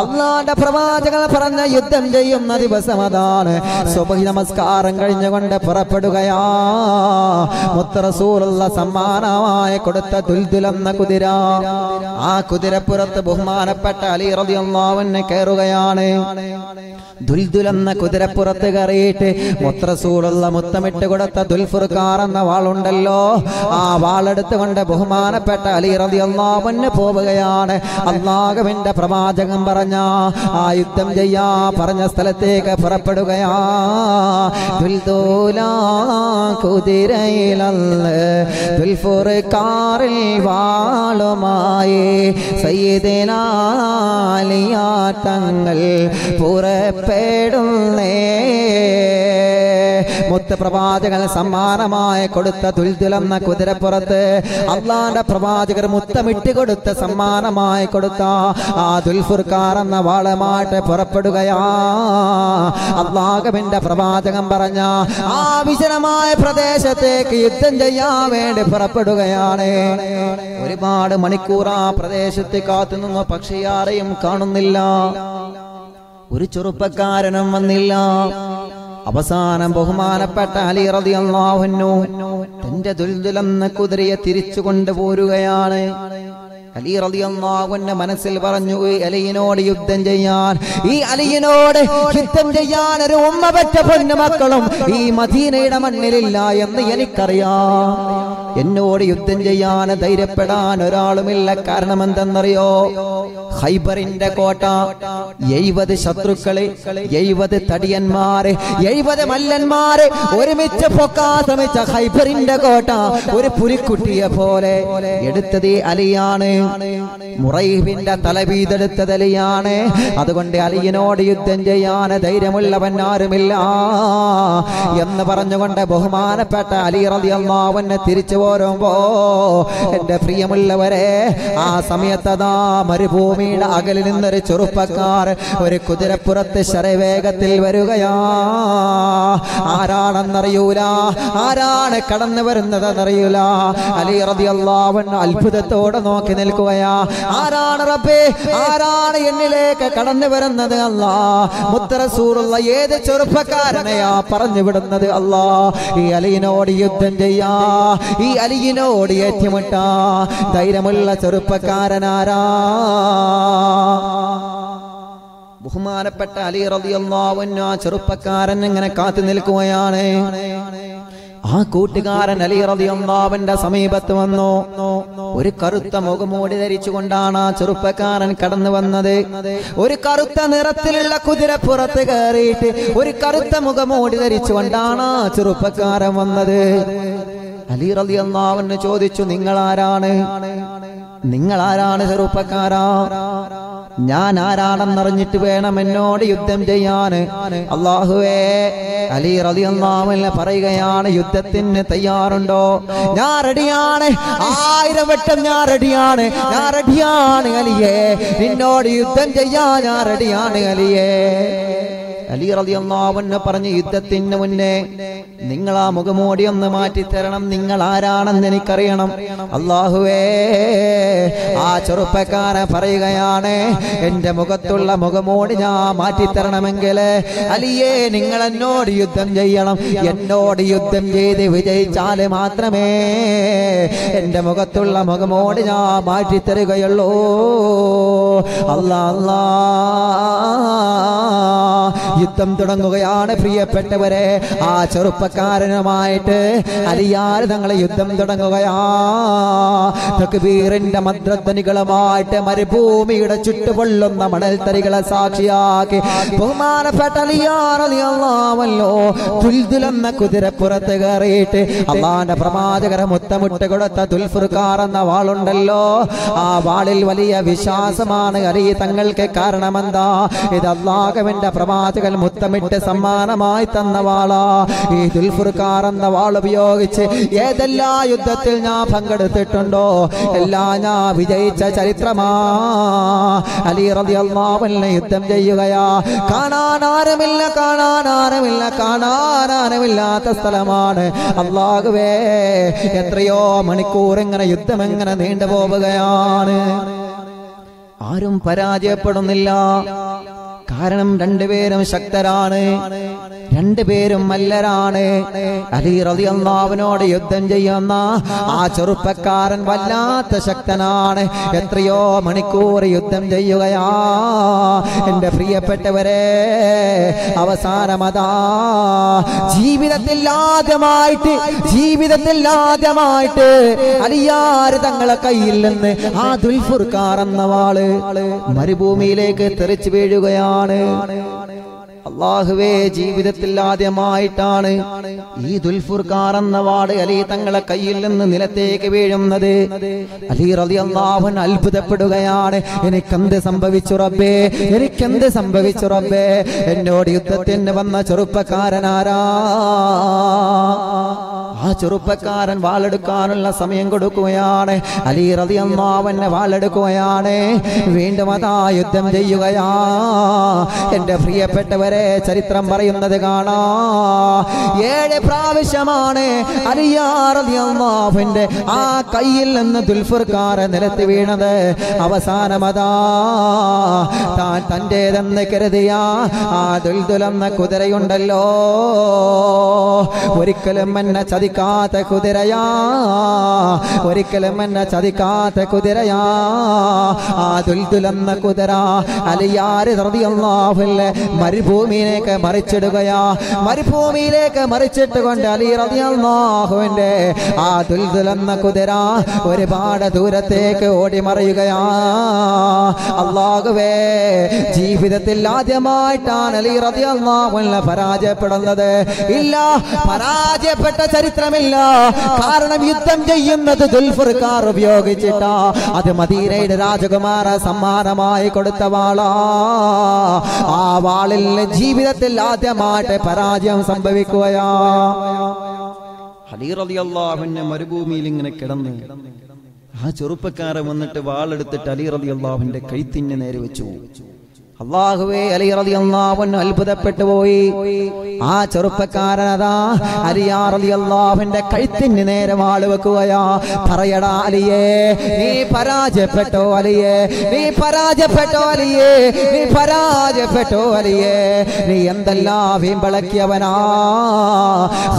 അള്ളാന്റെ പ്രവാചകൾ പറഞ്ഞ യുദ്ധം ചെയ്യുന്ന ദിവസം അതാണ്. സുബഹി നമസ്കാരം കഴിഞ്ഞുകൊണ്ട് പുറപ്പെടുകയാ. മുത്തറസൂറുള്ള സമ്മാനമായി കൊടുത്ത തുൽതുലെന്ന കുതിര ആ കുതിരപ്പുറത്ത് ബഹുമാനപ്പെട്ട അലി റളിയല്ലാഹുവിനെ കയറുകയാണ്. ദുൽദുലെന്ന കുതിരപ്പുറത്ത് കയറിയിട്ട് മുത്രസൂളുള്ള മുത്തമിട്ട് കൊടുത്ത ദുൽഫുർക്കാർ എന്ന വാളുണ്ടല്ലോ. ആ വാളെടുത്തുകൊണ്ട് ബഹുമാനപ്പെട്ട അലി റളിയല്ലാഹുവിന് പോവുകയാണ്. അള്ളാഹുവിന്റെ പ്രവാചകൻ പറഞ്ഞ ആ യുദ്ധം ചെയ്യാ പറഞ്ഞ സ്ഥലത്തേക്ക് പുറപ്പെടുകയാ. ദുൽദൂലാ കുതിരയിലല്ല ദുൽഫുർക്കാറിൽ വാളുമായി സയ്യിദിനാലിയാട്ടങ്ങൾ പുറപ്പെടുന്നേ മുത്ത് പ്രവാചകൻ സമ്മാനമായി കൊടുത്ത തുൽതുലെന്ന കുതിരപ്പുറത്ത് അള്ളാന്റെ പ്രവാചകർ മുത്തമിട്ട് കൊടുത്ത സമ്മാനമായി കൊടുത്ത ആ ദുൽഫുർക്കാർ എന്ന വാളമായിട്ട് പുറപ്പെടുകയാ. അള്ളാഹുവിന്റെ പ്രവാചകൻ പറഞ്ഞ ആ വിജനമായ പ്രദേശത്തേക്ക് യുദ്ധം ചെയ്യാൻ വേണ്ടി പുറപ്പെടുകയാണ്. ഒരുപാട് മണിക്കൂർ ആ പ്രദേശത്ത് കാത്തുനിന്നു പക്ഷിയാരെയും കാണുന്നില്ല. ഒരു ചെറുപ്പക്കാരനും വന്നില്ല. അവസാനം ബഹുമാനപ്പെട്ട അലി റളിയല്ലാഹു തന്റെ ദുൽദുലെന്ന കുതിരയെ തിരിച്ചു കൊണ്ടുപോരുകയാണ്. അലി മനസ്സിൽ പറഞ്ഞു അലിയിനോട് യുദ്ധം ചെയ്യാൻ ഈ അലിയനോട് യുദ്ധം ചെയ്യാൻ ഒരു ഉമ്മ പറ്റ പൊന്നു മക്കളും ഈ മദീനയുടെ മണ്ണിലില്ല എന്ന് എനിക്കറിയാം. എന്നോട് യുദ്ധം ചെയ്യാൻ ധൈര്യപ്പെടാൻ ഒരാളുമില്ല. കാരണം എന്തെന്നറിയോ? ഹൈബറിന്റെ കോട്ട എഴുപത് ശത്രുക്കളെ എഴുപത് തടിയന്മാരെ എഴുപത് മല്ലന്മാരെ ഒരുമിച്ച് പൊക്കാ ശ്രമിച്ച ഹൈബറിന്റെ കോട്ട ഒരു പുലിക്കുട്ടിയെ പോലെ എടുത്തത് അലിയാണ്. മുറൈബിന്റെ തലവീതെടുത്തത് തലയാണ് അതുകൊണ്ട് അലിയനോട് യുദ്ധം ചെയ്യാൻ ധൈര്യമുള്ളവൻ ആരുമില്ല. എന്ന് പറഞ്ഞുകൊണ്ട് ബഹുമാനപ്പെട്ട അലി റളിയല്ലാഹുവിനെ തിരിച്ചു പോരുമ്പോ എന്റെ പ്രിയമുള്ളവരെ ആ സമയത്തതാ മരുഭൂമിയുടെ അകലിൽ നിന്നൊരു ചെറുപ്പക്കാർ ഒരു കുതിരപ്പുറത്ത് ശരവേഗത്തിൽ വരികയാ. ആരാണെന്നറിയൂല? ആരാണ് കടന്നു വരുന്നതെന്നറിയൂല അലി റളിയല്ലാഹു അത്ഭുതത്തോടെ നോക്കി നിൽക്കുകയാ ആരാണ് റബ്ബേ? ആരാണ് എന്നിലേക്ക് കടന്നു വരുന്നത് അല്ലാ? മുത്തറസൂറുള്ള ഏത് ചെറുപ്പക്കാരനെയാ പറഞ്ഞു വിടുന്നത് അല്ലാ? ഈ അലിയനോട് യുദ്ധം ചെയ്യാ. ഈ അലിയനോട് ഏറ്റുമുട്ട. ധൈര്യമുള്ള ചെറുപ്പക്കാരനാരാ? ബഹുമാനപ്പെട്ട അലി ആ ചെറുപ്പക്കാരൻ ഇങ്ങനെ കാത്തു നിൽക്കുകയാണ്. ആ കൂട്ടുകാരൻ അലി റളിയല്ലാഹുവിന്റെ സമീപത്ത് വന്നു. ഒരു കറുത്ത മുഖമൂടി ധരിച്ചുകൊണ്ടാണ് ആ ചെറുപ്പക്കാരൻ കടന്നു വന്നത്. ഒരു കറുത്ത നിറത്തിലുള്ള കുതിര പുറത്ത് കയറിയിട്ട് ഒരു കറുത്ത മുഖമൂടി ധരിച്ചുകൊണ്ടാണ് ആ ചെറുപ്പക്കാരൻ വന്നത്. അലി റളിയല്ലാഹുവിന് ചോദിച്ചു നിങ്ങൾ ആരാണ് നിങ്ങൾ ആരാണ് ചെറുപ്പക്കാരാ? ഞാൻ ആരാണെന്നറിഞ്ഞിട്ട് വേണം എന്നോട് യുദ്ധം ചെയ്യാൻ. അള്ളാഹുവേ അലി റളിയല്ലാഹുവിനെ പറയുകയാണ് യുദ്ധത്തിന് തയ്യാറുണ്ടോ? ഞാൻ റെഡിയാണ്. ആയിരം വട്ടം ഞാൻ റെഡിയാണ്. ഞാൻ റെഡിയാണ് അലിയേ. നിന്നോട് യുദ്ധം ചെയ്യാൻ ഞാൻ റെഡിയാണ് അലിയേ. അലി റളിയല്ലാഹുവിനെ പറഞ്ഞു യുദ്ധത്തിന് മുന്നേ നിങ്ങൾ ആ മുഖമോടി ഒന്ന് മാറ്റി തരണം നിങ്ങൾ ആരാണെന്ന് എനിക്കറിയണം. അള്ളാഹുവേ ആ ചെറുപ്പക്കാരൻ പറയുകയാണ് എന്റെ മുഖത്തുള്ള മുഖമോടി ഞാൻ മാറ്റിത്തരണമെങ്കിൽ അലിയേ നിങ്ങൾ എന്നോട് യുദ്ധം ചെയ്യണം. എന്നോട് യുദ്ധം ചെയ്ത് വിജയിച്ചാൽ മാത്രമേ എന്റെ മുഖത്തുള്ള മുഖമോടി ഞാൻ മാറ്റിത്തരുകയുള്ളൂ. അല്ലാ അല്ലാ. യുദ്ധം തുടങ്ങുകയാണ് പ്രിയപ്പെട്ടവരെ. ആ ചെറുപ്പക്കാരനുമായിട്ട് അലിയാർ തങ്ങളെ യുദ്ധം തുടങ്ങുകയാ. തക്ബീറിന്റെ മദ്രധ്വനികളുമായിട്ട് മരുഭൂമിയുടെ ചുട്ടുപൊള്ളുന്ന മണൽത്തരികളെ സാക്ഷിയാക്കി. ബഹുമാനപ്പെട്ട അലിയാറലിയല്ലാവല്ലോ തുൽതുലെന്ന കുതിരപ്പുറത്ത് കയറിയിട്ട് അള്ളാന്റെ പ്രവാചകരെ മുത്തമുട്ട് കൊടുത്ത തുൽഫുർക്കാർ എന്ന വാളുണ്ടല്ലോ. ആ വാളിൽ വലിയ വിശ്വാസമാണ്. അലി തങ്ങൾക്ക് കാരണമെന്താ? ഇത് അള്ളാഹുവിന്റെ പ്രവാചകൻ മുത്തമിട്ട് സമ്മാനമായി തന്ന വാളാ ഈ ദുൽഫുർഖാർ എന്ന വാൾ ഉപയോഗിച്ച് ഏതെല്ലാ യുദ്ധത്തിൽ ഞാൻ പങ്കെടുത്തിട്ടുണ്ടോ? എല്ലാം ഞാൻ വിജയിച്ച ചരിത്രമാ. അലി റബി അള്ളാവിനെ യുദ്ധം ചെയ്യുകയാ. കാണാൻ ആരുമില്ല കാണാൻ സ്ഥലമാണ് അള്ളാഹുവേ എത്രയോ മണിക്കൂർ ഇങ്ങനെ യുദ്ധം എങ്ങനെ നീണ്ടു പോവുകയാണ് ആരും പരാജയപ്പെടുന്നില്ല. കാരണം രണ്ടുപേരും ശക്തരാണ്. രണ്ടുപേരും മല്ലരാണ്. അലി റളിയല്ലാഹുവിനോട് യുദ്ധം ചെയ്യുന്ന ആ ചെറുപ്പക്കാരൻ വല്ലാത്ത ശക്തനാണ്. എത്രയോ മണിക്കൂർ യുദ്ധം ചെയ്യുകയാ. എന്റെ പ്രിയപ്പെട്ടവരെ അവസാനമതാ. ജീവിതത്തിൽ ആദ്യമായിട്ട് ജീവിതത്തിൽ ആദ്യമായിട്ട് അലിയാര് തങ്ങളെ കയ്യിൽ നിന്ന് ആ ദുൽഫുർക്കാർ എന്ന വാൾ മരുഭൂമിയിലേക്ക് തെറിച്ചു വീഴുകയാണ്. അള്ളാഹുവേ ജീവിതത്തിൽ ആദ്യമായിട്ടാണ് ഈ ദുൽഫുർഖാർ എന്ന വാട് അലി തങ്ങളെ കയ്യിൽ നിന്ന് നിലത്തേക്ക് വീഴുന്നത്. അലി റതി അള്ളാഹുൻ അത്ഭുതപ്പെടുകയാണ്. എനിക്കെന്ത് സംഭവിച്ചു റബ്ബേ? എനിക്കെന്ത് സംഭവിച്ചു റബ്ബേ? എന്നോട് യുദ്ധത്തിന് വന്ന ചെറുപ്പക്കാരനാരാ ആ ചെറുപ്പക്കാരൻ വാളെടുക്കാനുള്ള സമയം കൊടുക്കുകയാണ്. അലി റതി അമ്മാവനെ വാളെടുക്കുകയാണ്. വീണ്ടും അതാ യുദ്ധം ചെയ്യുകയാ. എന്റെ പ്രിയപ്പെട്ടവരെ ചരിത്രം പറയുന്നത് കാണാ. ഏഴ് പ്രാവശ്യമാണ് അലിയാറിന്റെ ആ കയ്യിൽ നിന്ന് ദുൽഫുർക്കാരെ നിലത്ത് വീണത്. അവസാനമതാ താൻ തന്റെതെന്ന് കരുതിയ. ആ ദുൽദുലെന്ന കുതിരയുണ്ടല്ലോ. ഒരിക്കലും എന്നെ ചതിക്കാത്ത കുതിരയാ. ഒരിക്കലും എന്നെ ചതിക്കാത്ത കുതിരയാ. ആ ദുൽദുലെന്ന കുതിര അലിയാര് റളിയല്ലാഹുവിലെ മരുഭൂമിയിലേക്ക് മറിച്ചിടുകയാ. മരുഭൂമിയിലേക്ക് മറിച്ചിട്ട് കൊണ്ട് അലി റളിയല്ലാഹുവിന്റെ ആ ദുൽദുലെന്ന കുതിര ഒരുപാട് ദൂരത്തേക്ക് ഓടി മറിയുകയാ അള്ളാഹുവേ ജീവിതത്തിൽ ആദ്യമായിട്ടാണ് അലി റളിയല്ലാഹുവിനെ പരാജയപ്പെടുന്നത്. ഇല്ല പരാജയപ്പെട്ട ചരിത്രമില്ല. കാരണം യുദ്ധം ചെയ്യുന്നത് ദുൽഫുർക്കാർ ഉപയോഗിച്ചിട്ടാ. അത് മദീനയുടെ രാജകുമാര സമ്മാനമായി കൊടുത്ത വാളാ. ആ വാളിൽ ജീവിതത്തിൽ ആദ്യമായിട്ട് പരാജയം സംഭവിക്കുകയാ. മരുഭൂമിയിൽ ഇങ്ങനെ കിടന്ന് ആ ചെറുപ്പക്കാരൻ വന്നിട്ട് വാളെടുത്തിട്ട് അലി റളിയല്ലാഹുവിന്റെ കഴുത്തിന് നേരെ വെച്ചു. അള്ളാഹുവേ അലി റളിയല്ലാഹുവിന് അത്ഭുതപ്പെട്ടു പോയി. ആ ചെറുപ്പക്കാരൻ അതാ അലിയാ റളിയല്ലാഹുവിന്റെ കഴുത്തിന് നേരെ വാൾ വെക്കുകയാ. പറയടാ അലിയേ നീ പരാജയപ്പെട്ടോ അലിയേ നീ പരാജയപ്പെട്ടോ അലിയേ നീ പരാജയപ്പെട്ടോ അലിയേ. നീ എന്തെല്ലാം വീമ്പിളക്കിയവനാ?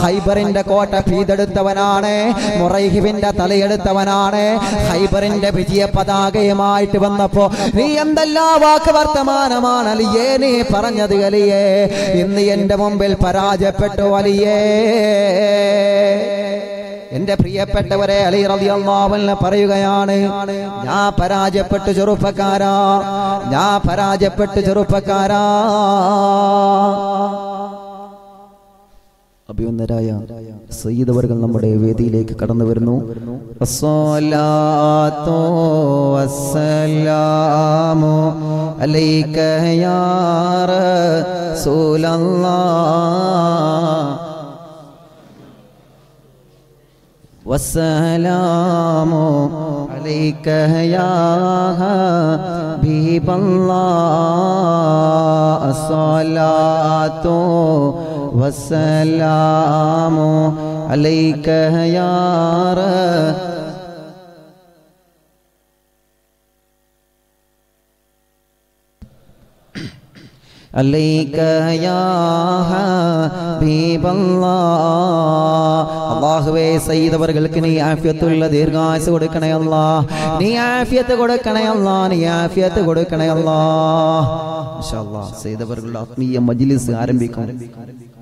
ഹൈബറിന്റെ കോട്ട ഭീതെടുത്തവനാണ് മുറൈഹിബിന്റെ തലയെടുത്തവനാണ്. ഹൈബറിന്റെ വിജയ പതാകയുമായിട്ട് വന്നപ്പോ നീ എന്തെല്ലാം വാക്ക് വർത്തമാനമാണ് അലിയേ നീ പറഞ്ഞത് അലിയേ ഇന്ന് എന്റെ മുമ്പിൽ പരാജയപ്പെട്ടു അലിയേ. എന്റെ പ്രിയപ്പെട്ടവരെ അലി റളിയല്ലാഹുവിനെ പറയുകയാണ് ഞാൻ പരാജയപ്പെട്ട് ചെറുപ്പക്കാരാ ഞാൻ പരാജയപ്പെട്ട് ചെറുപ്പക്കാരാ. അഭിമന്ദരായ സയ്യിദ്വർകൾ നമ്മുടെ വേദിയിലേക്ക് കടന്നു വരുന്നു. അസ്സലാമോ അലൈക്കയാറ സൂലല്ലാ വസ്സലാമോ അലൈക്കയാ ഹബീബല്ലാ. അസ്സലാത്തോ والسلام عليك يا رب عليك يا حبيب الله അള്ളാഹുവേ സയ്യിദ് അവർക്ക് നീ ആഫിയത്തുള്ള ദീർഘായുസ് കൊടുക്കണേ അല്ലാ. നീ ആഫിയത്ത് കൊടുക്കണേ അല്ലാ നീ ആഫിയത്ത് കൊടുക്കണേ അല്ലാ. സയ്യിദ് അവർക്ക് ആത്മീയ മജ്ലിസ് ആരംഭിക്കും.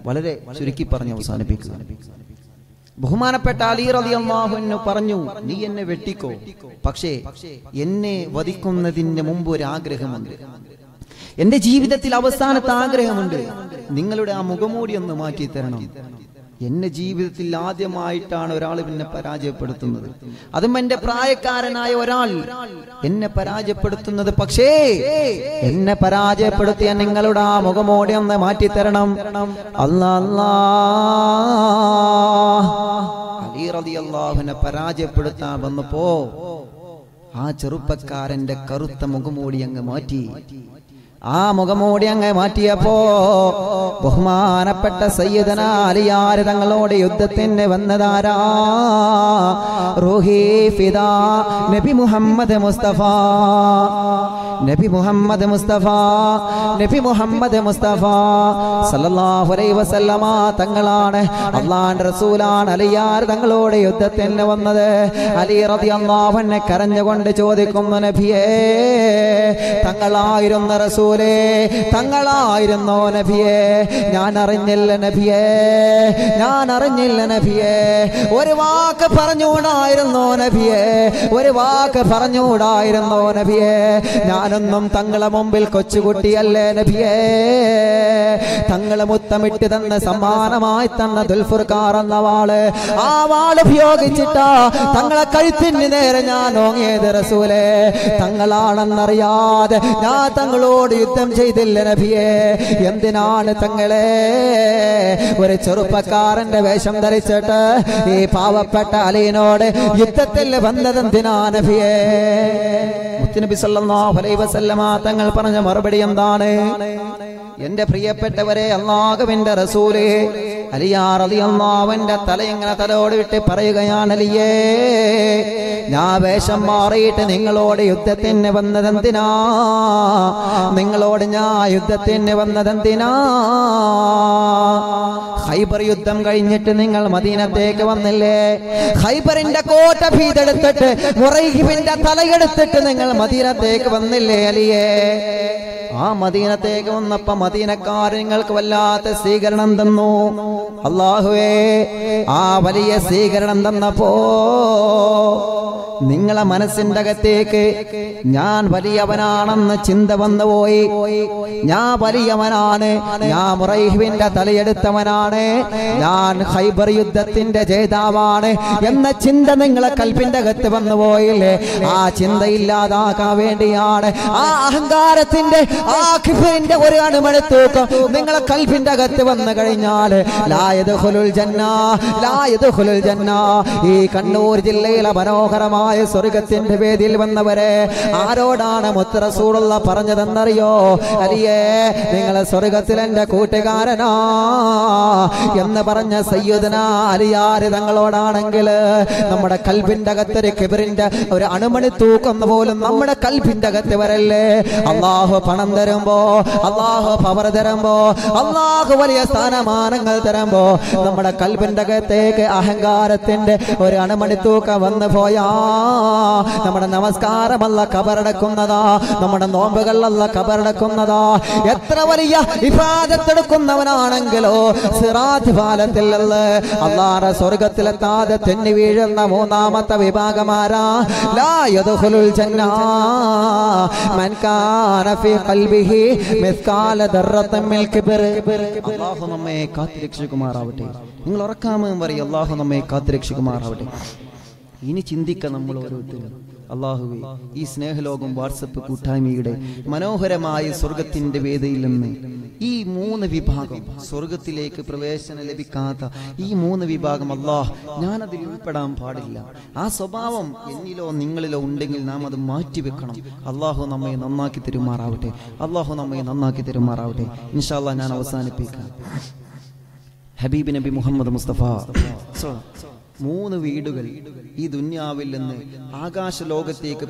വളരെ ചുരുക്കി പറഞ്ഞു അവസാനിപ്പിക്കുക. ബഹുമാനപ്പെട്ട അലി റളിയല്ലാഹു പറഞ്ഞു നീ എന്നെ വെട്ടിക്കോ. പക്ഷേ എന്നെ വധിക്കുന്നതിന് മുമ്പ് ഒരു ആഗ്രഹമുണ്ട്. എന്റെ ജീവിതത്തിൽ അവസാനത്തെ ആഗ്രഹമുണ്ട്. നിങ്ങളുടെ ആ മുഖമൂടി ഒന്ന് മാറ്റി തരണം എന്റെ ജീവിതത്തിൽ ആദ്യമായിട്ടാണ് ഒരാൾ പിന്നെ പരാജയപ്പെടുത്തുന്നത്. അതും എന്റെ പ്രായക്കാരനായ ഒരാൾ എന്നെ പരാജയപ്പെടുത്തുന്നത്. പക്ഷേ എന്നെ പരാജയപ്പെടുത്തിയ നിങ്ങളുടെ ആ മുഖമോടെ ഒന്ന് മാറ്റി തരണം അലി റളിയല്ലാഹുവിനെ പരാജയപ്പെടുത്താൻ വന്നപ്പോ ആ ചെറുപ്പക്കാരന്റെ കറുത്ത മുഖമൂടി അങ്ങ് മാറ്റി. ആ മുഖമൂടി അങ്ങ് മാറ്റിയപ്പോ ബഹുമാനപ്പെട്ട സയ്യദനാലിയാര് തങ്ങളോട് യുദ്ധത്തിന് വന്നതാരാ? നബി മുഹമ്മദ് മുസ്തഫ. നബി മുഹമ്മദ് മുസ്തഫ. നബി മുഹമ്മദ് മുസ്തഫ. സല്ലല്ലാഹു അലൈഹി വസല്ലമ തങ്ങളാണ് അള്ളാൻ റസൂലാണ് അലിയാർ തങ്ങളോട് യുദ്ധത്തിന് വന്നത്. അലി റളിയല്ലാഹു അൻഹു കരഞ്ഞുകൊണ്ട് ചോദിക്കുന്നു നബിയേ തങ്ങളായിരുന്ന റസൂലേ തങ്ങളായിരുന്നോ നബിയെ? ഞാൻ അറിഞ്ഞില്ല നബിയെ. ഞാൻ അറിഞ്ഞില്ല നബിയെ. ഒരു വാക്ക് പറഞ്ഞുകൂടായിരുന്നോ നബിയെ? ഒരു വാക്ക് പറഞ്ഞുകൂടായിരുന്നോ നബിയെ? ഞാനൊന്നും തങ്ങളെ മുമ്പിൽ കൊച്ചുകുട്ടിയല്ലേ നബിയെ. തങ്ങളെ മുത്തമിട്ട് തന്ന സമ്മാനമായി തന്ന ദുൽഫുർക്കാർ എന്ന വാൾ ആ വാൾ ഉപയോഗിച്ചിട്ടാ തങ്ങളെ കഴുത്തിന് നേരെ ഞാൻ ഓങ്ങിയത് റസൂലേ. തങ്ങളാണെന്നറിയാതെ ഞാൻ തങ്ങളോട് യുദ്ധം ചെയ്തില്ല നബിയെ. എന്തിനാണ് തങ്ങളെ? ഒരു ചെറുപ്പക്കാരന്റെ വേഷം ധരിച്ചിട്ട് ഈ പാവപ്പെട്ട അലീനോട് യുദ്ധത്തിൽ വന്നതെന്തിനാ നബിയേ? സല്ലല്ലാഹു അലൈഹി വസല്ലമ തങ്ങൾ പറഞ്ഞ മറുപടി എന്താണ്? എന്റെ പ്രിയപ്പെട്ടവരെ അള്ളാഹുവിന്റെ റസൂലേ അലിയാർ തലയിങ്ങനെ തല തലോട് വിട്ട് പറയുകയാണ് അലിയേ ഞാൻ വേഷം മാറിയിട്ട് നിങ്ങളോട് യുദ്ധത്തിന് വന്നതെന്തിനാ? നിങ്ങളോട് ഞാൻ യുദ്ധത്തിന് വന്നതെന്തിനാ? ഹൈബർ യുദ്ധം കഴിഞ്ഞിട്ട് നിങ്ങൾ മദീനത്തേക്ക് വന്നില്ലേ? ഹൈബറിന്റെ കോട്ട ഭീതെടുത്തിട്ട് മുറൈഹിബിന്റെ തലയെടുത്തിട്ട് നിങ്ങൾ മദീനത്തേക്ക് വന്നില്ലേ അലിയേ? ആ മദീനത്തേക്ക് വന്നപ്പോ മദീനക്കാർ നിങ്ങൾക്ക് വല്ലാത്ത സ്വീകരണം തന്നു. അള്ളാഹുവേ ആ വലിയ സ്വീകരണം തന്നപ്പോ നിങ്ങളെ മനസ്സിന്റെ അകത്തേക്ക് ഞാൻ വലിയവനാണെന്ന് ചിന്ത വന്നുപോയി ഞാൻ വലിയവനാണ്. ഞാൻ മുറൈഹുവിന്റെ തലയെടുത്തവനാണ്. ഞാൻ ഹൈബർ യുദ്ധത്തിന്റെ ജേതാവാണ് എന്ന ചിന്ത നിങ്ങളെ കൽപ്പിന്റെ അകത്ത് വന്നു പോയില്ലേ? ആ ചിന്ത ഇല്ലാതാക്കാൻ വേണ്ടിയാണ് ആ അഹങ്കാരത്തിന്റെ ആ കിഫിന്റെ ഒരു അണുമണിത്തൂക്കം നിങ്ങളെ കൽപ്പിന്റെ അകത്ത് വന്നു കഴിഞ്ഞാൽ ലായത് ജന്ന ലായത് ജന്ന. ഈ കണ്ണൂർ ജില്ലയിലെ മനോഹരമായ സ്വർഗത്തിന്റെ വേദിയിൽ വന്നവരെ ആരോടാണ് മുത്തറസൂടുള്ള പറഞ്ഞതെന്നറിയോ? അരിയേ നിങ്ങളെ സ്വർഗത്തിൽ എന്റെ കൂട്ടുകാരനാ എന്ന് പറഞ്ഞ സയ്യുദന അലിയാര് തങ്ങളോടാണെങ്കിൽ നമ്മുടെ കൽബിന്റെ അകത്തൊരു കിബിറിന്റെ ഒരു അണുമണി തൂക്കുന്ന പോലും നമ്മുടെ കൽബിന്റെ അകത്ത് വരല്ലേ? അള്ളാഹു പണം തരുമ്പോ അള്ളാഹു പവർ തരുമ്പോ അള്ളാഹു വലിയ സ്ഥാനമാനങ്ങൾ തരുമ്പോ നമ്മുടെ കൽബിന്റെ അകത്തേക്ക് അഹങ്കാരത്തിന്റെ ഒരു അണുമണി തൂക്കം വന്നു പോയാ നമ്മുടെ നമസ്കാരമല്ല കബറടക്കുന്നതാ. നമ്മുടെ നോമ്പുകളല്ല കബറടക്കുന്നതാ. എത്ര വലിയ വിഭാഗത്തെടുക്കുന്നവനാണെങ്കിലോ സിറാജ് പാലത്തിൽ അള്ളാറ സ്വർഗത്തിലെത്താതെ തെന്നി വീഴുന്ന മൂന്നാമത്തെ വിഭാഗമാരാ. ജന്ന. നമ്മെ കാത്തിരക്ഷിക്കുമാറാവട്ടെ. നിങ്ങൾ ഉറക്കാമെന്ന് പറയും അള്ളാഹു നമ്മെ കാത്തുരക്ഷിക്കുമാറാവട്ടെ. ഇനി ചിന്തിക്ക നമ്മൾ ഓരോരുത്തരും. അള്ളാഹുവെ ഈ സ്നേഹലോകം വാട്സപ്പ് കൂട്ടായ്മയുടെ മനോഹരമായ സ്വർഗത്തിന്റെ വേദിയിൽ ഈ മൂന്ന് വിഭാഗം സ്വർഗത്തിലേക്ക് പ്രവേശനം ലഭിക്കാത്ത ഈ മൂന്ന് വിഭാഗം അള്ളാഹ് ഞാനതിൽ ഉൾപ്പെടാൻ പാടില്ല. ആ സ്വഭാവം എന്നിലോ നിങ്ങളിലോ ഉണ്ടെങ്കിൽ നാം അത് മാറ്റിവെക്കണം. അള്ളാഹു നമ്മെ നന്നാക്കി തരുമാറാവട്ടെ. അള്ളാഹു നമ്മെ നന്നാക്കി തരുമാറാവട്ടെ. ഇൻഷാല്ല ഞാൻ അവസാനിപ്പിക്കാം. ഹബീബ് നബി മുഹമ്മദ് മുസ്തഫ. മൂന്ന് വീടുകൾ ഈ ദുന്യാവിൽ നിന്ന് ആകാശലോകത്തേക്ക്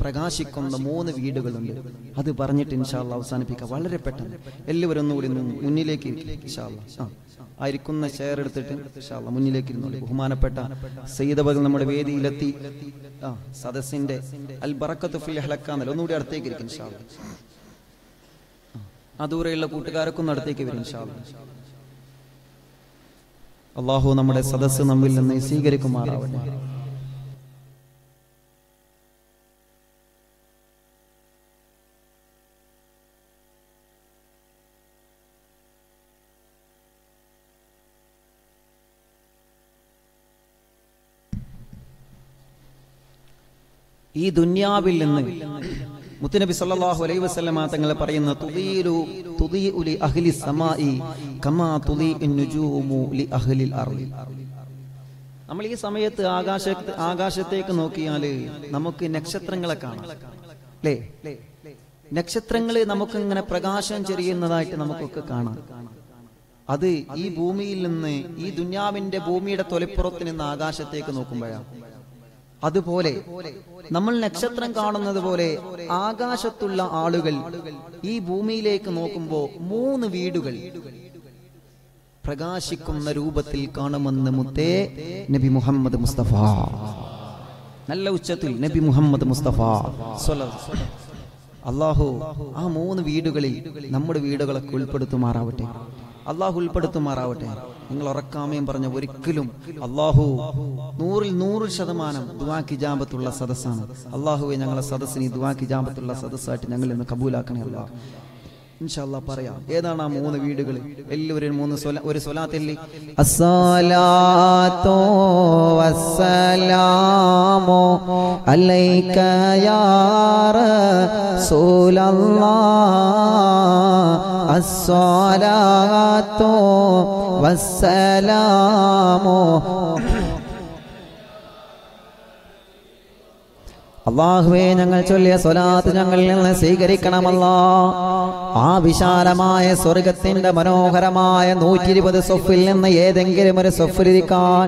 പ്രകാശിക്കുന്ന മൂന്ന് വീടുകളുണ്ട്. അത് പറഞ്ഞിട്ട് ഇൻഷാല്ല അവസാനിപ്പിക്കാം. വളരെ പെട്ടെന്ന്. എല്ലാവരും ഒന്നുകൂടി ഒന്ന് മുന്നിലേക്ക് ഇൻഷാല്ല ആ ആയിരിക്കുന്ന ഷെയർ എടുത്തിട്ട് ഇൻഷാല്ല മുന്നിലേക്ക് ഇരുന്നോളൂ. ബഹുമാനപ്പെട്ട സയ്യിദബകൾ നമ്മുടെ വേദിയിലെത്തി. ആ സദസ്സിന്റെ അൽ ബറക്കത്ത് ഫിൽ ഹലക്കാന്നല്ല. ഒന്നുകൂടി അടുത്തേക്ക് ഇരിക്കും ഇൻഷാല്ല ആ ദൂരെയുള്ള കൂട്ടുകാരൊക്കെ അടുത്തേക്ക് വരും ഇൻഷാല്ല അള്ളാഹു നമ്മുടെ സദസ്സ് നമ്മിൽ നിന്ന് സ്വീകരിക്കുമാറാവട്ടെ. ഈ ദുന്യാവിൽ നിന്ന് മുത്തുനബി സല്ലല്ലാഹു അലൈഹി വസല്ലമ തങ്ങൾ പറയുന്ന തുദീലു തുദീഉ ലി അഹ്ലി സമാഇ കമാ തുദീഉ നുജൂമു ലി അഹ്ലിൽ അർളി നമ്മൾ ഈ സമയത്ത് ആകാശ ആകാശത്തേക്ക് നോക്കിയാൽ നമുക്ക് നക്ഷത്രങ്ങളെ കാണാം. അല്ലേ നക്ഷത്രങ്ങൾ നമുക്ക് ഇങ്ങനെ പ്രകാശം ചെറിയുന്നതായിട്ട് നമുക്കൊക്കെ കാണാം. അത് ഈ ഭൂമിയിൽ നിന്ന് ഈ ദുന്യാവിന്റെ ഭൂമിയുടെ തൊലിപ്പുറത്ത് നിന്ന് ആകാശത്തേക്ക് നോക്കുമ്പോഴാണ് അതുപോലെ നമ്മൾ നക്ഷത്രം കാണുന്നത് പോലെ ആകാശത്തുള്ള ആളുകൾ ഈ ഭൂമിയിലേക്ക് നോക്കുമ്പോൾ മൂന്ന് വീടുകൾ പ്രകാശിക്കുന്ന രൂപത്തിൽ കാണുമെന്ന് മുത്തേ നബി മുഹമ്മദ് മുസ്തഫ. നല്ല ഉച്ചത്തിൽ നബി മുഹമ്മദ് മുസ്തഫ അള്ളാഹു ആ മൂന്ന് വീടുകളിൽ നമ്മുടെ വീടുകളൊക്കെ ഉൾപ്പെടുത്തുമാറാവട്ടെ. അള്ളാഹു ഉൾപ്പെടുത്തുമാറാവട്ടെ. നിങ്ങൾ ഉറക്കാമയും പറഞ്ഞ ഒരിക്കലും അള്ളാഹു നൂറിൽ നൂറ് ശതമാനം ദുവാക്കി ജാമ്പത്തുള്ള സദസ്സാണ്. അള്ളാഹുവെ ഞങ്ങളെ സദസ്സിന് ദുവാക്കി ജാമ്പത്തുള്ള സദസ്സായിട്ട് ഞങ്ങൾ ഇന്ന് കബൂലാക്കണേ അള്ളാഹ് ഇൻഷാല്ല പറയാം. ഏതാണ് ആ മൂന്ന് വീടുകൾ എല്ലാവരും മൂന്ന് ഒരു സ്വലാത്തല്ലേ അസ്സലാത്തോ വസ്സലാമോ അലൈക യാ അസ്സലാത്തോ വസ്സലാമോ അള്ളാഹുവേ ഞങ്ങൾ ചൊല്ലിയ സ്വലാത്ത് ഞങ്ങളിൽ നിന്ന് സ്വീകരിക്കണമല്ല. ആ വിശാലമായ സ്വർഗത്തിന്റെ മനോഹരമായ നൂറ്റി ഇരുപത് സൊഫിൽ നിന്ന് ഏതെങ്കിലും ഒരു സൊഫിലിരിക്കാൻ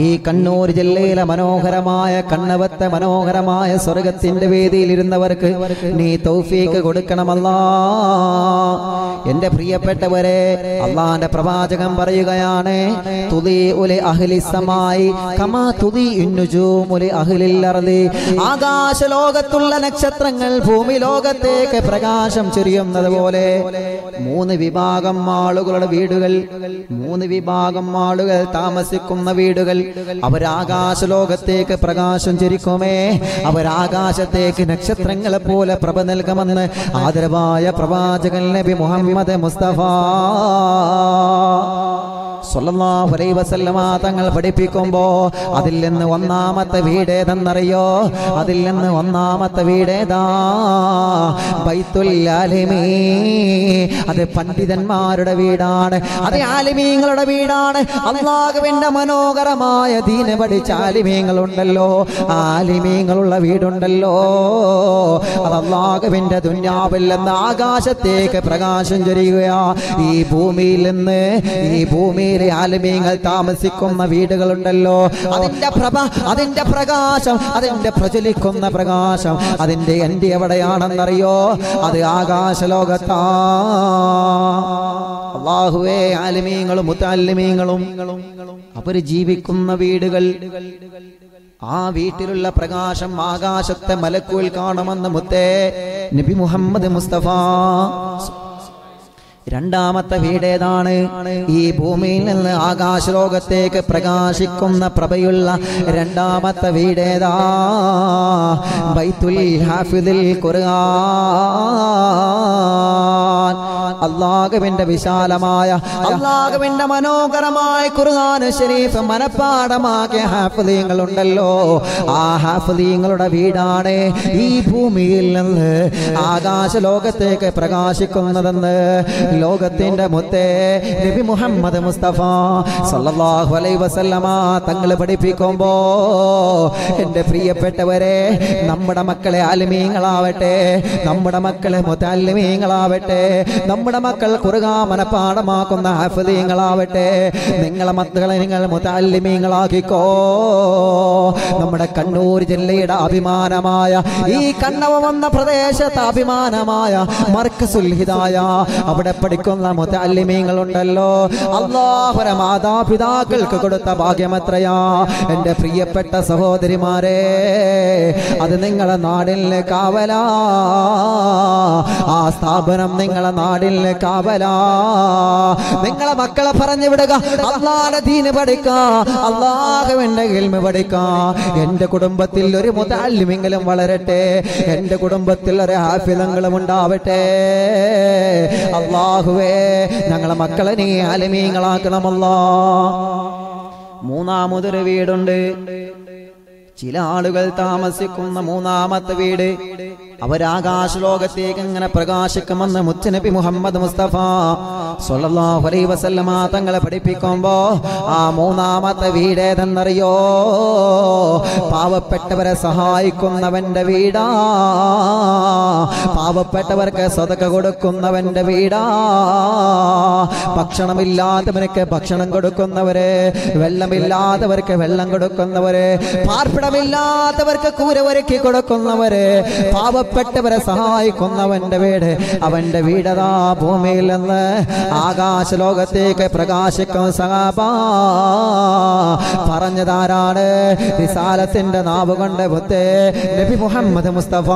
ഈ കണ്ണൂർ ജില്ലയിലെ മനോഹരമായ കണ്ണവത്തെ മനോഹരമായ സ്വർഗത്തിന്റെ വേദിയിലിരുന്നവർക്ക് നീ തൗഫീക്ക് കൊടുക്കണമല്ല. എന്റെ പ്രിയപ്പെട്ടവരെ അള്ളാന്റെ പ്രവാചകം പറയുകയാണ് തുതി ഉലി അഹ്ലിസമായി കമാ തുതി ഇന്നുജൂമുലി അഹ്ലിൽ അർളി ആകാശ ലോകത്തുള്ള നക്ഷത്രങ്ങൾ ഭൂമി ലോകത്തേക്ക് പ്രകാശം ചൊരിയുന്നത് പോലെ മൂന്ന് വിഭാഗം ആളുകളുടെ വീടുകൾ മൂന്ന് വിഭാഗം ആളുകൾ താമസിക്കുന്ന വീടുകൾ. അവരാകാശ ലോകത്തേക്ക് പ്രകാശം ചൊരിക്കുമേ. അവരാകാശത്തേക്ക് നക്ഷത്രങ്ങളെ പോലെ പ്രഭ നൽകുമെന്ന് ആദരവായ പ്രവാചകൻ നബി മുഹമ്മദ് മുസ്തഫ. വസല്ലമ തങ്ങൾ പഠിപ്പിക്കുമ്പോ അതിൽ നിന്ന് ഒന്നാമത്തെ വീടേതെന്നറിയോ? അതിൽ നിന്ന് ഒന്നാമത്തെ വീടേതാ? അത് പണ്ഡിതന്മാരുടെ വീടാണ്. അത് ആലിമീങ്ങളുടെ വീടാണ്. അള്ളാഹുവിന്റെ മനോഹരമായ ദീന പഠിച്ച ആലിമീങ്ങളുണ്ടല്ലോ. ആലിമീങ്ങളുള്ള വീടുണ്ടല്ലോ. അത് അള്ളാഹുവിന്റെ ദുന്യാവിൽ നിന്ന് ആകാശത്തേക്ക് പ്രകാശം ചൊരിയുക ഈ ഭൂമിയിൽ നിന്ന് ഈ ഭൂമിയിലെ ആലുമീങ്ങൾ താമസിക്കുന്ന വീടുകളുണ്ടല്ലോ. അതിന്റെ പ്രഭ അതിന്റെ പ്രകാശം അതിന്റെ പ്രചലിക്കുന്ന പ്രകാശം അതിന്റെ എന്റെ എവിടെയാണെന്നറിയോ? അത് ആകാശ ലോകത്താ അള്ളാഹുവേ ആലിമീങ്ങളും മുത്താലിമീങ്ങളും അവർ ജീവിക്കുന്ന വീടുകൾ. ആ വീട്ടിലുള്ള പ്രകാശം ആകാശത്തെ മലക്കുകൾ കാണുമെന്ന് മുത്തേ നബി മുഹമ്മദ് മുസ്തഫ രണ്ടാമത്തെ വീടേതാണ്. ഈ ഭൂമിയിൽ നിന്ന് ആകാശലോകത്തേക്ക് പ്രകാശിക്കുന്ന പ്രഭയുള്ള രണ്ടാമത്തെ വീടേതാ. ബൈത്തുൽ ഹാഫിദിൽ ഖുർആൻ. അള്ളാഹുവിന്റെ വിശാലമായ അള്ളാഹുവിന്റെ മനോഹരമായ ഖുർആൻ ഷരീഫ് മനപ്പാടമാക്കിയ ഹാഫിദീങ്ങൾ ഉണ്ടല്ലോ ആ ഹാഫലീങ്ങളുടെ വീടാണ് ഈ ഭൂമിയിൽ നിന്ന് ആകാശ ലോകത്തേക്ക് പ്രകാശിക്കുന്നതെന്ന് ലോകത്തിന്റെ മുത്തേ നബി മുഹമ്മദ് മുസ്തഫ സല്ലല്ലാഹു അലൈഹി വസല്ലമ തങ്ങൾ പഠിപ്പിക്കുമ്പോ എന്റെ പ്രിയപ്പെട്ടവരെ നമ്മുടെ മക്കളെ ആലിമീങ്ങളാവട്ടെ നമ്മുടെ മക്കളെ മുത്താലിമീങ്ങളാവട്ടെ നമ്മുടെ മക്കൾ കുറുകാ മനപ്പാടമാക്കുന്ന ഹഫലീങ്ങളാവട്ടെ നിങ്ങളെ മക്കളെ നിങ്ങൾ മുതാലിമീങ്ങളാക്കിക്കോ നമ്മുടെ കണ്ണൂർ ജില്ലയുടെ അഭിമാനമായ ഈ കണ്ണവ വന്ന പ്രദേശത്തെ അഭിമാനമായ മർക്കസുൽ ഹിദായ അവിടെ പഠിക്കുന്ന മുത്താലിമീങ്ങളുണ്ടല്ലോ അള്ളാഹുര മാതാപിതാക്കൾക്ക് കൊടുത്ത ഭാഗ്യമത്രയാ എന്റെ പ്രിയപ്പെട്ട സഹോദരിമാരെ അത് നിങ്ങളെ നാടിലെ കാവലാ. ആ സ്ഥാപനം നിങ്ങളെ നിങ്ങളെ മക്കളെ പറഞ്ഞു വിടുക അള്ളാടെ ദീന് പഠിക്കാ അള്ളാഹുവിന്റെ കേൾമ പഠിക്കാ. എന്റെ കുടുംബത്തിൽ ഒരു മുതാലിമെങ്കിലും വളരട്ടെ എന്റെ കുടുംബത്തിൽ ഒരു ഹാഫിലങ്ങളും ഉണ്ടാവട്ടെ. അള്ളാഹുവേ ഞങ്ങളെ മക്കളെ നീ ആലിമീങ്ങളാക്കണമല്ലോ മൂന്നാമതൊരു വീടുണ്ട്. ചില ആളുകൾ താമസിക്കുന്ന മൂന്നാമത്തെ വീട്. അവരാകാശ ലോകത്തേക്ക് ഇങ്ങനെ പ്രകാശിക്കുമെന്ന് മുത്തനബി മുഹമ്മദ് മുസ്തഫ അലൈഹി വസല്ലമ തങ്ങളെ പഠിപ്പിക്കുമ്പോ ആ മൂന്നാമത്തെ വീടേതെന്നറിയോ? പാവപ്പെട്ടവരെ സഹായിക്കുന്നവന്റെ വീടാ. പാവപ്പെട്ടവർക്ക് സ്വതക്ക കൊടുക്കുന്നവന്റെ വീടാ. ഭക്ഷണമില്ലാത്തവർക്ക് ഭക്ഷണം കൊടുക്കുന്നവരെ വെള്ളമില്ലാത്തവർക്ക് വെള്ളം കൊടുക്കുന്നവരെ പാർപ്പിടമില്ലാത്തവർക്ക് കൂര കൊടുക്കുന്നവരെ പാവപ്പെട്ടവരെ സഹായിക്കുന്നവന്റെ വീട് അവന്റെ വീടതാ ഭൂമിയിൽ നിന്ന് ആകാശ ലോകത്തേക്ക് പ്രകാശിക്കും സഹാബ. പറഞ്ഞതാരാണ്? വിശാലത്തിന്റെ നാവ് കൊണ്ട് നബി മുഹമ്മദ് മുസ്തഫ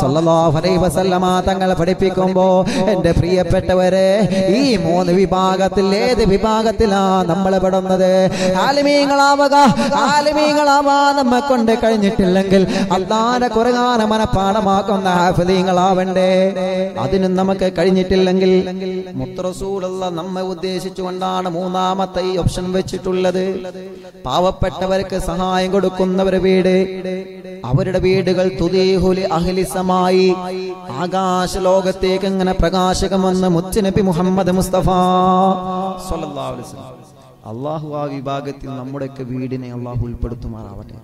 സല്ലല്ലാഹു വസല്ലമ തങ്ങൾ പഠിപ്പിക്കുമ്പോ എന്റെ പ്രിയപ്പെട്ടവരെ ഈ മൂന്ന് വിഭാഗത്തിൽ ഏത് വിഭാഗത്തിലാണ് നമ്മൾ പെടുന്നത്? ആലിമീങ്ങളാവുക ആലിമീങ്ങളാവാ നമ്മെ കൊണ്ട് കഴിഞ്ഞിട്ടില്ലെങ്കിൽ അള്ളാന്റെ കുറകാന മനപ്പാടമാക്കുന്ന ഹാഫിദീങ്ങളാവണ്ടേ അതിനും നമുക്ക് കഴിഞ്ഞിട്ടില്ലെങ്കിൽ മുത്തറസൂലുള്ള നമ്മെ ഉദ്ദേശിച്ചുകൊണ്ടാണ് മൂന്നാമത്തെ ഈ ഓപ്ഷൻ വെച്ചിട്ടുള്ളത്. പാവപ്പെട്ടവർക്ക് സഹായം കൊടുക്കുന്നവരുടെ വീട്. അവരുടെ വീടുകൾ തുതീഹുലി അഹ്ലിസമായി ആകാശ ലോകത്തേക്ക് ഇങ്ങനെ പ്രകാശകമെന്ന് മുത്തുനബി മുഹമ്മദ് മുസ്തഫ അള്ളാഹു ആ വിഭാഗത്തിൽ നമ്മുടെയൊക്കെ വീടിനെ അള്ളാഹു ഉൾപ്പെടുത്തുമാറാവട്ടെ.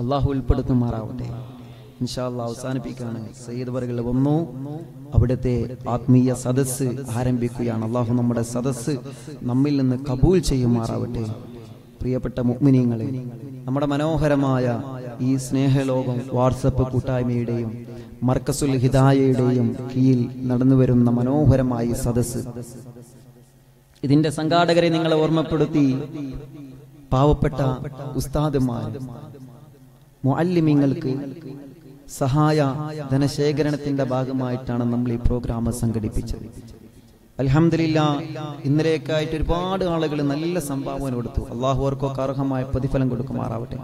അള്ളാഹു ഉൾപ്പെടുത്തുമാറാവട്ടെ. ഇൻഷാല്ല അവസാനിപ്പിക്കുകയാണ്. സയ്യിദ് വർഗൾ വന്നു. അവിടുത്തെ ആത്മീയ സദസ്സ് ആരംഭിക്കുകയാണ്. അള്ളാഹു നമ്മുടെ സദസ്സ് നമ്മിൽ നിന്ന് കബൂൽ ചെയ്യുമാറാവട്ടെ. പ്രിയപ്പെട്ട മുഗ്മിനിയങ്ങളെ നമ്മുടെ മനോഹരമായ ഈ സ്നേഹലോകം വാട്സപ്പ് കൂട്ടായ്മയുടെയും മർക്കസുൽ ഹിദായയുടെയും കീഴിൽ നടന്നു വരുന്ന മനോഹരമായ സദസ് സദസ്സ്. ഇതിന്റെ സംഘാടകരെ നിങ്ങളെ ഓർമ്മപ്പെടുത്തി പാവപ്പെട്ട ഉസ്താദുമാർ മുഅല്ലിമീങ്ങൾക്ക് സഹായ ധനശേഖരണത്തിന്റെ ഭാഗമായിട്ടാണ് നമ്മൾ ഈ പ്രോഗ്രാം സംഘടിപ്പിച്ചത്. അലഹമില്ല ഇന്നലെയൊക്കെയായിട്ട് ഒരുപാട് ആളുകൾ നല്ല സംഭാവന കൊടുത്തു. അള്ളാഹു അവർക്കൊക്കെ അർഹമായ പ്രതിഫലം കൊടുക്കുമാറാവട്ടെ.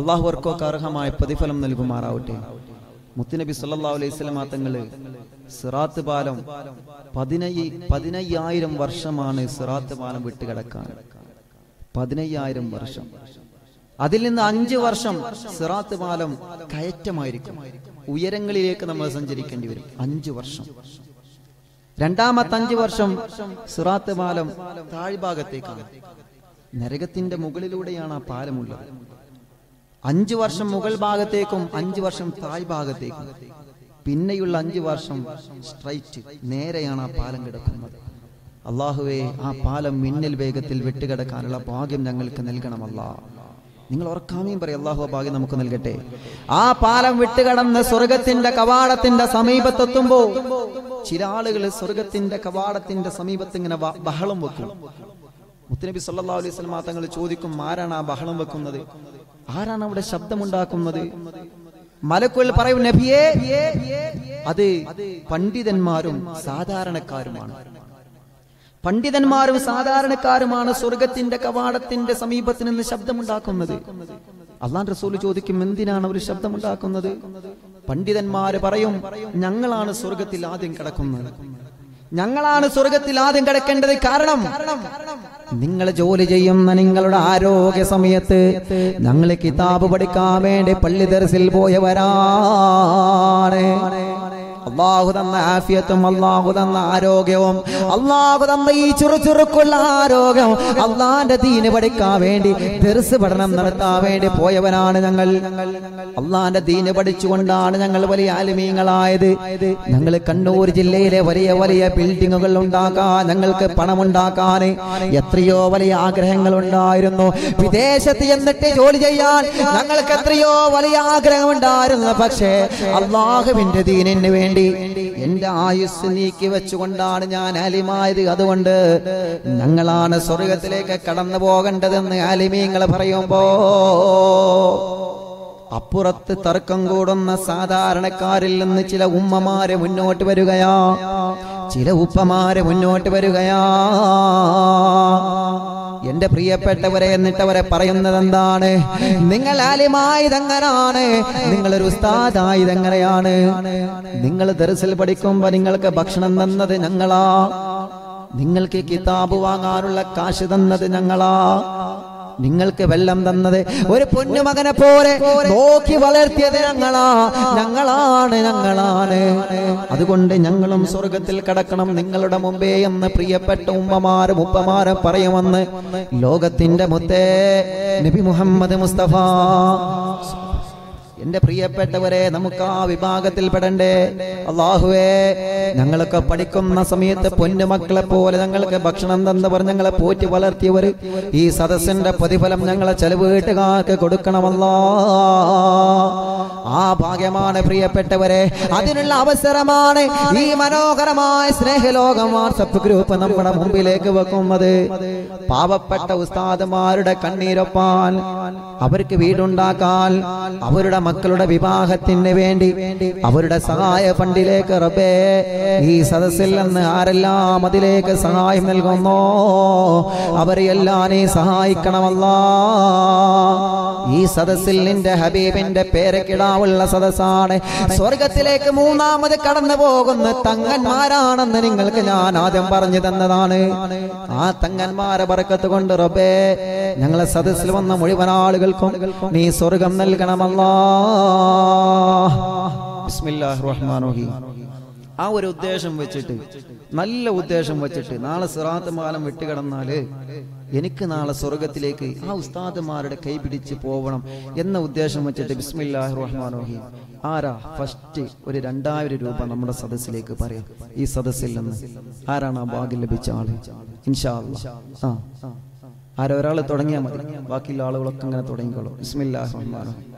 അള്ളാഹു അവർക്കൊക്കെ അർഹമായ പ്രതിഫലം നൽകുമാറാവട്ടെ. മുത്തുനബി സല്ലാ അലൈഹി സ്വലമാ തങ്ങൾ സിറാത്ത് പാലം പതിനയ്യ പതിനയ്യായിരം വർഷമാണ് സിറാത്ത് പാലം വിട്ടുകിടക്കാൻ. പതിനയ്യായിരം വർഷം. അതിൽ നിന്ന് അഞ്ചു വർഷം സിറാത്ത് പാലം കയറ്റമായിരിക്കും. ഉയരങ്ങളിലേക്ക് നമ്മൾ സഞ്ചരിക്കേണ്ടി വരും. അഞ്ചു വർഷം. രണ്ടാമത്തെ അഞ്ചു വർഷം സിറാത്ത് പാലം താഴ്ഭാഗത്തേക്കാണ്. നരകത്തിന്റെ മുകളിലൂടെയാണ് ആ പാലമുള്ളത്. അഞ്ചു വർഷം മുകൾ ഭാഗത്തേക്കും അഞ്ചു വർഷം താഴ്ഭാഗത്തേക്കും പിന്നെയുള്ള അഞ്ചു വർഷം സ്ട്രൈറ്റ് നേരെയാണ് ആ പാലം കിടക്കുന്നത്. അള്ളാഹുവെ ആ പാലം മിന്നൽ വേഗത്തിൽ വെട്ടുകിടക്കാനുള്ള ഭാഗ്യം ഞങ്ങൾക്ക് നൽകണമല്ല. നിങ്ങൾ ഉറക്കാമേയും പറയും അള്ളാഹു ഭാഗ്യം നമുക്ക് നൽകട്ടെ. ആ പാലം വിട്ടുകടന്ന് സ്വർഗത്തിന്റെ കവാടത്തിന്റെ സമീപത്തെത്തുമ്പോ ചില ആളുകൾ സ്വർഗത്തിന്റെ കവാടത്തിന്റെ സമീപത്ത് ഇങ്ങനെ ബഹളം വെക്കും. മുത്തനബി സല്ലാ അലൈഹി വസല്ലം തങ്ങൾ ചോദിക്കും ആരാണ് ആ ബഹളം വെക്കുന്നത്? ആരാണ് അവിടെ ശബ്ദമുണ്ടാക്കുന്നത്? മലക്കുകൾ പറയും നബിയേ അത് പണ്ഡിതന്മാരും സാധാരണക്കാരുമാണ്. പണ്ഡിതന്മാരും സാധാരണക്കാരുമാണ് സ്വർഗത്തിന്റെ കവാടത്തിന്റെ സമീപത്ത് നിന്ന് ശബ്ദമുണ്ടാക്കുന്നത്. അള്ളാൻ റസൂൽ ചോദിക്കും എന്തിനാണ് അവർ ശബ്ദമുണ്ടാക്കുന്നത്? പണ്ഡിതന്മാര് പറയും ഞങ്ങളാണ് സ്വർഗത്തിൽ ആദ്യം കിടക്കുന്നത്. ഞങ്ങളാണ് സ്വർഗത്തിൽ ആദ്യം കിടക്കേണ്ടത് കാരണം നിങ്ങൾ ജോലി ചെയ്യുന്ന നിങ്ങളുടെ ആരോഗ്യ സമയത്ത് ഞങ്ങൾ കിതാബ് പഠിക്കാൻ വേണ്ടി പള്ളി ദർസിൽ പോയവരാണ്. അള്ളാഹു തന്ന ആഫിയത്തും അള്ളാഹു തന്ന ആരോഗ്യവും അള്ളാഹു തന്ന ഈ ചുറുചുറുക്കുള്ള ആരോഗ്യം അള്ളാന്റെ ദീന് പഠിക്കാൻ വേണ്ടി ദർസ് പഠനം നടത്താൻ വേണ്ടി പോയവനാണ് ഞങ്ങൾ. അള്ളാന്റെ ദീന് പഠിച്ചുകൊണ്ടാണ് ഞങ്ങൾ വലിയ ആലിമീങ്ങളായത്. ഞങ്ങൾ കണ്ണൂർ ജില്ലയിലെ വലിയ വലിയ ബിൽഡിങ്ങുകൾ ഉണ്ടാക്കാൻ ഞങ്ങൾക്ക് പണമുണ്ടാക്കാൻ എത്രയോ വലിയ ആഗ്രഹങ്ങൾ ഉണ്ടായിരുന്നു. വിദേശത്ത് എന്നിട്ട് ജോലി ചെയ്യാൻ ഞങ്ങൾക്ക് എത്രയോ വലിയ ആഗ്രഹം ഉണ്ടായിരുന്നു. പക്ഷേ അള്ളാഹുവിന്റെ ദീനിന് വേണ്ടി എന്റെ ആയുസ് നീക്കി വെച്ചുകൊണ്ടാണ് ഞാൻ ആലിമായത്. അതുകൊണ്ട് ഞങ്ങളാണ് സ്വർഗത്തിലേക്ക് കടന്നു പോകേണ്ടതെന്ന് ആലിമീങ്ങൾ പറയുമ്പോ അപ്പുറത്ത് തർക്കം കൂടുന്ന സാധാരണക്കാരിൽ നിന്ന് ചില ഉമ്മമാരെ മുന്നോട്ട് വരികയാ. ചില ഉപ്പമാരെ മുന്നോട്ട് വരികയാ. എന്റെ പ്രിയപ്പെട്ടവരെ എന്നിട്ടവരെ പറയുന്നത് എന്താണ് നിങ്ങൾ ആലിമായതെങ്ങനാണ് നിങ്ങളൊരു ഉസ്താദായതെങ്ങനെയാണ് നിങ്ങൾ ദർസിൽ പഠിക്കുമ്പോ നിങ്ങൾക്ക് ഭക്ഷണം തന്നത് ഞങ്ങളാ. നിങ്ങൾക്ക് കിതാബ് വാങ്ങാനുള്ള കാശ് തന്നത് ഞങ്ങളാ. നിങ്ങൾക്ക് വെള്ളം തന്നത് ഒരു പൊന്നുമകനെ പോലെ നോക്കി വളർത്തിയത് ഞങ്ങളാ ഞങ്ങളാണ് ഞങ്ങളാണ്. അതുകൊണ്ട് ഞങ്ങളും സ്വർഗത്തിൽ കടക്കണം. നിങ്ങളുടെ മുമ്പേ എന്ന് പ്രിയപ്പെട്ട ഉമ്മമാരും ഉപ്പമാരും പറയുമെന്ന് ലോകത്തിന്റെ മുത്തേ നബി മുഹമ്മദ് മുസ്തഫ എന്റെ പ്രിയപ്പെട്ടവരെ നമുക്ക് ആ വിഭാഗത്തിൽ പെടണ്ടേ? അള്ളാഹുവേ ഞങ്ങളൊക്കെ പഠിക്കുന്ന സമയത്ത് പൊന്നുമക്കളെ പോലെ ഞങ്ങൾക്ക് ഭക്ഷണം തന്ന് പറഞ്ഞ് ഞങ്ങളെ പോറ്റി വളർത്തിയവർ ഈ സദസ്സിന്റെ പ്രതിഫലം ഞങ്ങളെ ചെലവ് വീട്ടുകാർക്ക് കൊടുക്കണമല്ലോ. ആ ഭാഗ്യമാണ് പ്രിയപ്പെട്ടവരെ അതിനുള്ള അവസരമാണ് ഈ മനോഹരമായ സ്നേഹലോകം വാട്സപ്പ് ഗ്രൂപ്പ് നമ്മുടെ മുമ്പിലേക്ക് വെക്കുന്നത്. പാവപ്പെട്ട ഉസ്താദുമാരുടെ കണ്ണീരൊപ്പാൻ അവർക്ക് വീടുണ്ടാക്കാൻ അവരുടെ മക്കളുടെ വിവാഹത്തിന് വേണ്ടി അവരുടെ സഹായ ഫണ്ടിലേക്ക് റബ്ബേ ഈ സദസ്സിൽ നിന്ന് ആരെല്ലാം അതിലേക്ക് സഹായം നൽകുന്നോ? അവരെയെല്ലാം നീ സഹായിക്കണമല്ല. ഈ സദസ്സിൽ നിന്റെ ഹബീബിന്റെ പേരക്കിടാവുള്ള സദസ്സാണ്. സ്വർഗത്തിലേക്ക് മൂന്നാമത് കടന്നു പോകുന്ന തങ്ങന്മാരാണെന്ന് നിങ്ങൾക്ക് ഞാൻ ആദ്യം പറഞ്ഞു തന്നതാണ്. ആ തങ്ങന്മാരെ പറക്കത്ത് കൊണ്ട് റബ്ബേ ഞങ്ങളെ സദസ്സിൽ വന്ന മുഴുവൻ ആളുകൾക്കും നീ സ്വർഗം നൽകണമല്ലോ. റഹീം ആ ഒരു ഉദ്ദേശം വെച്ചിട്ട് നല്ല ഉദ്ദേശം വെച്ചിട്ട് നാളെ സിറാത്ത് മാലം വിട്ടുകിടന്നാൽ എനിക്ക് നാളെ സ്വർഗത്തിലേക്ക് ആ ഉസ്താദുമാരുടെ കൈ പിടിച്ച് പോവണം എന്ന ഉദ്ദേശം വെച്ചിട്ട് ബിസ്മില്ലാഹി റഹ്മാൻ റഹീം ആരാ? ഫസ്റ്റ് ഒരു രണ്ടായിരം രൂപ നമ്മുടെ സദസ്സിലേക്ക് പറയാം. ഈ സദസ്സിൽ നിന്ന് ആരാണ് ആ ഭാഗ്യം ലഭിച്ച ആൾ? ഇൻഷാ. ആ. ആരോ? ഒരാൾ തുടങ്ങിയാൽ മതി. ബാക്കിയുള്ള ആളുകളൊക്കെ അങ്ങനെ തുടങ്ങിക്കോളൂ. ബിസ്മില്ലാഹി റഹ്മാൻ റഹീം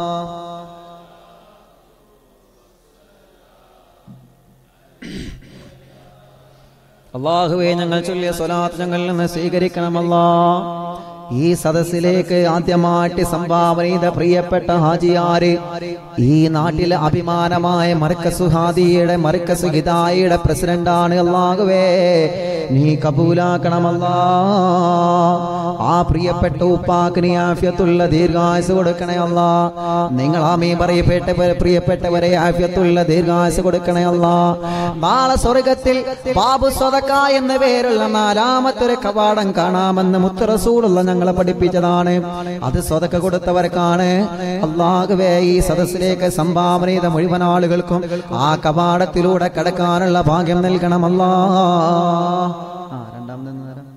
അള്ളാഹുവെ ഞങ്ങൾ ചൊല്ലിയ സ്വലാത്ത് ഞങ്ങളിൽ നിന്ന് സ്വീകരിക്കണമല്ലാ. ഈ സദസ്സിലേക്ക് ആദ്യമായിട്ട് സംഭാവന ചെയ്ത പ്രിയപ്പെട്ട ഹാജിയാര് ഈ നാട്ടിലെ അഭിമാനമായ മർക്കസു ഹാദിയുടെ മർക്കസു ഹിതായിയുടെ പ്രസിഡന്റാണ് അള്ളാഹുവേ നീ കബൂലാക്കണമല്ലാ. ആ പ്രിയപ്പെട്ട ഉപ്പാക്ക് നീ ആഫ്യത്തുള്ള ദീർഘായുസ് കൊടുക്കണേ നിങ്ങൾ നിങ്ങൾ ആമീ പറയപ്പെട്ട പ്രിയപ്പെട്ടവരെ ആഫ്യത്തുള്ള ദീർഘായുസ് കൊടുക്കണേ അല്ലാ. നാളെ സ്വർഗത്തിൽ ബാബു സ്വതക്ക എന്ന പേരുള്ള നാലാമത്തെ ഒരു കവാടം കാണാമെന്ന് മുത്തറസൂലുള്ള ഞങ്ങളെ പഠിപ്പിച്ചതാണ്. അത് സ്വതക്ക കൊടുത്തവർക്കാണ്. അള്ളാഹുവേ ഈ സദസ്സിലേക്ക് സംഭാവന ചെയ്ത മുഴുവൻ ആളുകൾക്കും ആ കവാടത്തിലൂടെ കടക്കാനുള്ള ഭാഗ്യം നൽകണമല്ലാ ആ രണ്ടാമത് നേരം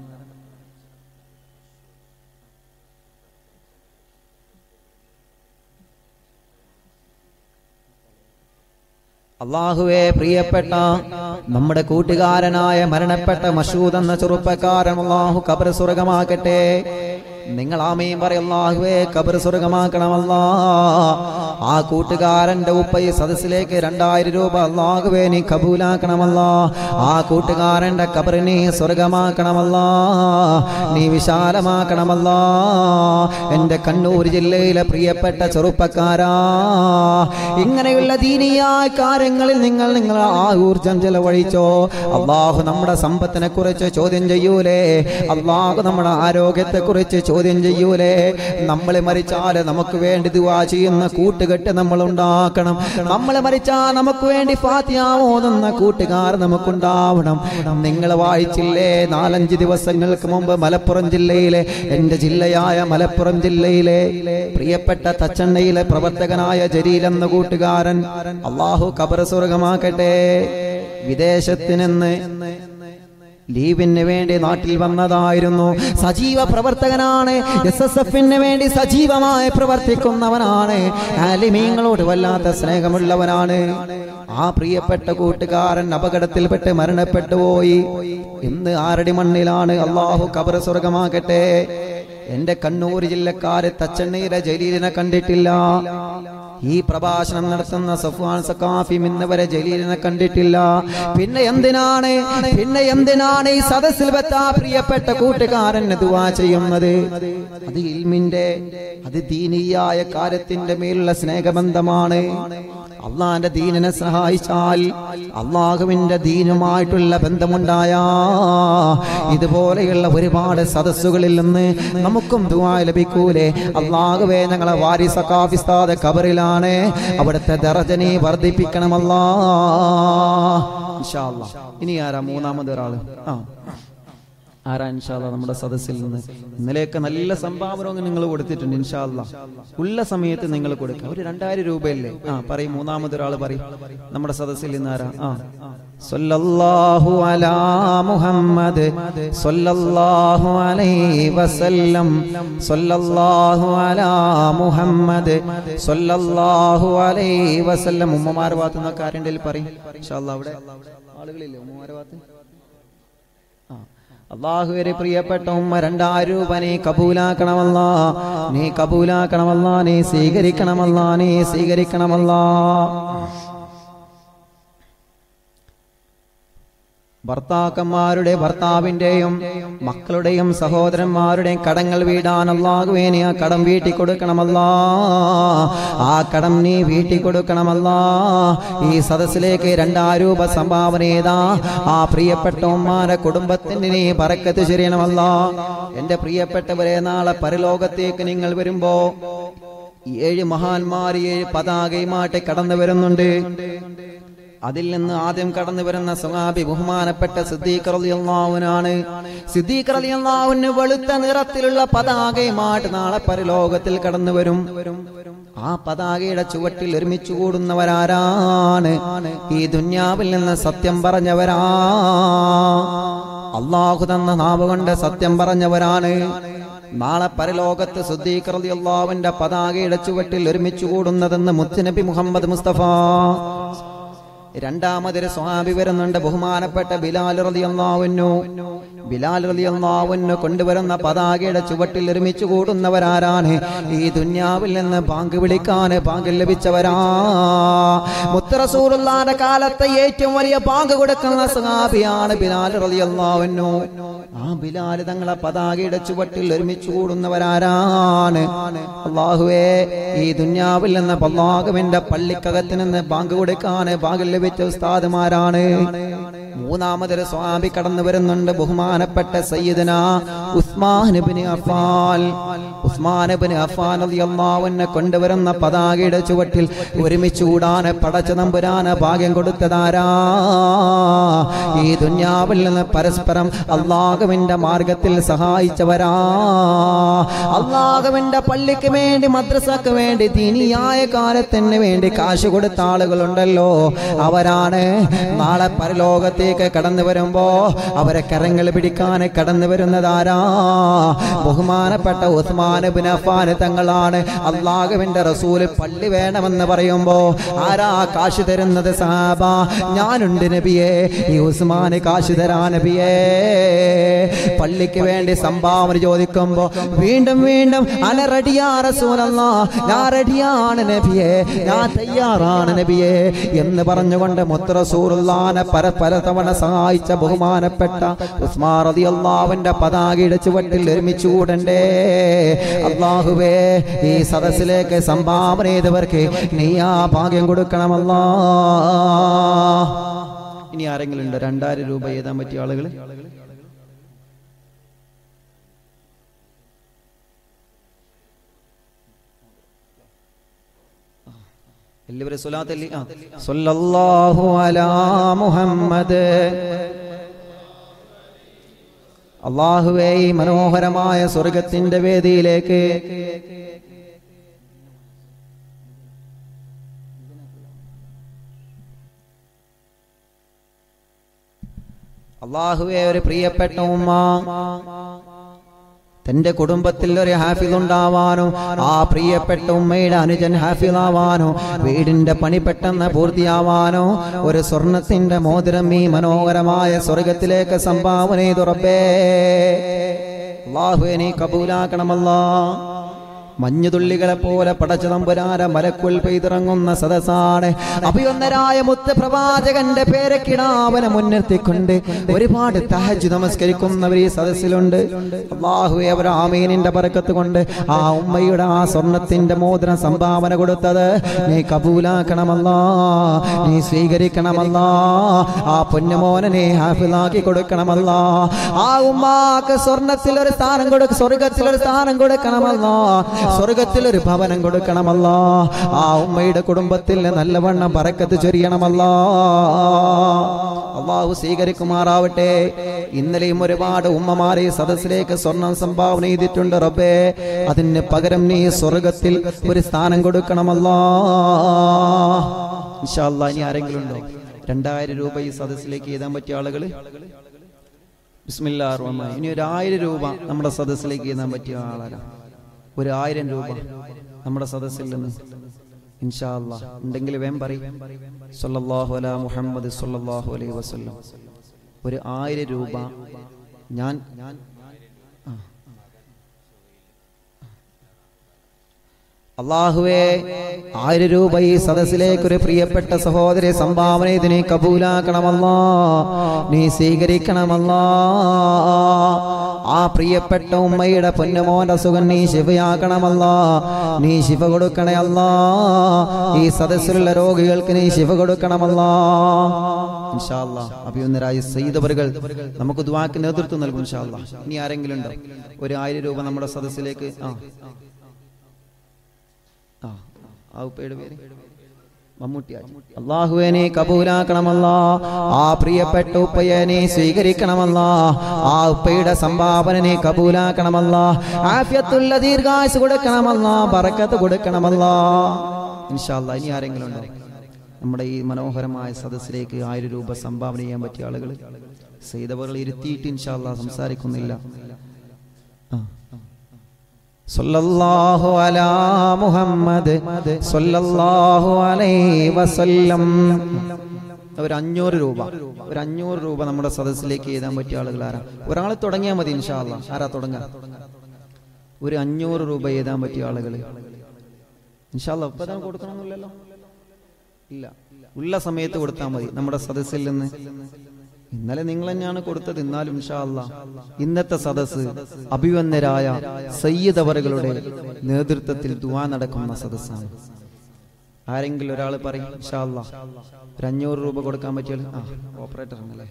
അള്ളാഹുവെ പ്രിയപ്പെട്ട നമ്മുടെ കൂട്ടുകാരനായ മരണപ്പെട്ട മഷൂദ് എന്ന ചെറുപ്പക്കാരൻ അള്ളാഹു കബർ സ്വർഗമാക്കട്ടെ നിങ്ങൾ ആമയും പറയല്ലാഹുവേ കബർ സ്വർഗമാക്കണമല്ലാ. ആ കൂട്ടുകാരന്റെ ഉപ്പ ഈ സദസ്സിലേക്ക് രണ്ടായിരം രൂപ അല്ലാഹുവേ നീ കബൂലാക്കണമല്ലാ. ആ കൂട്ടുകാരന്റെ കബറിനെ സ്വർഗമാക്കണമല്ലാ. നീ വിശാലമാക്കണമല്ലാ. എന്റെ കണ്ണൂർ ജില്ലയിലെ പ്രിയപ്പെട്ട ചെറുപ്പക്കാരാ. ഇങ്ങനെയുള്ള ദീനിയായ കാര്യങ്ങളിൽ നിങ്ങൾ നിങ്ങൾ ആ ഊർജം ചെലവഴിച്ചോ. അള്ളാഹു നമ്മുടെ സമ്പത്തിനെ കുറിച്ച് ചോദ്യം ചെയ്യൂലേ. അള്ളാഹു നമ്മുടെ ആരോഗ്യത്തെ കുറിച്ച് ചോദ്യം ചെയ്യൂലേ? നമ്മളെ മരിച്ചാൽ നമുക്ക് വേണ്ടി ദുവാ ചെയ്യുന്ന കൂട്ടുകെട്ട് നമ്മൾ ഉണ്ടാക്കണം നമ്മൾ മരിച്ചാൽ നമുക്ക് വേണ്ടി ഫാത്തിയാവോതുന്ന കൂട്ടുകാർ നമുക്കുണ്ടാവണം. നിങ്ങൾ വായിച്ചില്ലേ? നാലഞ്ച് ദിവസങ്ങൾക്ക് മുമ്പ് മലപ്പുറം ജില്ലയിലെ എന്റെ ജില്ലയായ മലപ്പുറം ജില്ലയിലെ പ്രിയപ്പെട്ട തച്ചണ്ണയിലെ പ്രവർത്തകനായ ജലീൽ എന്ന കൂട്ടുകാരൻ അള്ളാഹു കബർ സ്വർഗമാക്കട്ടെ വിദേശത്ത് നിന്ന് ലീവിന് വേണ്ടി നാട്ടിൽ വന്നതായിരുന്നു. സജീവ പ്രവർത്തകനാണ്. എസ് എസ് എഫിന് വേണ്ടി സജീവമായി പ്രവർത്തിക്കുന്നവനാണ്. ആലിമീങ്ങളോട് വല്ലാത്ത സ്നേഹമുള്ളവനാണ്. ആ പ്രിയപ്പെട്ട കൂട്ടുകാരൻ അപകടത്തിൽപ്പെട്ട് മരണപ്പെട്ടു പോയി. ഇന്ന് ആരടി മണ്ണിലാണ്. അള്ളാഹു കബർ സ്വർഗമാകട്ടെ എന്റെ കണ്ണൂർ ജില്ലക്കാരെ തച്ചണ്ണീരെ ജലീലിനെ കണ്ടിട്ടില്ല. ഈ പ്രഭാഷണം നടത്തുന്ന സഫ്വാൻ സക്കാഫി ഇന്നവരെ ജലീലിനെ കണ്ടിട്ടില്ല. പിന്നെ എന്തിനാണ്? പിന്നെ എന്തിനാണ് ഈ സദസ്സിൽ വെത്താ പ്രിയപ്പെട്ട കൂട്ടുകാരൻ ദുവാ ചെയ്യുന്നത്? അത് ഇൽമിന്റെ അത് ദീനീയായ കാര്യത്തിന്റെ മേലുള്ള സ്നേഹബന്ധമാണ്. അള്ളാന്റെ ദീനിനെ സഹായിച്ചാൽ അള്ളാഹുവിന്റെ ദീനുമായിട്ടുള്ള ബന്ധമുണ്ടായ. ഇതുപോലെയുള്ള ഒരുപാട് സദസ്സുകളിൽ നിന്ന് നമുക്കും ദുവാ ലഭിക്കൂലേ. അള്ളാഹുവേ ഞങ്ങളെ വാരി സക്കാഫിസ്താദ് കബറിലാണ് അവിടുത്തെ ദറജനെ വർദ്ധിപ്പിക്കണമല്ലാ. ഇനി ആരാ മൂന്നാമത് ഒരാൾ ആ. ആരാ ഇൻഷാല്ല നമ്മുടെ സദസ്സിൽ നിന്ന്? ഇന്നലെയൊക്കെ നല്ല സംഭാവന നിങ്ങൾ കൊടുത്തിട്ടുണ്ട് ഇൻഷാല്ല ഉള്ള സമയത്ത് നിങ്ങൾ കൊടുക്കുക. ഒരു രണ്ടായിരം രൂപയല്ലേ? ആ പറയും മൂന്നാമത് ഒരാൾ പറയും. നമ്മുടെ സദസ്സിൽ നിന്ന് ആരാ? ആ. സല്ലല്ലാഹു അലാ മുഹമ്മദ് സല്ലല്ലാഹു അലൈഹി വസല്ലം. സല്ലല്ലാഹു അലാ മുഹമ്മദ് സല്ലല്ലാഹു അലൈഹി വസല്ലം. ഉമ്മമാർ ഭാഗത്ത് നിന്നൊക്കെ ആരുടെ പറയും. ഇൻഷാല്ല അവിടെ ആളുകളില്ലേ? ഉമ്മമാരുടെ ഭാഗത്ത്? അള്ളാഹുവരെ പ്രിയപ്പെട്ട ഉമ്മ രണ്ടായിരം രൂപ നീ കബൂലാക്കണമല്ല. നീ കബൂലാക്കണമല്ല നീ സ്വീകരിക്കണമല്ല നീ സ്വീകരിക്കണമല്ല. ഭർത്താക്കന്മാരുടെ ഭർത്താവിന്റെയും മക്കളുടെയും സഹോദരന്മാരുടെയും കടങ്ങൾ വീടാൻ നീ ആ കടം വീട്ടി കൊടുക്കണമല്ല ആ കടം നീ വീട്ടി കൊടുക്കണമല്ല ഈ സദസ്സിലേക്ക് രണ്ടാരൂപ രൂപ സംഭാവന ഏതാ? ആ പ്രിയപ്പെട്ട ഉമ്മാരെ കുടുംബത്തിന് നീ പറക്കത്ത് ശരിയണമല്ല എന്റെ പ്രിയപ്പെട്ടവരെ നാളെ പരലോകത്തേക്ക് നിങ്ങൾ വരുമ്പോ ഏഴ് മഹാന്മാർ ഏഴ് പതാകയുമായിട്ട് കടന്നു വരുന്നുണ്ട്. അതിൽ നിന്ന് ആദ്യം കടന്നു വരുന്ന സുഹാബി ബഹുമാനപ്പെട്ട സിദ്ദീഖ് റളിയല്ലാഹുവിനാണ് സിദ്ദീഖ് റളിയല്ലാഹുവിന് വെളുത്ത നിറത്തിലുള്ള പതാകയുമായിട്ട് നാളെ പരലോകത്തിൽ കടന്നു വരും. ആ പതാകയുടെ ചുവട്ടിൽ ഒരുമിച്ച് കൂടുന്നവരാരാണ്? ഈ ദുന്യാവിൽ നിന്ന് സത്യം പറഞ്ഞവരാ. അള്ളാഹു തന്ന നാവ് കൊണ്ട് സത്യം പറഞ്ഞവരാണ്. നാളെ പരലോകത്ത് സുദ്ദീഖ് അള്ളാവിന്റെ പതാകയുടെ ചുവട്ടിൽ ഒരുമിച്ച് കൂടുന്നതെന്ന് മുത്തുനബി മുഹമ്മദ് മുസ്തഫ രണ്ടാമതൊരു സ്വാമി വരുന്നുണ്ട്. ബഹുമാനപ്പെട്ട ബിലാൽ റളിയല്ലാഹുവിനു ബിലാൽ റളിയല്ലാഹുവിനു കൊണ്ടുവരുന്ന പതാകയുടെ ചുവട്ടിൽ ഒരുമിച്ച് കൂടുന്നവരാരാണ്? ഈ ദുന്യാവിൽ നിന്ന് പാങ്ക് വിളിക്കാൻ പാങ്ക് ലഭിച്ചവരാ. മുത്തറസൂറുള്ളാന്റെ കാലത്തെ ഏറ്റവും വലിയ പാങ്ക് കൊടുക്കുന്ന സഹാബിയാണ് ബിലാൽ റളിയല്ലാഹുവിനു ആ ബിലാൽ തങ്ങളെ പതാകയുടെ ചുവട്ടിൽ ഒരുമിച്ച് കൂടുന്നവരാരാണ്? അള്ളാഹുവേ ഈ ദുന്യാവിൽ നിന്ന് അള്ളാഹുവിന്റെ പള്ളിക്കകത്ത് നിന്ന് പാങ്ക് കൊടുക്കാൻ പാങ്ക് ലഭിച്ച ഉസ്താദുമാരാണ്. മൂന്നാമതൊരു സ്വാമി കടന്നു വരുന്നുണ്ട്. ബഹുമാനപ്പെട്ട സയ്യിദന ഉസ്മാൻ അഫാൽ. ഉസ്മാനബിന് അഫ്ഫാൻ റളിയല്ലാഹുവിനെ കൊണ്ടുവരുന്ന പതാകയുടെ ചുവട്ടിൽ ഒരുമിച്ച് കൂടാൻ പടച്ച നമ്പുരാന് ഭാഗ്യം കൊടുത്തതാരാ? ഈ ദുന്യാവിൽ നിന്ന് പരസ്പരം അള്ളാഹുവിന്റെ മാർഗത്തിൽ സഹായിച്ചവരാ. അള്ളാഹുവിന്റെ പള്ളിക്ക് വേണ്ടി മദ്രസക്ക് വേണ്ടി ദീനിയായ കാലത്തിന് വേണ്ടി കാശ് കൊടുത്ത ആളുകളുണ്ടല്ലോ. അവരാണ് നാളെ പരലോകത്തേക്ക് കടന്നു വരുമ്പോ അവരെ കരങ്ങൾ പിടിക്കാൻ കടന്നു വരുന്നതാരാ ബഹുമാനപ്പെട്ട ഉസ്മാൻ അഫാൻ തങ്ങളാണ്. അള്ളാഹുവിന്റെ റസൂൽ പള്ളി വേണമെന്ന് പറയുമ്പോ ആരാ കാശ് തരുന്നത് സാബ? ഞാനുണ്ട് നബിയെ ഈ ഉസ്മാന് കാശ് തരാ നബിയേ. പള്ളിക്ക് വേണ്ടി സംഭാവന ചോദിക്കുമ്പോ വീണ്ടും വീണ്ടും അന റെഡിയാ റസൂലല്ലാ ഞാൻ റെഡിയാണ് നബിയെ ഞാൻ തയ്യാറാണ് നബിയെ എന്ന് പറഞ്ഞുകൊണ്ട് മുത്തറസൂറുല്ലാനെ പല തവണ സഹായിച്ച ബഹുമാനപ്പെട്ട ഉസ്മാൻ അള്ളാവിന്റെ പതാക ഇടച്ചുവട്ടിൽ നിർമ്മിച്ചു കൂടണ്ടേ? അള്ളാഹുവേ ഈ സദസ്സിലേക്ക് സംഭാവന ചെയ്തവർക്ക് നീ ആ ഭാഗ്യം കൊടുക്കണമല്ലാ. ഇനി ആരെങ്കിലും ഉണ്ടോ? രണ്ടായിരം രൂപ എഴുതാൻ പറ്റിയ ആളുകൾ എല്ലാവരും സ്വലാത്തല്ലി ആ. സല്ലല്ലാഹു അലാ മുഹമ്മദ്. അള്ളാഹുവേ ഈ മനോഹരമായ സ്വർഗത്തിന്റെ വേദിയിലേക്ക്. അള്ളാഹുവെ ഒരു പ്രിയപ്പെട്ട ഉമ്മ. തന്റെ കുടുംബത്തിൽ ഒരു ഹാഫിൽ ഉണ്ടാവാനോ ആ പ്രിയപ്പെട്ട ഉമ്മയുടെ അനുജൻ ഹാഫിലാവാനോ വീടിന്റെ പണി പെട്ടെന്ന് പൂർത്തിയാവാനോ ഒരു സ്വർണത്തിന്റെ മോതിരം ഈ മനോഹരമായ സ്വർഗത്തിലേക്ക് സംഭാവന ചെയ്തുറപ്പേ അള്ളാഹു നീ കബൂലാക്കണമല്ലാ. മഞ്ഞുതുള്ളികളെ പോലെ പടച്ചു തമ്പുരാര മലക്കുൽ പെയ്തിറങ്ങുന്ന സദസ്സാണ്. അഭിയൊന്നരായ മുത്ത് പ്രവാചകന്റെ പേരെ കിടാവനെ മുൻനിർത്തിക്കൊണ്ട് ഒരുപാട് തഹജ് നമസ്കരിക്കുന്നവർ ഈ സദസ്സിലുണ്ട്. അള്ളാഹുവെ അവർ ആമീനിന്റെ പറക്കത്ത് കൊണ്ട് ആ ഉമ്മയുടെ ആ സ്വർണത്തിന്റെ മോതിരം സംഭാവന കൊടുത്തത് നീ കബൂലാക്കണമല്ല നീ സ്വീകരിക്കണമല്ല ആ പൊന്നുമോനെ നീ ഹാഫിലാക്കി കൊടുക്കണമല്ല ആ ഉമ്മാക്ക് സ്വർണത്തിൽ ഒരു സ്ഥാനം കൊടുക്ക സ്വർഗത്തിൽ ഒരു സ്ഥാനം കൊടുക്കണമല്ല സ്വർഗത്തിൽ ഒരു ഭവനം കൊടുക്കണമല്ല ആ ഉമ്മയുടെ കുടുംബത്തിൽ നല്ലവണ്ണം പറക്കത്ത് ചൊരിയണമല്ല അള്ളാഹു സ്വീകരിക്കുമാറാവട്ടെ. ഇന്നലെയും ഒരുപാട് ഉമ്മമാരെ സദസ്സിലേക്ക് സ്വർണം സംഭാവന ചെയ്തിട്ടുണ്ട് റബ്ബേ. അതിന് പകരം നീ സ്വർഗത്തിൽ ഒരു സ്ഥാനം കൊടുക്കണമല്ലോ ഇനി ആരെങ്കിലും ഉണ്ടോ? രണ്ടായിരം രൂപ ഈ സദസ്സിലേക്ക് എഴുതാൻ പറ്റിയ ആളുകൾ ബിസ്മില്ലാ ഇനി ഒരു ആയിരം രൂപ നമ്മുടെ സദസ്സിലേക്ക് എഴുതാൻ പറ്റിയ ആളാണ് ഒരു ആയിരം രൂപ നമ്മുടെ സദസ്സിൽ നിന്ന്. ഇൻഷാ അല്ലാ ഉണ്ടെങ്കിൽ വേം പറയും. മുഹമ്മദ് വസല്ലം. ഒരു ആയിരം രൂപ ഞാൻ അള്ളാഹുവേ ആയിരം രൂപ ഈ സദസ്സിലേക്ക് ഒരു പ്രിയപ്പെട്ട സഹോദരി സംഭാവന ഇതിനെ കബൂലാക്കണമല്ലോ. നീ സ്വീകരിക്കണമല്ലോ. ആ പ്രിയപ്പെട്ട ഉമ്മയുടെ പൊന്നുമോന്റെ സുഖം നീ ശിവയാക്കണമല്ല നീ ശിവ കൊടുക്കണേ അല്ലാ. ഈ സദസ്സിലുള്ള രോഗികൾക്ക് നീ ശിവ കൊടുക്കണമല്ല. അഭിയുന്നരായ സയ്യിദവറുകൾ നമുക്ക് ദ്വാക്ക് നേതൃത്വം നൽകും ഇനി ആരെങ്കിലും ഉണ്ടോ? ഒരു ആയിരം രൂപ നമ്മുടെ സദസ്സിലേക്ക് ആ ആ ഉപ്പയുടെ പേര്? മമ്മൂട്ടിയാജി അള്ളാഹുവെ നീ കബൂലാക്കണമല്ല. ആ പ്രിയപ്പെട്ട ഉപ്പയനെ സ്വീകരിക്കണമല്ല. ആ ഉപ്പയുടെ സംഭാവനനെ കബൂലാക്കണമല്ല. ആഫ്യത്തുള്ള ദീർഘായുസ് കൊടുക്കണമല്ല. ബറക്കത്ത് കൊടുക്കണമല്ല. ഇൻഷാല്ല ഇനി ആരെങ്കിലും ഉണ്ടോ? നമ്മുടെ ഈ മനോഹരമായ സദസ്സിലേക്ക് ആയിരം രൂപ സംഭാവന ചെയ്യാൻ പറ്റിയ ആളുകൾ ചെയ്തവകൾ ഇരുത്തിയിട്ട് ഇൻഷാല്ല സംസാരിക്കുന്നില്ല. ആ. സല്ലല്ലാഹു അലാ മുഹമ്മദ് സല്ലല്ലാഹു അലൈഹി വസല്ലം. ഒരു അഞ്ഞൂറ് രൂപ ഒരു അഞ്ഞൂറ് രൂപ നമ്മുടെ സദസ്സിലേക്ക് എഴുതാൻ പറ്റിയ ആളുകൾ ആരാ ഒരാൾ തുടങ്ങിയാൽ മതി ഇൻഷാല്ല ആരാ തുടങ്ങാ? ഒരു അഞ്ഞൂറ് രൂപ എഴുതാൻ പറ്റിയ ആളുകൾ ഇൻഷാല്ല ഇപ്പം കൊടുക്കണമെന്നില്ലല്ലോ? ഇല്ല. ഉള്ള സമയത്ത് കൊടുത്താൽ മതി. നമ്മുടെ സദസ്സിൽ നിന്ന് ഇന്നലെ നിങ്ങൾ തന്നെയാണ് കൊടുത്തത്. എന്നാലും ഇന്നത്തെ സദസ് അഭിവന്ദരായ സയ്യദ് അവറുകളുടെ നേതൃത്വത്തിൽ ദുവാ നടക്കുന്ന സദസ്സാണ്. ആരെങ്കിലും ഒരാൾ പറയും ഒരു അഞ്ഞൂറ് രൂപ കൊടുക്കാൻ പറ്റിയാൽ ഓപ്പറേറ്റർ ആണല്ലേ.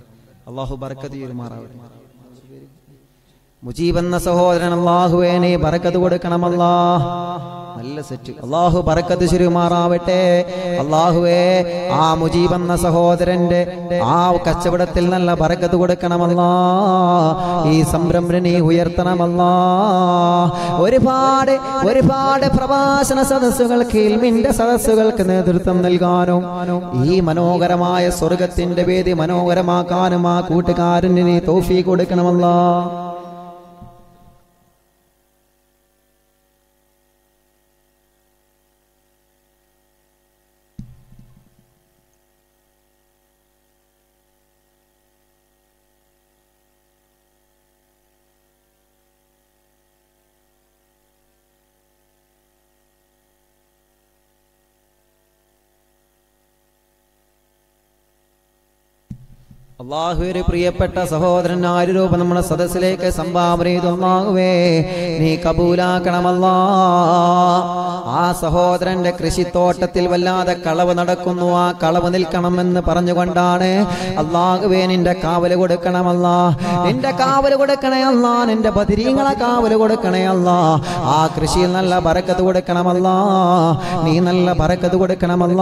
അള്ളാഹു ബർക്കത്ത് ചെയ്യുമാറാവട്ടെ മുജീബ് എന്ന സഹോദരൻ അള്ളാഹുവേനെ ബറക്കത്ത് കൊടുക്കണമല്ലാ. നല്ല സെറ്റ്. അള്ളാഹു ബറക്കത്ത് ശരിമാറാവട്ടെ അള്ളാഹുവേ ആ മുജീബെന്ന സഹോദരന്റെ ആ കച്ചവടത്തിൽ നല്ല ബറക്കത്ത് കൊടുക്കണമല്ലാ. ഈ സംരംഭനെ ഉയർത്തണമല്ലാ. ഒരുപാട് ഒരുപാട് പ്രഭാഷണ സദസ്സുകൾക്ക് ഇൽമിന്റെ സദസ്സുകൾക്ക് നേതൃത്വം നൽകാനും ഈ മനോഹരമായ സ്വർഗത്തിന്റെ വേദി മനോഹരമാക്കാനും ആ കൂട്ടുകാരന് തോഫി കൊടുക്കണമല്ലാ. അള്ളാഹുവിന് പ്രിയപ്പെട്ട സഹോദരൻ ആര് രൂപ നമ്മുടെ സദസ്സിലേക്ക് സംഭാവന ചെയ്തു അള്ളാഹുവേ നീ കബൂലാക്കണമല്ല. ആ സഹോദരന്റെ കൃഷിത്തോട്ടത്തിൽ വല്ലാതെ കളവ് നടക്കുന്നു. ആ കളവ് നിൽക്കണമെന്ന് പറഞ്ഞുകൊണ്ടാണ് അള്ളാഹുവേ നിന്റെ കാവൽ കൊടുക്കണമല്ല. നിന്റെ കാവൽ കൊടുക്കണേ അല്ല. നിന്റെ ബദിരീങ്ങളെ കാവൽ കൊടുക്കണേ അല്ല. ആ കൃഷിയിൽ നല്ല ബറക്കത്ത് കൊടുക്കണമല്ല. നീ നല്ല ബറക്കത്ത് കൊടുക്കണമല്ല.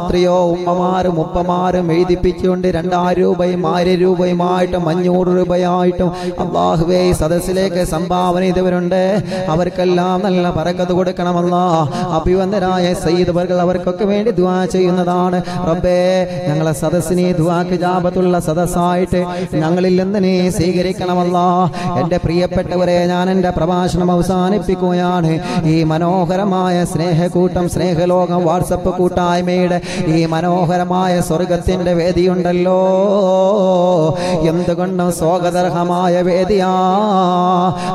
എത്രയോ ഉമ്മമാരും ഉപ്പമാരും എഴുതിപ്പിച്ചുകൊണ്ട് രണ്ടായിരം രൂപയും ആയിരം രൂപയുമായിട്ടും അഞ്ഞൂറ് രൂപയായിട്ടും അള്ളാഹുവേ സദസ്സിലേക്ക് സംഭാവന ചെയ്തവരുണ്ട്. അവർക്കെല്ലാം നല്ല പറക്കത്ത് കൊടുക്കണമെന്ന അഭിവന്ദനായ സയ്യിദ് വർകൾ അവർക്കൊക്കെ വേണ്ടി ദുവാ ചെയ്യുന്നതാണ്. റബ്ബേ ഞങ്ങളെ സദസ്സിനെ ദുവാക്ക് ജാപത്തുള്ള സദസ്സായിട്ട് ഞങ്ങളിൽ നിന്ന് നീ സ്വീകരിക്കണമല്ല. എന്റെ പ്രിയപ്പെട്ടവരെ ഞാൻ എന്റെ പ്രഭാഷണം അവസാനിപ്പിക്കുകയാണ്. ഈ മനോഹരമായ സ്നേഹക്കൂട്ടം സ്നേഹലോകം വാട്സപ്പ് കൂട്ടായ്മയുടെ ഈ മനോഹരമായ സ്വർഗത്തിന്റെ വേദിയുണ്ടല്ലോ. എന്തുകൊണ്ടും സ്വാഗതർഹമായ വേദിയാ.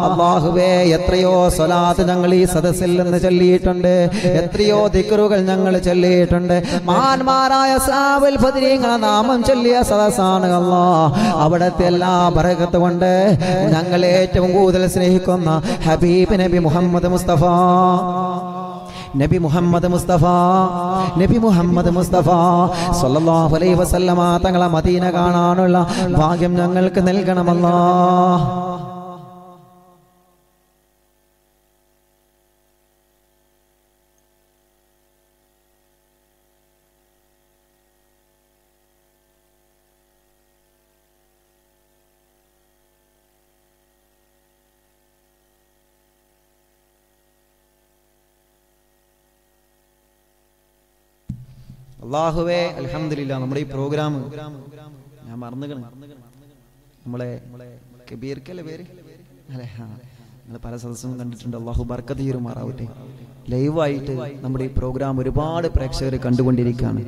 അള്ളാഹുവേ എത്രയോ സ്വലാത്ത് ഞങ്ങൾ ഈ സദസ്സിൽ നിന്ന് ചൊല്ലിയിട്ടുണ്ട്. എത്രയോ ദിക്കറുകൾ ഞങ്ങൾ ചൊല്ലിയിട്ടുണ്ട്. മഹാന്മാരായ സാവൽ ഭദ്രീങ്ങളെ നാമം ചൊല്ലിയ സദസ്സാണ് അല്ലാ അവിടത്തെ എല്ലാ പറകത്ത് കൊണ്ട് ഞങ്ങൾ ഏറ്റവും കൂടുതൽ സ്നേഹിക്കുന്ന ഹബീബ് നബി മുഹമ്മദ് മുസ്തഫ. നബി മുഹമ്മദ് മുസ്തഫ നബി മുഹമ്മദ് മുസ്തഫ സല്ലല്ലാഹു അലൈഹി വസല്ലമ തങ്ങളെ മദീന കാണാനുള്ള ഭാഗ്യം ഞങ്ങൾക്ക് നൽകണമല്ലാ. അള്ളാഹുവേ അലഹമില്ല നമ്മുടെ ഈ പ്രോഗ്രാം ഞാൻ മറന്നുകണ് നമ്മളെ കബീർക്കല്ലേ പേര്? അല്ലെ? നിങ്ങൾ പല സദസ്സും കണ്ടിട്ടുണ്ട്. അള്ളാഹു ബർക്കത്ത് ചെയ്യുമാറാവട്ടെ ലൈവായിട്ട് നമ്മുടെ ഈ പ്രോഗ്രാം ഒരുപാട് പ്രേക്ഷകർ കണ്ടുകൊണ്ടിരിക്കുകയാണ്.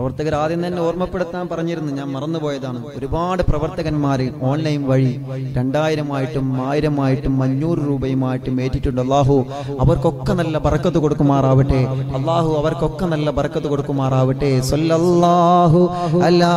പ്രവർത്തകർ ആദ്യം തന്നെ ഓർമ്മപ്പെടുത്താൻ പറഞ്ഞിരുന്നു. ഞാൻ മറന്നുപോയതാണ്. ഒരുപാട് പ്രവർത്തകന്മാർ ഓൺലൈൻ വഴി രണ്ടായിരമായിട്ടും ആയിരമായിട്ടും അഞ്ഞൂറ് രൂപയുമായിട്ടും ഏറ്റിട്ടുണ്ട്. അള്ളാഹു അവർക്കൊക്കെ നല്ല ബറക്കത്ത് കൊടുക്കുമാറാവട്ടെ. അള്ളാഹു അവർക്കൊക്കെ നല്ല ബറക്കത്ത് കൊടുക്കുമാറാവട്ടെ. സല്ലല്ലാഹു അലാ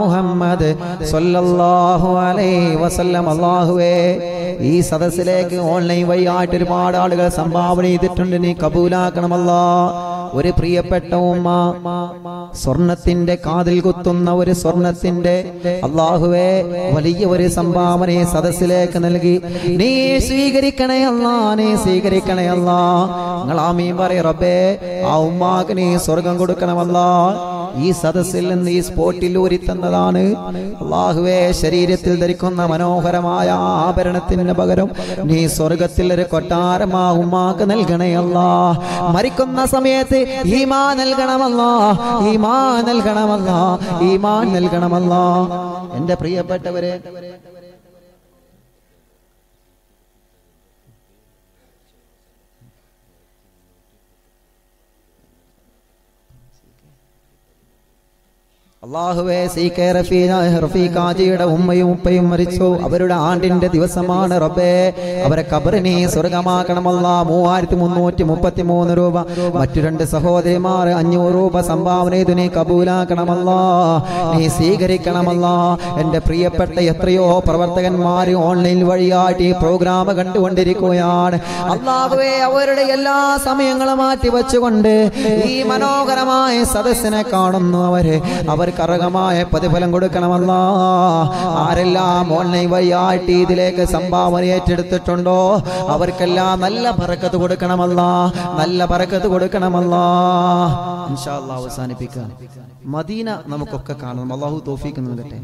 മുഹമ്മദ് ഈ സദസ്സിലേക്ക് ഓൺലൈൻ വഴിയായിട്ട് ഒരുപാട് ആളുകൾ സംഭാവന ചെയ്തിട്ടുണ്ട്. നീ കബൂലാക്കണമല്ല. ഒരു പ്രിയപ്പെട്ട ഉമ്മ സ്വർണത്തിന്റെ കാതിൽ കുത്തുന്ന ഒരു സ്വർണത്തിന്റെ അള്ളാഹുവേ വലിയ ഒരു സംഭാവന സദസ്സിലേക്ക് നൽകി. നീ സ്വീകരിക്കണേ അല്ലാ നീ സ്വീകരിക്കണേ അല്ലാ. നിങ്ങൾ ആമീൻ പറയ റബ്ബേ ആ ഉമ്മാക്ക് നീ സ്വർഗം കൊടുക്കണമല്ലാ. ഈ സദസ്സിൽ നിന്ന് ഈ സ്പോട്ടിൽ ഊരിത്തന്നതാണ് അള്ളാഹുവെ ശരീരത്തിൽ ധരിക്കുന്ന മനോഹരമായ ആഭരണത്തിന് പകരം നീ സ്വർഗത്തിൽ ഒരു കൊട്ടാരമാ ഉമ്മാക്ക് നൽകണേ അല്ലാ. മരിക്കുന്ന നൽകണമല്ലാ. ഈമാ നൽകണമല്ലാ. ഈമാൻ നൽകണമല്ലാ. എന്റെ പ്രിയപ്പെട്ടവരെ അള്ളാഹുവേ സി കെ റഫീഖാജിയുടെ ഉമ്മയും ഉപ്പയും മരിച്ചു. അവരുടെ ആണ്ടിന്റെ ദിവസമാണ് റബ്ബേ. അവരെ കബറിനെ സ്വർഗമാക്കണമല്ല. മൂവായിരത്തി മുന്നൂറ്റി മുപ്പത്തി മൂന്ന് രൂപ. മറ്റു രണ്ട് സഹോദരിമാർ അഞ്ഞൂറ് രൂപ സംഭാവന ഇതിനെ കബൂലാക്കണമല്ല. നീ സ്വീകരിക്കണമല്ല. എന്റെ പ്രിയപ്പെട്ട എത്രയോ പ്രവർത്തകന്മാർ ഓൺലൈൻ വഴിയായിട്ട് ഈ പ്രോഗ്രാം കണ്ടുകൊണ്ടിരിക്കുകയാണ്. അള്ളാഹുവേ അവരുടെ എല്ലാ സമയങ്ങളും മാറ്റി വെച്ചുകൊണ്ട് ഈ മനോഹരമായ സദസ്സിനെ കാണുന്നു അവർ അവർക്ക് അർഹമായ പ്രതിഫലം കൊടുക്കണമല്ല. ആരെല്ലാം ഓൺലൈൻ വഴിയായിട്ട് ഇതിലേക്ക് സംഭാവന ഏറ്റെടുത്തിട്ടുണ്ടോ? അവർക്കെല്ലാം നല്ല പറക്കത്ത് കൊടുക്കണമല്ല. നല്ല പറക്കത്ത് കൊടുക്കണമല്ല. ഇൻഷാ അല്ലാഹ് അവസാനിപ്പിക്കാം. മദീന നമുക്കൊക്കെ കാണണം. അള്ളാഹു തോഫിക്ക് നൽകട്ടെ.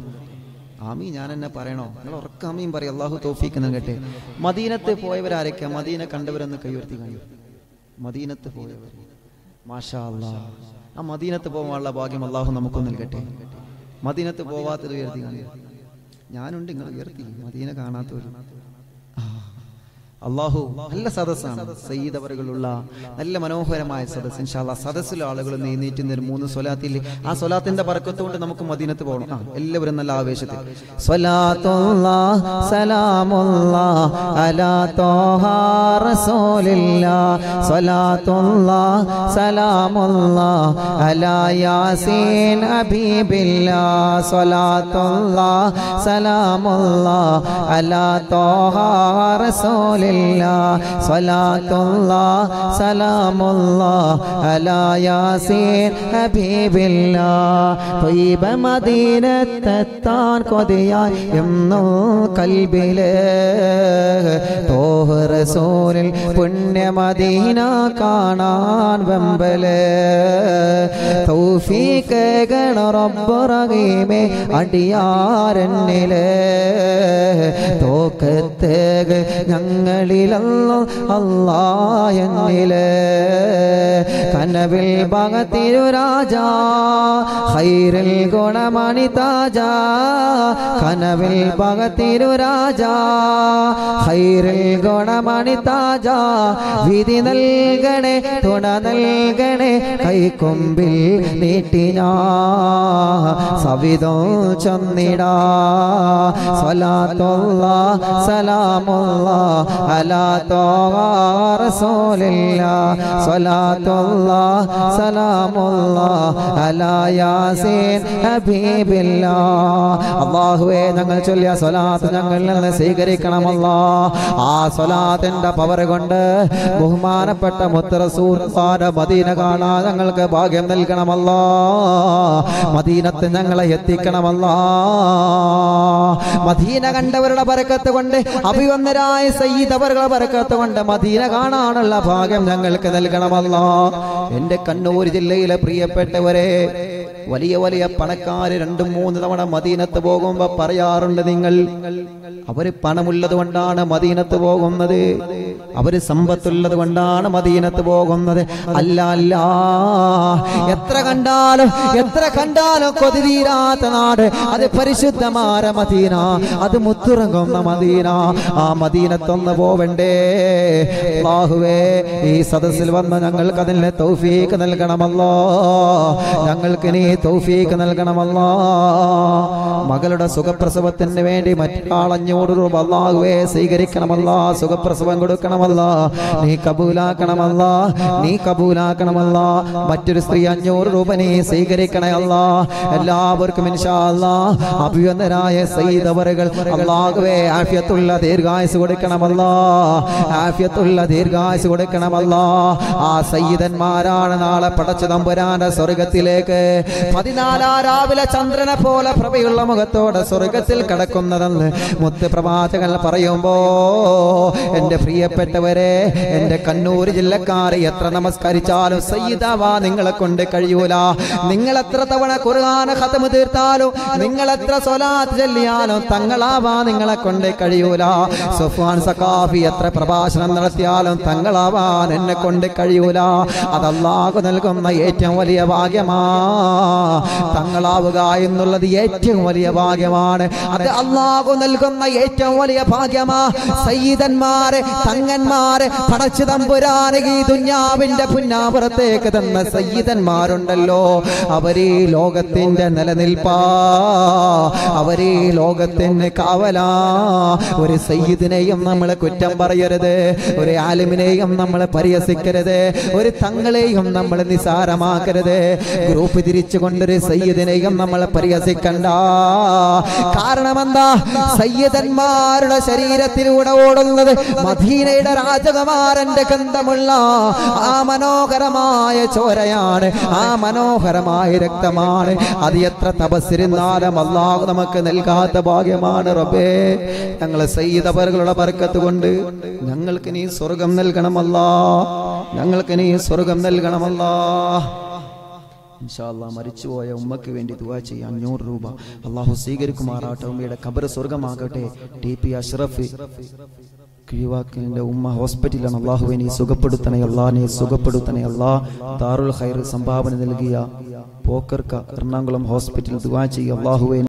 ആമി ഞാൻ എന്നെ പറയണോ? നിങ്ങൾ ഉറക്ക ആമീൻ പറയും. അള്ളാഹു തോഫിക്ക് നൽകട്ടെ. മദീനത്ത് പോയവരാരൊക്കെ മദീന കണ്ടവരെന്ന് കൈവർത്തി കഴിയും മദീനത്ത് പോയവർ. മാഷാ അല്ലാ ആ മദീനത്ത് പോകാനുള്ള ഭാഗ്യം അള്ളാഹു നമുക്ക് നൽകട്ടെ. മദീനത്ത് പോവാത്തത് ഉയർത്തി കാണുക ഞാനുണ്ട് നിങ്ങൾ ഉയർത്തി. മദീന കാണാത്തവർ അള്ളാഹു നല്ല സദസ്സാണ്. സയ്യിദ് അവറുകളുള്ള നല്ല മനോഹരമായ സദസ് ഇൻഷാല്ല സദസ്സിലെ ആളുകൾ നീന്നേറ്റ് ഒരു മൂന്ന് സ്വലാത്തിൽ ആ സ്വലാത്തിന്റെ പറക്കത്തുകൊണ്ട് നമുക്ക് മദീനത്ത് പോകണം. എല്ലാവരും നല്ല ആവേശത്തിൽ. സലാമുള്ള അലാ തോഹ റസൂലില്ലാ. സ്വലാത്തുല്ലാ സലാമുല്ലാ അലാ യാസീൻ ഹബീബില്ലാ. ത്വയ്യിബ മദീനത്തെത്താൻ കൊതിയായി എന്നും കൽബിൽ. തോഹ റസൂലിൽ പുണ്യമദീന കാണാൻ വെമ്പൽ. തൗഫീഖ് ഗണ റബ്ബ് റഹീമേ അടിയാരന്നിൽ. തോക്കത്തേക്ക് ഞങ്ങളിലല്ലോ അല്ലാ എന്നിൽ. കനവിൽ ഭഗത്തിരു രാജാ ഹൈറിൽ ഗുണമണി താജ. കനവിൽ ഭഗത്തിരു രാജാ ഹൈറിൽ ഗുണമണി താജ. വിധി നൽകണേ തുണ നൽകണേ കൈക്കൊമ്പിൽ നീട്ടി ഞാ സവിതോ ചൊന്നിടാ. സ്വലാത്തുള്ള സലാമുള്ള അലാ തോഹ റസൂലില്ല സ്വലാത്തുള്ള സലാമുള്ള അലാ യാസീൻ ഹബീബില്ല. അള്ളാഹുവേ ഞങ്ങൾ ചൊല്ലിയ സ്വലാത്ത് ഞങ്ങളിൽ നിന്ന് സ്വീകരിക്കണമല്ല. ആ സ്വലാത്തിന്റെ പവർ കൊണ്ട് ബഹുമാനപ്പെട്ട മുത്തറസൂർപ്പാന്റെ മദീന കാണാൻ ഞങ്ങൾക്ക് ഭാഗ്യം നൽകണമല്ല. മദീനത്ത് ഞങ്ങളെ എത്തിക്കണമല്ല. മദീന കണ്ടവരുടെ പരക്കത്ത് കൊണ്ട് അഭിവന്ദരായ സയ്യിദ് അവരുടെ ബരക്കത്ത് കൊണ്ട് മദീന കാണാനുള്ള ഭാഗ്യം ഞങ്ങൾക്ക് നൽകണമല്ലോ. എന്റെ കണ്ണൂർ ജില്ലയിലെ പ്രിയപ്പെട്ടവരെ വലിയ വലിയ പണക്കാര് രണ്ടും മൂന്ന് തവണ മദീനത്ത് പോകുമ്പോ പറയാറുണ്ട് നിങ്ങൾ അവർ പണമുള്ളത് കൊണ്ടാണ് മദീനത്ത് പോകുന്നത് അവർ സമ്പത്തുള്ളത് കൊണ്ടാണ് മദീനത്ത് പോകുന്നത്. അല്ല അല്ല എത്ര കണ്ടാലും എത്ര കണ്ടാലും കൊതി തീരാത്ത നാട് അത് പരിശുദ്ധമായ മദീന അത് മുത്തുറങ്ങുന്ന മദീന ആ മദീനത്തൊന്ന് പോവണ്ടേ. ബാഹുവേ ഈ സദസ്സിൽ വന്ന് ഞങ്ങൾക്ക് അതിന് തൗഫീക്ക് നൽകണമല്ലോ. ഞങ്ങൾക്ക് നീ തൗഫീക്ക് നൽകണമല്ലാ. മകളുടെ സുഖപ്രസവത്തിന് വേണ്ടി മറ്റാളഞ്ഞൂറ് രൂപ അള്ളാഹുവേ സ്വീകരിക്കണമല്ല. സുഖപ്രസവം കൊടുക്കണമല്ല. നീ കബൂലാക്കണമല്ല. നീ കബൂലാക്കണമല്ല. മറ്റൊരു സ്ത്രീ അഞ്ഞൂറ് രൂപ നീ സ്വീകരിക്കണേ അല്ല എല്ലാവർക്കും ഇൻഷാ അല്ലാ അഭിവന്ദനായ സയ്യിദവറുകൾ അള്ളാഹുവേ ആഫിയത്തുള്ള ദീർഘായുസ് കൊടുക്കണമല്ല. ആഫിയത്തുള്ള ദീർഘായുസ് കൊടുക്കണമല്ല. ആ സയ്യിദന്മാരാണ് നാളെ പടച്ചു തമ്പുരാന്റെ സ്വർഗത്തിലേക്ക് പതിനാലാം രാവിലെ ചന്ദ്രനെ പോലെ പ്രഭയുള്ള മുഖത്തോടെ സ്വർഗത്തിൽ കടക്കുന്നതെന്ന് മുത്ത് പ്രവാചകൻ പറയുമ്പോ എന്റെ പ്രിയപ്പെട്ടവരെ എന്റെ കണ്ണൂർ ജില്ലക്കാരെ എത്ര നമസ്കരിച്ചാലും സയ്യിദാവാ നിങ്ങളെ കൊണ്ട് കഴിയൂല. നിങ്ങൾ എത്ര തവണ ഖുർആൻ ഹതമു തീർത്താലും നിങ്ങൾ എത്ര സ്വലാത്ത് ചൊല്ലിയാലും തങ്ങളാവാ നിങ്ങളെ കൊണ്ട് കഴിയൂല. സുഫാൻ സഖാഫി എത്ര പ്രഭാഷണം നടത്തിയാലും തങ്ങളാവാൻ എന്നെ കൊണ്ട് കഴിയൂല. അത് അല്ലാഹു നൽകുന്ന ഏറ്റവും വലിയ ഭാഗ്യമാ. തങ്ങളാവുക എന്നുള്ളത് ഏറ്റവും വലിയ ഭാഗ്യമാണ്. അത് അള്ളാഹു നൽകുന്ന ഏറ്റവും വലിയ ഭാഗ്യമാ. സയ്യിദന്മാരെ തങ്ങന്മാരെ പടച്ചു തമ്പുരാന് ഈ ദുഞ്ഞാവിന്റെ പുന്നാപുറത്തേക്ക് തന്ന സയ്യിദന്മാരുണ്ടല്ലോ. അവരീ ലോകത്തിന്റെ നിലനിൽപ്പാ. അവരീ ലോകത്തിന് കാവലാ. ഒരു സയ്യിദിനെയും നമ്മൾ കുറ്റം പറയരുത്. ഒരു ആലിമിനെയും നമ്മൾ പരിഹസിക്കരുത്. ഒരു തങ്ങളെയും നമ്മൾ നിസാരമാക്കരുത്. ഗ്രൂപ്പ് തിരിച്ചുകൊണ്ടൊരു സയ്യദിനെയും നമ്മളെ പരിഹസിക്കണ്ട. കാരണം എന്താ സയ്യിദന്മാരുടെ ശരീരത്തിലൂടെ ഓടുന്നത് മദീനയുടെ രാജകുമാരന്റെ ഗന്ധമുള്ള ആ മനോഹരമായ ചോരയാണ് ആ മനോഹരമായ രക്തമാണ്. അത് എത്ര തപസ്സിരുന്നാലും നമുക്ക് നൽകാത്ത ഭാഗ്യമാണ് റബ്ബേ. ഞങ്ങളെ സയ്യിദവറുകളുടെ പറക്കത്ത് കൊണ്ട് ഞങ്ങൾക്ക് നീ സ്വർഗം നൽകണമല്ലാ. ഞങ്ങൾക്ക് നീ സ്വർഗം നൽകണമല്ലാ. ഇൻഷാല്ലാ മരിച്ചുപോയ ഉമ്മക്ക് വേണ്ടി ദുവാ ചെയ്യാൻ അഞ്ഞൂറ് രൂപ. അള്ളാഹു സ്വീകരിക്കുമാറാട്ടെ ഉമ്മയുടെ ഖബർ സ്വർഗമാകട്ടെ. ടി പി അഷ്റഫ് കിഴിവാക്കിന്റെ ഉമ്മ ഹോസ്പിറ്റലാണ്. അള്ളാഹുവെ നീ സുഖപ്പെടുത്തണേ അള്ളാ നീ സുഖപ്പെടുത്തണേ അള്ളാ താറുൽ ഖൈർ സംഭാവന നൽകിയ പോക്കർക്ക എറണാകുളം ഹോസ്പിറ്റൽ ദുവാ ചെയ്യുക അള്ളാഹുവെ